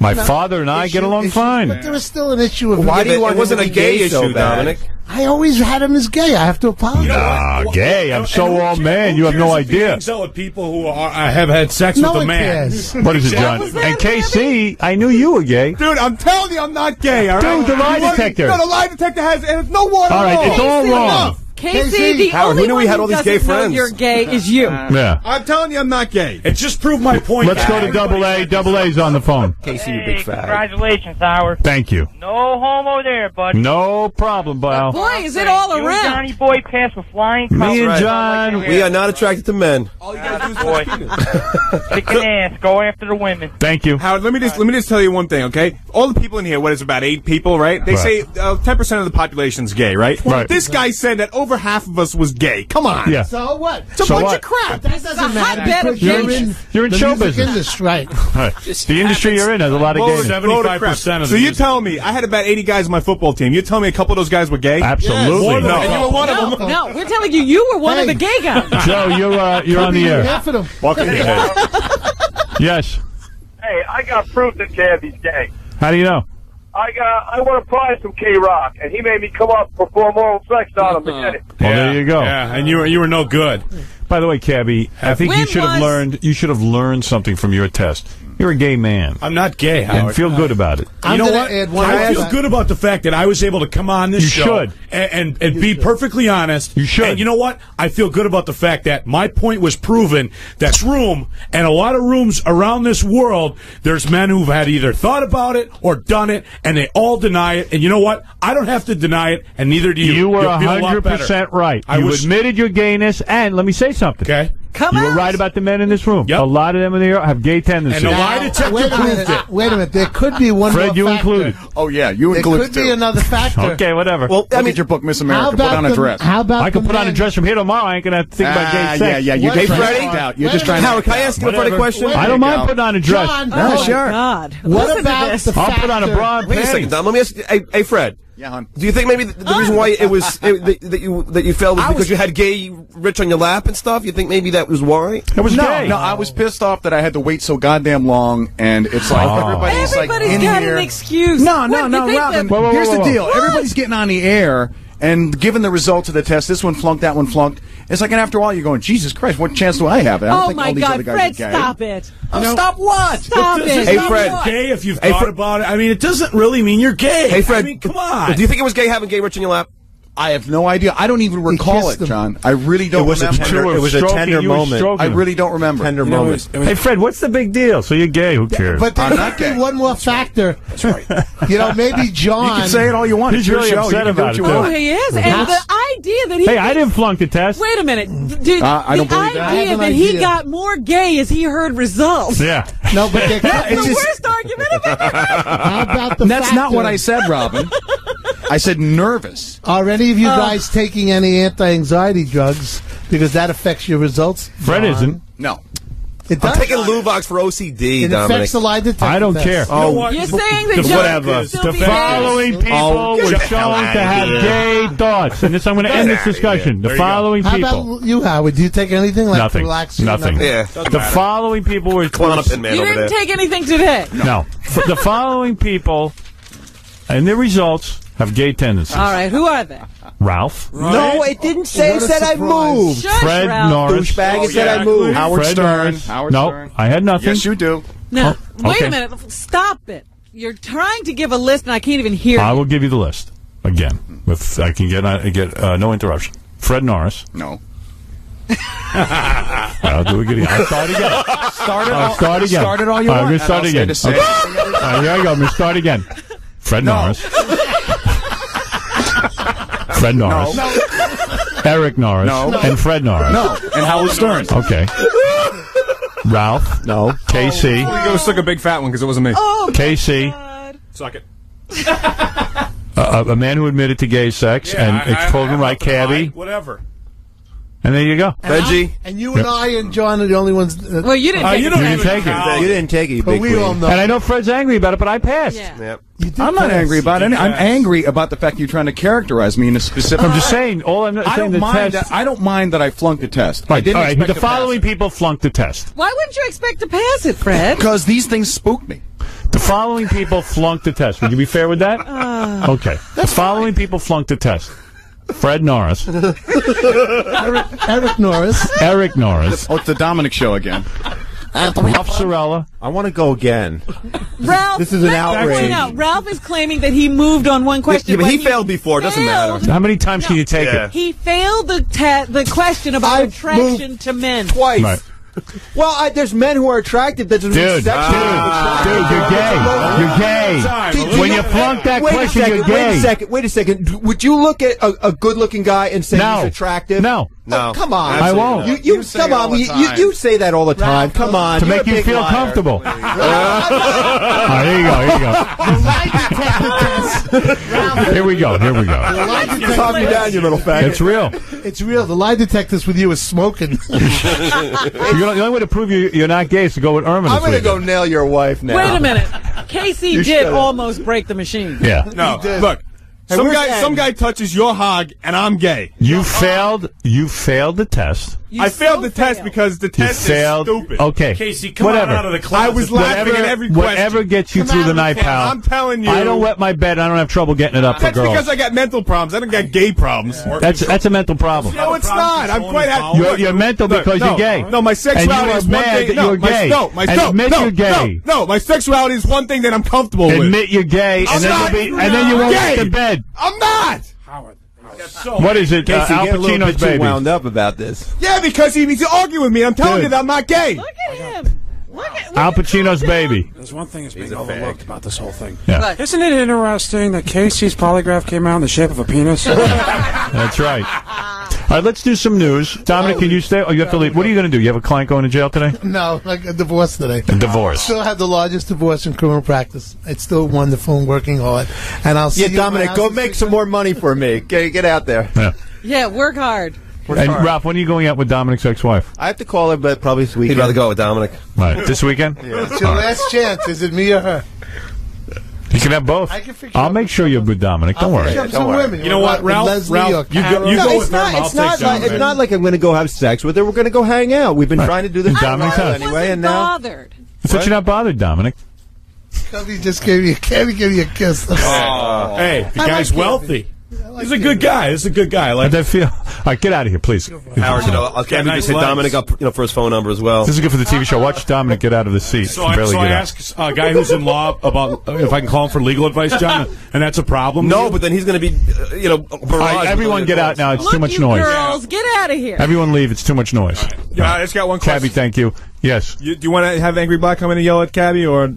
My father and I get along Issues, fine. But there was still an issue of Why do you want it wasn't a to be gay so issue, bad? Dominic. Always had him as gay. I have to apologize. Nah, gay. I'm so all man. You have no idea. So with people who are, I have had sex No with a man. cares. [LAUGHS] What is it, John? And KC, I knew you were gay. Dude, I'm telling you, I'm not gay. All right. Dude, the lie detector. No, the lie detector has and it's no water. All right, at it's all wrong. Casey, the Howard, only who knew we had who all these doesn't gay know friends? you're gay is you. [LAUGHS] Yeah. I'm telling you, I'm not gay. It just proved my point. Let's go to double A. Double A's on the phone. Casey, you big fat. Congratulations, Howard. Thank you. No homo there, buddy. No problem, Bow. Boy, is it all you around. And Johnny Boy passed with flying Me and John, Like We are not attracted to men. All you got to do is boy. [LAUGHS] Kicking ass. Go after the women. Thank you. Howard, let me just let me just tell you one thing, okay? All the people in here, what is about eight people, right? They Right. say uh, ten percent of the population's gay, right? Right. This guy said that over over half of us was gay. Come on. Yeah. So what? It's a So bunch what? of crap. That doesn't matter. hotbed of you're gay. in You're in the show music business. industry, right? [LAUGHS] Right. The industry you're in has a lot of Load gays. of- Seventy load of five crap. percent of So the you music. tell me I had about 80 guys on my football team. You tell me a couple of those guys were gay? Absolutely. More than No. And you were one No, of them. no, we're telling you, you were one of the gay guys. [LAUGHS] Joe, you're uh, you're on the air. half of them. Welcome. Yes. Hey, I got proof that Cabbie's gay. How do you know? I got I won a prize from K Rock, and he made me come up perform oral sex on him to get it. Well, there you go. Yeah, and you were you were no good. By the way, Cabbie, I think you When should have was- learned. You should have learned something from your test. You're a gay man, I'm not gay, and feel good about it. You I'm know what? add one I feel good about the fact that I was able to come on this You show should. and and, and be perfectly honest. You should. And you know what? I feel good about the fact that my point was proven. that's room and a lot of rooms around this world, there's men who've had either thought about it or done it, and they all deny it. And you know what? I don't have to deny it, and neither do you. You were a 100% right. I you was- admitted your gayness, and let me say something. Okay. Come you were right about the men in this room. A lot of them in here have gay tendencies. And the lie detector Wait a proved minute. it. Wait a minute. There could be one Fred, more you factor. included. Oh yeah, you There included could be another factor. Okay, whatever. Well, I mean, your book, Miss America. Put about on a the- dress. How about I can the put on a dress from here tomorrow. I ain't gonna have to think about Ah, gay sex. yeah, yeah. You're What just if- trying to out. You're just trying minute. to Howard, can I ask you a funny question? I don't mind putting on a dress. John, Yeah, oh, sure. God. What about this. the I'll put on a factor- bra and Wait a second. Dom. Let me ask you. Hey, hey Fred. Yeah, hon. Do you think maybe the, the reason oh. why it was it, that, that you that you failed was I because was- you had gay rich on your lap and stuff? You think maybe that was why? It was no, gay. no, I was pissed off that I had to wait so goddamn long, and it's like Oh. everybody's like Everybody's in got here. an excuse. No, no, What, no, Robin. that- Whoa, whoa, here's whoa, the deal: What? everybody's getting on the air. And given the results of the test, this one flunked, that one flunked. It's like, and after all, you're going, Jesus Christ, what chance do I have? I don't Oh think my all these God, other guys Fred, are gay. stop it. Oh, stop what? Stop Does it. it Hey, Fred. mean Gay if you've Hey, thought Fred. about it. I mean, it doesn't really mean you're gay. Hey Fred, I mean, come on. Do you think it was gay having gay rich in your lap? I have no idea. I don't even recall kissed it, him. John. I really don't It was a remember. tender- it was a tender moment. I really don't remember. Tender You know, it was- it was- Hey, Fred, what's the big deal? So you're gay? Who cares? But there I'm not be gay. one more factor. That's right. You know, maybe John. [LAUGHS] You can say it all you want. He's it's your really show. upset you can about it, you. Oh, he is. And That's- the idea that he. hey, I didn't flunk the test. Wait a minute. Did, Uh, I don't the believe that. I have idea an that he got more gay as he heard results. Yeah. No, but [LAUGHS] That's the worst argument I've ever heard. How about the And that's not what I said, Robin. [LAUGHS] I said nervous. Are any of you Oh. guys taking any anti-anxiety drugs because that affects your results? Fred John? isn't. No. It I'm taking Luvox for OCD, It Dominic. affects the lie detector. I don't test. care. You know what? You're saying that The- John whatever. could still The be gay. following oh, people Oh, were get the hell shown outta to have here. gay thoughts, and this I'm going to end this discussion. The There you go. following How people, about you, Howard? Do you take anything like nothing, relax? you? nothing. Yeah. The following people were Klonopin man You over didn't there. take anything today. no. [LAUGHS] The following people, and their results have gay tendencies. All right, who are they? Ralph, No, it didn't say. It said I moved. Shush, Fred Ralph. Norris, Douchebag, it said I moved. Howard Fred Stern. Norris. Howard no, Stern. I had nothing. Yes, you do. No, Oh, wait okay. a minute. Stop it. You're trying to give a list, and I can't even hear I you. will give you the list again. If I can get uh, get uh, no interruption. Fred Norris. No. [LAUGHS] I'll do it again. I'll start again. Start it I'll all, start again. Start it all you I'm want. gonna start again. Say the same Okay. [LAUGHS] thing. All right, here I go. I'm going to start again. Fred No. Norris. [LAUGHS] Fred Norris. No. [LAUGHS] Eric Norris. No. And Fred Norris. No. And Howard Stern. Okay. Ralph. No. KC. Go oh, suck a big fat one because it wasn't me. Oh, KC. Suck it. A, a man who admitted to gay sex and I- I- exposed I him have right nothing cabbie. Whatever. And there you go. And I- Reggie. and you and I and John are the only ones. Uh, well, you didn't Uh, take you it. don't You didn't take it. count. You didn't take it, you but big we queen. all know. And I know Fred's angry about it, but I passed. Yeah. Yep. You did I'm not angry about it. I'm angry about the fact you're trying to characterize me in a specific. I'm just saying. All I'm I saying don't the mind. test. That, I don't mind that I flunked the test. I didn't all right. The to pass following people flunked the test. Why wouldn't you expect to pass it, Fred? because these things spook me. The following people flunked the test. Would you be fair with that? okay. The following people flunked the test. Fred Norris, Eric, Eric Norris. Eric Norris, Oh, it's the Dominic show again. Ralph Cirella, I want to go again. Ralph, This is an let outrage. out, Ralph is claiming that he moved on one question. Yeah, but but he failed before. It doesn't matter. How many times can you take Yeah. it? He failed the ta- the question about I attraction to men. Twice. Right well, I, there's men who are attractive. That's dude, dude, dude, you're gay. You're gay. when you flunk that wait question, second, you're gay. Wait a second. Wait a second. Would you look at a, a good-looking guy and say no. he's attractive? No. Oh, no. Oh, come on. I won't. You, you, you come on. You, you, you, say that all the time. Ralph, come on. To make you feel liar. comfortable. Here you go. Here you go. here we go. Here we go. Calm you down, you little faggot. It's real. It's real. The lie detectors with you is smoking. [LAUGHS] You're know, the only way to prove you, are not gay is to go with Ermin. I'm going to go nail your wife now. Wait a minute. Casey you did almost break the machine. Yeah. No. Look. Hey, some guy, some guy touches your hog, and I'm gay. You failed. You failed the test. You I failed the failed. test because the test you failed. stupid. Okay, Casey, come whatever. out of the closet. I was laughing whatever, at every question. Whatever gets you come through the night, pal. I'm telling you. I don't wet my bed. I don't have trouble getting it up that's for girls. because I got mental problems. I don't got gay problems. Yeah. That's that's a mental problem. No, it's not. I'm quite happy. You're, you're mental Look, because no, you're gay. No, my sexuality is one thing. No, you're. No, my, no, no, you're gay. No, no, my sexuality is one thing that I'm comfortable admit with. Admit you're gay, I'm and then, and then you won't get to bed. I'm not. Howard. So what is it? Uh, Casey, uh, Al Pacino's get a bit baby. wound up about this. Yeah, because he needs to argue with me. I'm telling Dude. you that I'm not gay. Look at him. Al Pacino's baby. There's one thing that's being overlooked about this whole thing. Yeah. Right. Isn't it interesting that Casey's polygraph came out in the shape of a penis? [LAUGHS] that's right. All right, let's do some news. Dominic, can you stay? Oh, you have to leave. What are you going to do? You have a client going to jail today? No, like a divorce today. A divorce. Still have the largest divorce in criminal practice. It's still wonderful and working hard. And I'll see. Yeah, Dominic, go make some more money for me. Get, get out there. Yeah. yeah, work hard. We're and sorry. Ralph, when are you going out with Dominic's ex-wife? I have to call her, but probably this weekend. He'd rather go with Dominic. Right. This weekend? yeah. It's your All last right. chance. Is it me or her? You can have both. I can fix I'll make sure you're with Dominic. Don't I'll worry. Don't some women. You know what, Ralph? Leslie Ralph, you go, you no, go with not. It's I'll not take like, Dominic. It's not like I'm going to go have sex with her. We're going to go hang out. We've been right. trying to do this for anyway, and now bothered. I you're not bothered, Dominic. Cubby just gave me. Cubby gave me a kiss. Oh. Hey, the guy's like wealthy like He's a good guy. He's a good guy. I like that feel. All right, get out of here, please. Howard, you uh, know, I'll nice just hit. Dominic up, you know, for his phone number as well. This is good for the TV show. Watch Dominic get out of the seat. So I, so I ask a guy who's in law about uh, if I can call him for legal advice, John, and that's a problem. No, but then he's going to be, uh, you know, everyone get out now. It's Look, too much noise. Girls, get out of here. Everyone leave. It's too much noise. Right. Yeah, right. I just got one question. Cabbie, thank you. Yes. You, do you want to have Angry Black come in and yell at Cabbie or?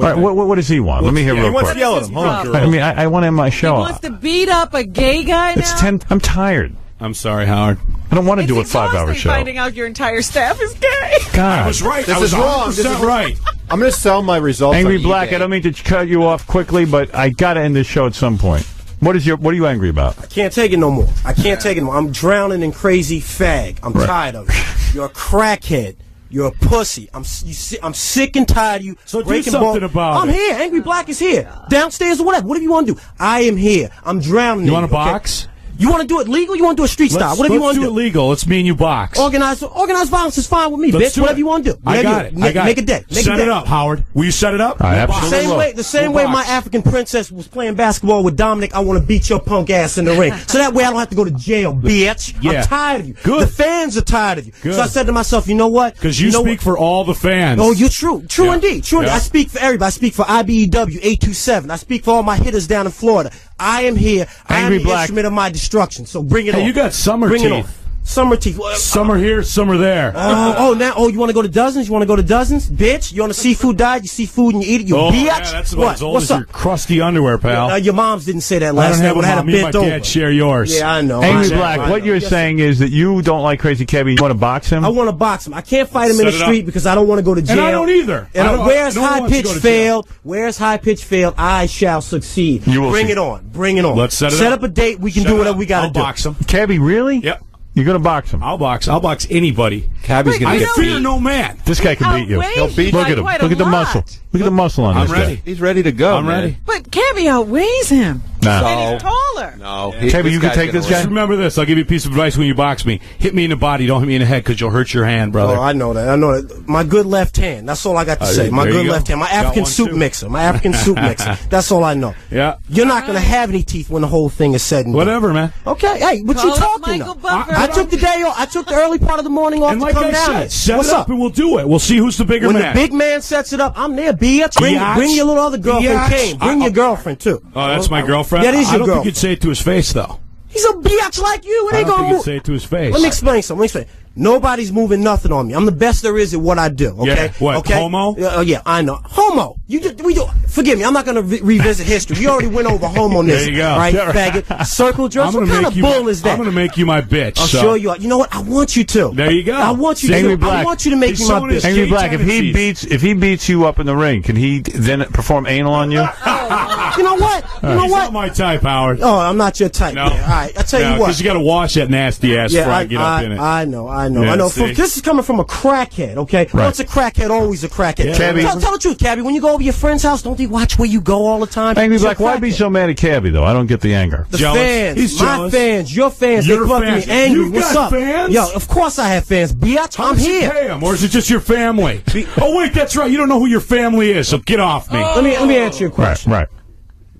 What, right, what, what, does he want? Let me hear yeah, real quick. He wants to yell at him. I mean, I, I want him on my show. He wants to beat up a gay guy now? It's 10. I'm tired. I'm sorry, Howard. I don't want to it's do a five-hour show. Finding out your entire staff is gay. God, I was right. This is wrong. This is right. I'm going to sell my results. Angry Black. I don't mean to cut you off quickly, but I got to end this show at some point. What is your? What are you angry about? I can't take it no more. I can't take it no more. I'm drowning in crazy fag. I'm right. tired of it. You're a crackhead. You're a pussy. I'm you, I'm sick and tired of you. So do something ball. about I'm it. I'm here. Angry Black is here. Downstairs or whatever. Whatever you want to do. I am here. I'm drowning. You want a box? You want to do it legal? You want to do a street let's, style? Whatever you want to do. Let's do it legal. It's me and you box. Organized, organized violence is fine with me, let's bitch. Whatever it. you want to do. Whatever I got it. I got make, it. A day. Make set a day. it up, Howard. Will you set it up? I absolutely same way, The same we'll way box. my African princess was playing basketball with Dominic, I want to beat your punk ass in the ring. so that way I don't have to go to jail, bitch. Yeah. I'm tired of you. Good. The fans are tired of you. Good. So I said to myself, you know what? Because you, you know speak what? for all the fans. Oh, you're true. True yeah. indeed. True indeed. I speak for everybody. I speak for IBEW 827. I speak for all my hitters down in Florida. I am here. Angry I am the black. instrument of my destruction destruction. So bring it hey, on. You got summer bring teeth. Some are teeth. Uh, summer here, some are there. Oh, oh, now, oh, you want to go to dozens? You want to go to dozens, bitch? You on a seafood diet? You see food and you eat it. You oh, bitch. Yeah, that's about what? as old What's as up? your crusty underwear, pal. Uh, your mom's didn't say that last I don't night. Have a mom. Me and share yours. Yeah, I know. Angry I Black, know, what you're yes, saying sir. is that you don't like Crazy Kevin. You want to box him? I want to box him. I can't fight him Set in the street because I don't want to go to jail. And I don't either. And don't, where's no high pitch failed? Where's high pitch failed? I shall succeed. You will bring see. it on. Bring it on. Let's set it up. Set up a date. We can do whatever we got to do. Box him, Kevin. Really? Yep. You're going to box him. I'll box. I'll box anybody. Cabbie's going to get beat. I fear no man. This guy can beat you. He'll beat Look at him. Look at the lot. muscle. Look, Look at the muscle on I'm this ready. guy. He's ready to go. I'm man. ready. But Cabbie outweighs him. No. he's taller. No. Yeah. Taylor, you can take this guy. Remember this. I'll give you a piece of advice when you box me. Hit me in the body. Don't hit me in the head because you'll hurt your hand, brother. Oh, I know that. I know that. My good left hand. That's all I got to uh, say. My good go. left hand. My African soup too. mixer. My African soup [LAUGHS] mixer. That's all I know. Yeah. You're not going to have any teeth when the whole thing is said and Whatever, done. man. Okay. Hey, what Call you talking about? I, I, took the day off. I took the early part of the morning off and to like come I down. Said, set What's up, and we'll do it. We'll see who's the bigger man. When the big man sets it up, I'm there. Bring, bring your little other girlfriend, Bring your girlfriend, too. Oh, that's my uh, girlfriend girlfriend. That is your I don't girl. think you'd say it to his face, though. He's a biatch like you. It ain't I don't gonna think you'd say it to his face. Let me explain something. Let me explain. Nobody's moving nothing on me. I'm the best there is at what I do. Okay. Yeah. What? Okay? Homo? Uh, oh, yeah, I know. Homo. You just, we do. Forgive me. I'm not going to re revisit history. We already went over homo. there you go. Right, faggot. [LAUGHS] Circle jerks. What kind of bull my, is that? I'm going to make you my bitch. I'll so. show you. You know what? I want you to. There you go. I want you Angry to. Black. I want you to make me my bitch. Angry Black. If he beats, if he beats you up in the ring, can he then perform anal on you? [LAUGHS] you know what? You uh, know He's what? Not my type, Howard. Oh, I'm not your type. No. All right. I tell no, you what. Because you got to wash that nasty ass yeah, before I, get up in it. I know. I know, yeah, I know. This is coming from a crackhead, okay? Right. A crackhead, always a crackhead. Yeah. Cabbie. Tell, tell, the truth, Cabbie. When you go over your friend's house, don't they watch where you go all the time? Angry's like, why be so mad at Cabbie, though? I don't get the anger. The jealous. fans. He's jealous. my fans. Your fans. Your they fucking fans. me angry. You What's up? Fans? Yo, of course I have fans. Biatch, I'm here. pay or is it just your family? [LAUGHS] oh, wait, that's right. You don't know who your family is, so get off me. Oh. Let me let me answer your question. Right, right.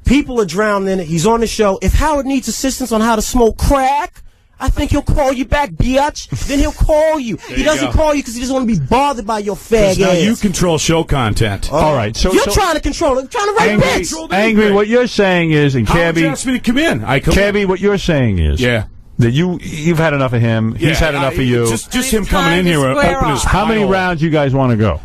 People are drowning in it. He's on the show. If Howard needs assistance on how to smoke crack I think he'll call you back, bitch. then he'll call you. There he you doesn't go. call you because he doesn't want to be bothered by your fag now you control show content. Oh. All right. So You're so trying to control it. Trying to write angry, bitch. Angry, what you're saying is, and How Cabbie... asked me to come in? I come Cabbie, in. what you're saying is... Yeah. That you you've had enough of him. Yeah, He's had enough I, of you. Just just him coming in here. How many rounds you guys want to go?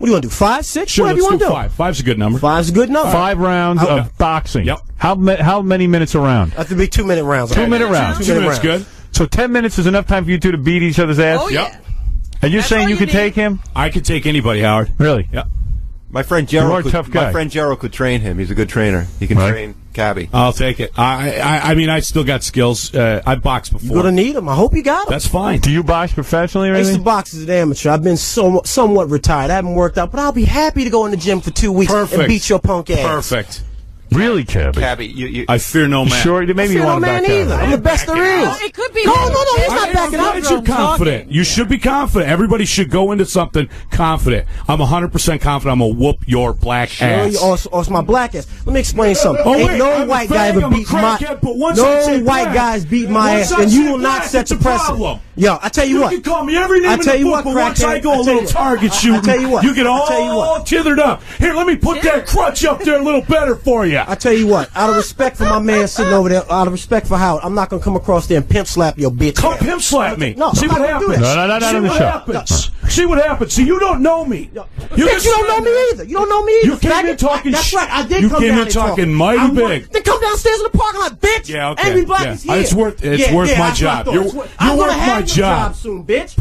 What do you want to do? Five, six? Sure, Whatever you want to do. Five. Five's a good number. Five's a good number. Five rounds okay. of boxing. Yep. How ma how many minutes a round? That's to be two minute rounds. Two minute rounds. Two, two minute minutes rounds. good. So ten minutes is enough time for you two to beat each other's ass. Oh yep. yeah. And you're saying you, can could take him? I could take anybody, Howard. Really? Yep. My friend Gerald. Could, My friend Gerald could train him. He's a good trainer. He can right. train Cabbie. I'll take it. I I, I mean, I still got skills. Uh, I boxed before. You're gonna need them. I hope you got them. That's fine. Do you box professionally? Or I used to box as an amateur. I've been so somewhat retired. I haven't worked out, but I'll be happy to go in the gym for two weeks Perfect. and beat your punk ass. Perfect. Really, Cabbie? Cabbie, you, you, I fear no man. Sure, it made me want to back out. Either. I'm the best there is. No, it could be. No, no, no. He's not backing out. Aren't you confident? Talking. You should be confident. Everybody should go into something confident. I'm 100 percent confident. I'm gonna whoop your black sure, ass. Or, or, my black ass. Let me explain oh, something. Oh, wait, no I'm white guy ever beat my. Head, no white guys beat my ass, and you will not set the precedent. Yo, I tell you, you what. You can call me every name I tell in the you book, what, but once I go a little target shooting, you get all tithered up. Here, let me put that crutch up there a little better for you. Yeah. I tell you what, out of respect for my man sitting over there, out of respect for Howard, I'm not gonna come across there and pimp slap your bitch. Come ass. pimp slap me. No, see what happens. No, no, no, no, see no, what happens. See what happens. See, you don't know me. You, bitch, you don't know me either. You don't know me either. You came in talking. That's right. I did. You come came in talking mighty I'm big. Then come downstairs in the parking lot, bitch. Yeah, okay. Everybody's yeah. Uh, here. It's worth. It's yeah, worth yeah, my job. You're, you're worth my job. job soon, bitch.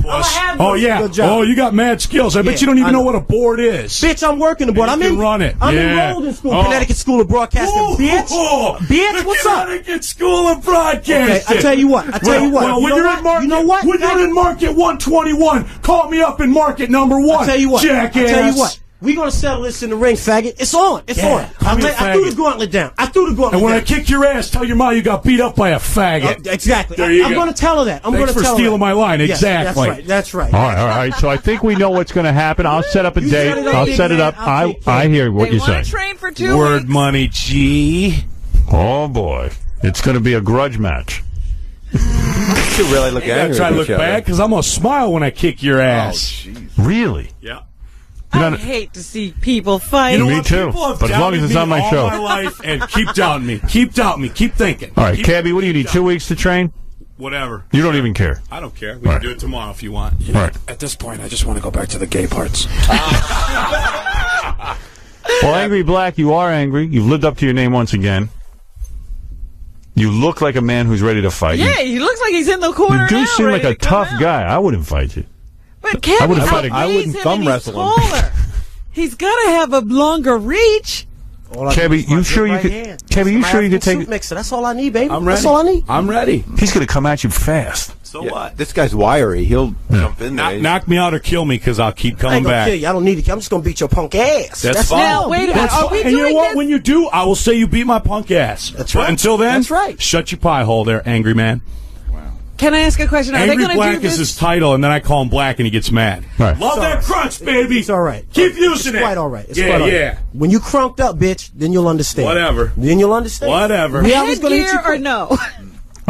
Oh yeah. Oh, you got mad skills. I bet you don't even know what a board is. Bitch, I'm working the board. I'm in. Run it. I'm enrolled in school, oh. Connecticut School of Broadcasting broadcasting, Ooh, bitch. Oh, bitch, what's up? Connecticut School and broadcast. Okay, I tell you what. I tell you what. You know what? When you're in market 121, call me up in market number one. I tell you what. Jackass. I tell you what. We're going to settle this in the ring, faggot. It's on. It's yeah, on. I, play, I, threw the gauntlet down. I threw the gauntlet down. And when down. I kick your ass, tell your mom you got beat up by a faggot. Uh, exactly. There you I, am going to tell her that. I'm going to tell her. for stealing my line. Yes, exactly. that's right. That's right. All right. All right. So I think we know what's going to happen. I'll set up a you date. Set up, I'll set it up. I, I hear what you say. train for two Word weeks. money, G. Oh, boy. It's going to be a grudge match. you really look angry. I try to look bad because I'm going to smile when I kick your oh, ass. Oh, really? Yeah. I not, hate to see people fight. You know me too. But as long as it's on my show, my life and keep doubting me. Keep doubting me. Keep thinking. All right, keep Cabbie, what do you need? Two weeks to train? Whatever. You don't even care. I don't care. We All can right. do it tomorrow if you want. You know, right. At this point, I just want to go back to the gay parts. [LAUGHS] well, angry black, you are angry. You've lived up to your name once again. You look like a man who's ready to fight. Yeah, you, he looks like he's in the corner. You do now, seem like a tough out. guy. I wouldn't fight you. But Kevin I would have I wouldn't thumb wrestle him. Taller. He's gonna have a longer reach. Kevin, you sure you could? Hand. Kevin, you sure you could take? Mixer. That's all I need, baby. I'm ready. That's all I need. I'm ready. He's gonna come at you fast. So yeah. what? This guy's wiry. He'll yeah. jump in knock, there. Knock, me out or kill me because I'll keep coming I back. Kill you. I don't need to. I'm just gonna beat your punk ass. That's, that's fine. Now, wait a minute. Are we and doing you know what? This? When you do, I will say you beat my punk ass. That's right. But until then, that's right. Shut your pie hole, there, angry man. Can I ask a question? Are Angry they Black do this? is his title, and then I call him Black, and he gets mad. Right. Love Sorry. that crunch, baby. It's all right. Keep it's using it. Quite all right. It's yeah, quite all right. yeah. When you crunked up, bitch, then you'll understand. Whatever. Then you'll understand. Whatever. Headgear or no? [LAUGHS]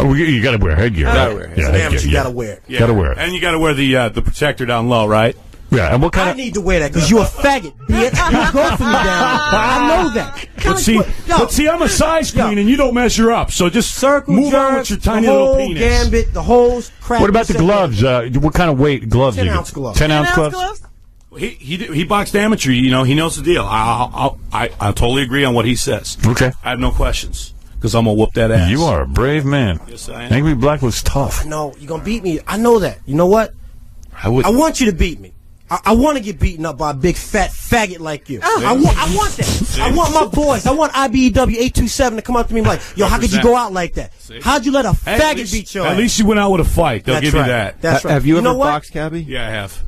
Oh, you got to wear headgear. Gotta wear. Yeah, headgear. You got to wear. It. Got to wear. It. And you got to wear the uh, the protector down low, right? Yeah, and what kind I of... need to wear that because you're a faggot, bitch. [LAUGHS] You go for me down. I [LAUGHS] know that. But see, but see, I'm a size queen, and you don't measure up. So just circle move jerk, on with your tiny little penis. gambit, the whole crap. What about the gloves? Uh, what kind of weight gloves? Ten ounce gloves. Ten ounce gloves. gloves? He, he he boxed amateur. You know, he knows the deal. I I I I totally agree on what he says. Okay, I have no questions because I'm gonna whoop that ass. You are a brave man. Yes, I am. Angry Black was tough. No, you're gonna beat me. I know that. You know what? I would. I want you to beat me. I, I want to get beaten up by a big fat faggot like you. Oh. I, wa I want that. I want my boys. I want IBEW 827 to come up to me and be like, yo, how could you go out like that? How'd you let a faggot least, beat you? At least you went out with a fight. They'll That's give right. you that. That's right. Have you, you ever boxed, Cabbie? Yeah, I have.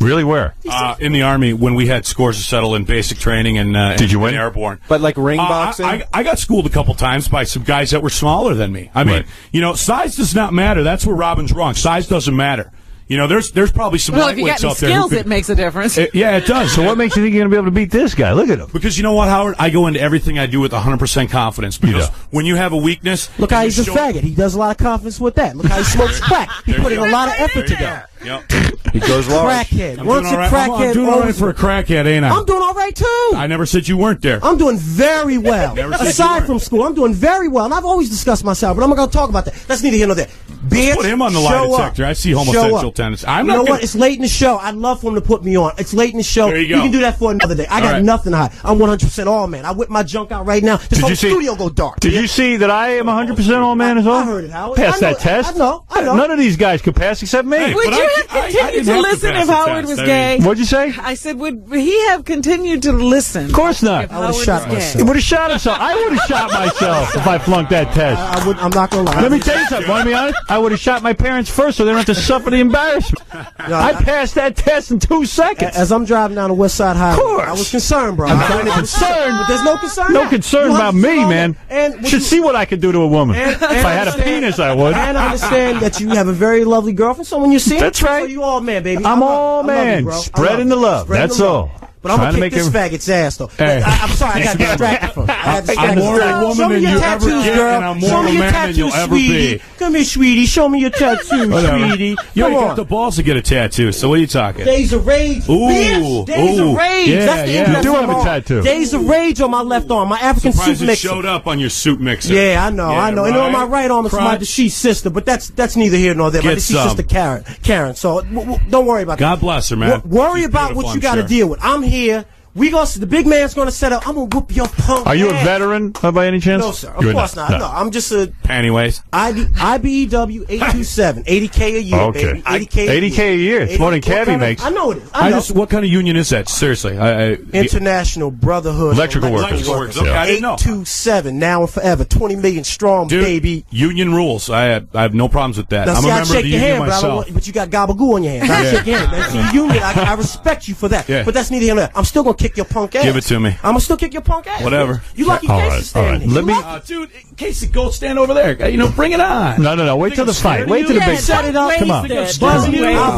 Really, where? Uh, in the army, when we had scores to settle in basic training and uh, did you win airborne? But like ring uh, boxing, I, I, got schooled a couple times by some guys that were smaller than me. I mean, right. you know, size does not matter. That's where Robin's wrong. Size doesn't matter. You know, there's there's probably some well, lightweights out there. skills, could, it makes a difference. It, yeah, it does. so what makes you think you're going to be able to beat this guy? Look at him. Because you know what, Howard? I go into everything I do with 100% confidence. Because when you have a weakness... Look how he's a faggot. He does a lot of confidence with that. Look how he smokes crack. He put in a lot of effort to that. Yep. He goes large. Crackhead. I'm a crackhead. I'm, I'm doing all right for a crackhead, ain't I? I'm doing all right, too. I never said you weren't there. I'm doing very well. Aside from school, I'm doing very well. And I've always discussed myself, but I'm not going to talk about that. That's neither here nor there. Bitch, put him on the lie detector. Up. I see homosexual tendencies. I'm you not. You know gonna... what? It's late in the show. I'd love for him to put me on. It's late in the show. There you, go. you can do that for another day. I got right. nothing to hide. I'm 100 percent all man. I whip my junk out right now. This did whole see, studio go dark. Did yeah. you see that I am 100 percent all man as well? I heard it. Howard. Pass that test. I know. I know. None of these guys could pass except me. Hey, would you I, have continued to listen if Howard was gay? What'd you say? I said, would he have continued to listen? Of course not. I would have shot myself. Would have shot himself. I would have shot myself if I flunked that test. I would. I'm not gonna lie. Let me tell you something. Want to be honest? I would have shot my parents first so they don't have to suffer the embarrassment. [LAUGHS] No, I, I passed that test in two seconds. As I'm driving down the West Side Highway, course. I was concerned, bro. I'm kind concerned, but there's no concern. No concern about me, man. And should you, see what I could do to a woman. And, and if I had a penis, I would. And I understand that you have a very lovely girlfriend, so when you see that's right. So you all man, baby. I'm, I'm all man. Spreading the love. Spreading that's the love. all. But I'm gonna kick this every... faggot's ass though. Hey. Like, I, am sorry, I got [LAUGHS] distracted from. I got distracted. I'm more a woman than you ever get, girl. and I'm more show a man tattoos, than you'll ever sweetie. be. Come here, sweetie. Show me your tattoo, sweetie. You ain't got the balls to get a tattoo. So what are you talking? Days of rage. Ooh, bitch. Days ooh. of rage. Yeah, That's the yeah. You do have a tattoo. Days of rage on my left arm. My African Surprised soup mixer. showed up on your soup mixer. Yeah, I know. I know. And on my right arm is my deceased sister. But that's that's neither here nor there. My deceased sister, Karen. Karen. So don't worry about that. God bless her, man. Worry about what you got to deal with. I'm here here we gonna the big man's gonna set up. I'm gonna whoop your punk. Are you ass. a veteran uh, by any chance? No, sir. Of You're course not. not. No. no. I'm just a. Anyways, IB, IBEW eight two seven, [LAUGHS] eighty k a year, okay. baby, eighty k, eighty k a year. It's more than Caddy makes. I know it is. I, I just what kind of union is that? Seriously, I, I International Brotherhood Electrical, Electrical Workers. Workers. Okay, yeah. Eight two seven, now and forever, twenty million strong, Dude, baby. Union rules. I have, I have no problems with that. Now, I'm see, a member of the union hand, myself. But, you got gabagoo on your hands. I shake your hand. Union. I respect you for that. But that's neither here nor there. I'm still gonna kick your punk ass. Give it to me. I'm gonna still kick your punk ass. Whatever. You lucky all Casey right, standing. All right. Let me, uh, dude. Casey, go stand over there. You know, bring it on. No, no, no. Wait till the fight. Wait till the big set it up. Come on.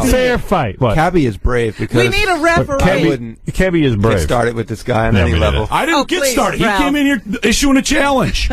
Fair fight. What? Cabbie is brave because we need a referee. Cabbie, is brave. Started with this guy on any level. I didn't oh, get started. He came in here issuing a challenge.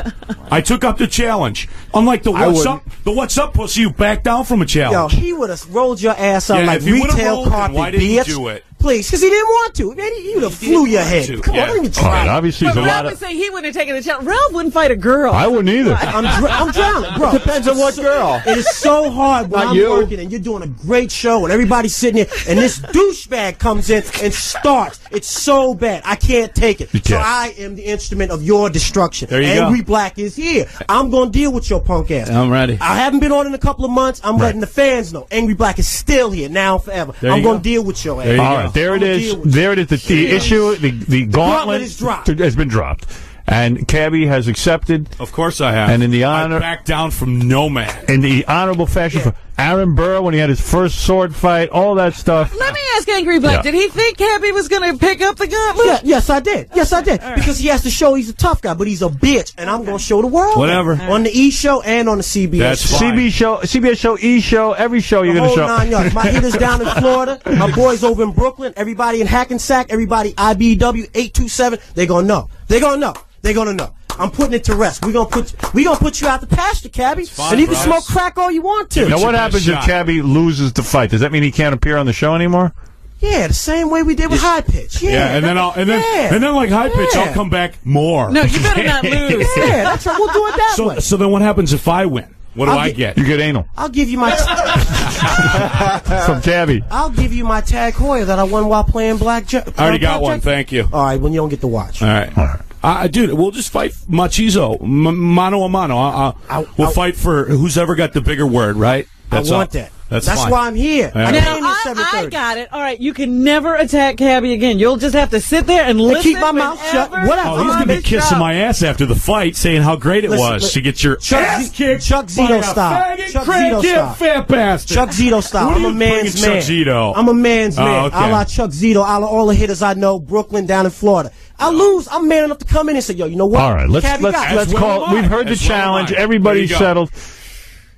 I took up the challenge. Unlike the what's up, the what's up pussy, you backed down from a challenge. Yo, he would have rolled your ass up yeah, like retail carpet. Why did he do it? place because he didn't want to. Man, he would have flew your head. To. Come yeah. on, don't even try. All right, obviously, but Ralph would say he wouldn't have taken the challenge. Ralph wouldn't fight a girl. I wouldn't either. I'm, dr I'm drowning, bro. Depends on what so, girl. It is so hard when Not I'm you. working and you're doing a great show and everybody's sitting here and this douchebag comes in and starts. It's so bad. I can't take it. You so can. I am the instrument of your destruction. There you Angry go. Black is here. I'm going to deal with your punk ass. I'm ready. I haven't been on in a couple of months. I'm right. letting the fans know. Angry Black is still here now forever. There I'm going to deal with your ass. You All go. right. There it is. There it is. The, the issue, the, the, the gauntlet, gauntlet has been dropped. And Cabbie has accepted. Of course I have. And in the honor. I back down from no man. In the honorable fashion. Yeah. For, Aaron Burr when he had his first sword fight, all that stuff. Let me ask Angry Black, yeah. did he think Cabbie was going to pick up the gun? Yeah, yes, I did. Yes, I did. Right. Because he has to show he's a tough guy, but he's a bitch, and I'm going to show the world. Whatever. Right. On the E show and on the CBS That's show. CBS show, CBS show, E show, every show the you're going to show. Nine yards. My hitters down in Florida, [LAUGHS] my boys over in Brooklyn, everybody in Hackensack, everybody IBW 827, they're going to know. They're going to know. They're going to know. I'm putting it to rest. We're gonna put we gonna put you out the pasture, Cabbie. And you can smoke crack all you want to. Now, what happens if Cabbie loses the fight? Does that mean he can't appear on the show anymore? Yeah, the same way we did with high pitch. Yeah, yeah and then I'll and then yeah. and then like high pitch, yeah. I'll come back more. No, you better not [LAUGHS] lose. yeah, that's right. We'll do it that so, way. So then, what happens if I win? What do I'll i get? You get anal. I'll give you my [LAUGHS] [LAUGHS] from Tabby. I'll give you my TAG Heuer that I won while playing blackjack. I already got blackjack. one. Thank you. All right, when you don't get the watch. All right. All right. Uh, dude, we'll just fight Machizo, M- mano a mano. Uh, uh, we'll fight for who's ever got the bigger word, right? I want all. that. That's, That's why I'm here. Yeah. I Now, I, I got it. All right, you can never attack Cabbie again. You'll just have to sit there and listen. keep my mouth shut. What Oh, he's gonna be kissing show. my ass after the fight, saying how great it Listen, was to get your Chuck, ass Z- kicked Chuck Zito style. faggot, Chuck crackhead, Zito style. fat bastard. Chuck Zito style. What are I'm a you man's bringing man. Chuck Zito? I'm a man's Oh, man. okay. A la Chuck Zito, a la all the hitters I know, Brooklyn down in Florida. I lose. I'm man enough to come in and say, yo, you know what? All right, let's Cabbie let's got it. let's call. We've heard the As well am challenge. I. Everybody's settled.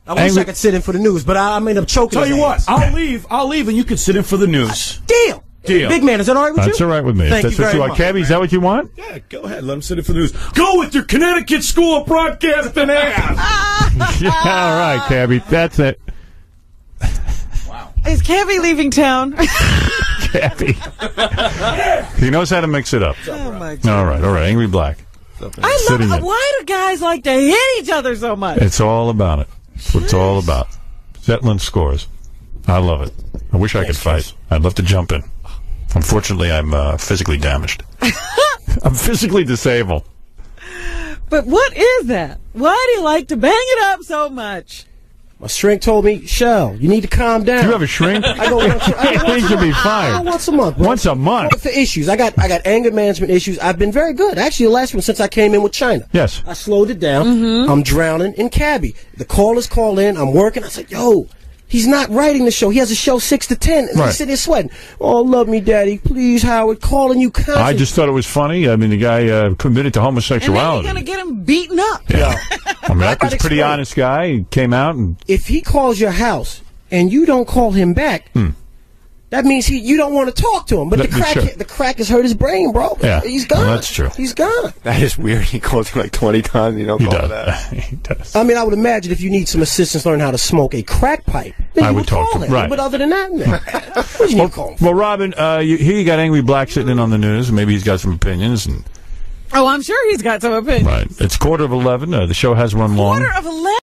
I wish Angry- I could sit in for the news, but I, I ended up choking. Tell you what, ass. I'll leave. I'll leave, and you can sit in for the news. Deal. Deal. Big man, is that all right with That's you? That's all right with me. Thank That's you what very you want. much. Cabbie, is that what you want? Yeah, go ahead. Let him sit in for the news. Go with your Connecticut School of Broadcasting ass. [LAUGHS] yeah, all right, Cabbie. That's it. Is Cabbie leaving town? [LAUGHS] Cabbie. [LAUGHS] he knows how to mix it up. oh my God. All right, all right. Angry Black. I Sitting love. in. Why do guys like to hit each other so much? It's all about it. That's what it's all about. Zetland scores. I love it. I wish I could fight. I'd love to jump in. Unfortunately, I'm uh, physically damaged. [LAUGHS] I'm physically disabled. But what is that? Why do you like to bang it up so much? My shrink told me, Shell, you need to calm down. You have a shrink? [LAUGHS] I go once, I go once He should be month. fired. I once a month. Bro. Once a month. For issues, I got I got anger management issues. I've been very good. Actually, the last one since I came in with China. Yes. I slowed it down. Mm-hmm. I'm drowning in cabbie. The callers call in. I'm working. I said, yo. He's not writing the show. He has a show six to ten. And Right. he's sitting there sweating. Oh, love me, daddy. Please, Howard. Calling you constantly. I just thought it was funny. I mean, the guy uh, committed to And then you're gonna get him beaten up. Yeah. I mean, that I'd was a pretty explain. honest guy. He came out and if he calls your house and you don't call him back, that means he you don't want to talk to him. But That- the crack sure. the crack has hurt his brain, bro. Yeah. he's gone. Well, that's true. He's gone. That is weird. [LAUGHS] He calls you like 20 times you don't he call does. that. [LAUGHS] he does. I mean, I would imagine if you need some assistance learning how to smoke a crack pipe, then I you would would talk call to- him. right. But other than that, man, [LAUGHS] what do you need to call him? Well, Robin, uh, you, here you got Angry Black sitting in on the news. Maybe he's got some opinions. And Oh, I'm sure he's got some opinions. right, it's quarter of eleven. Uh, the show has run long. Quarter of eleven.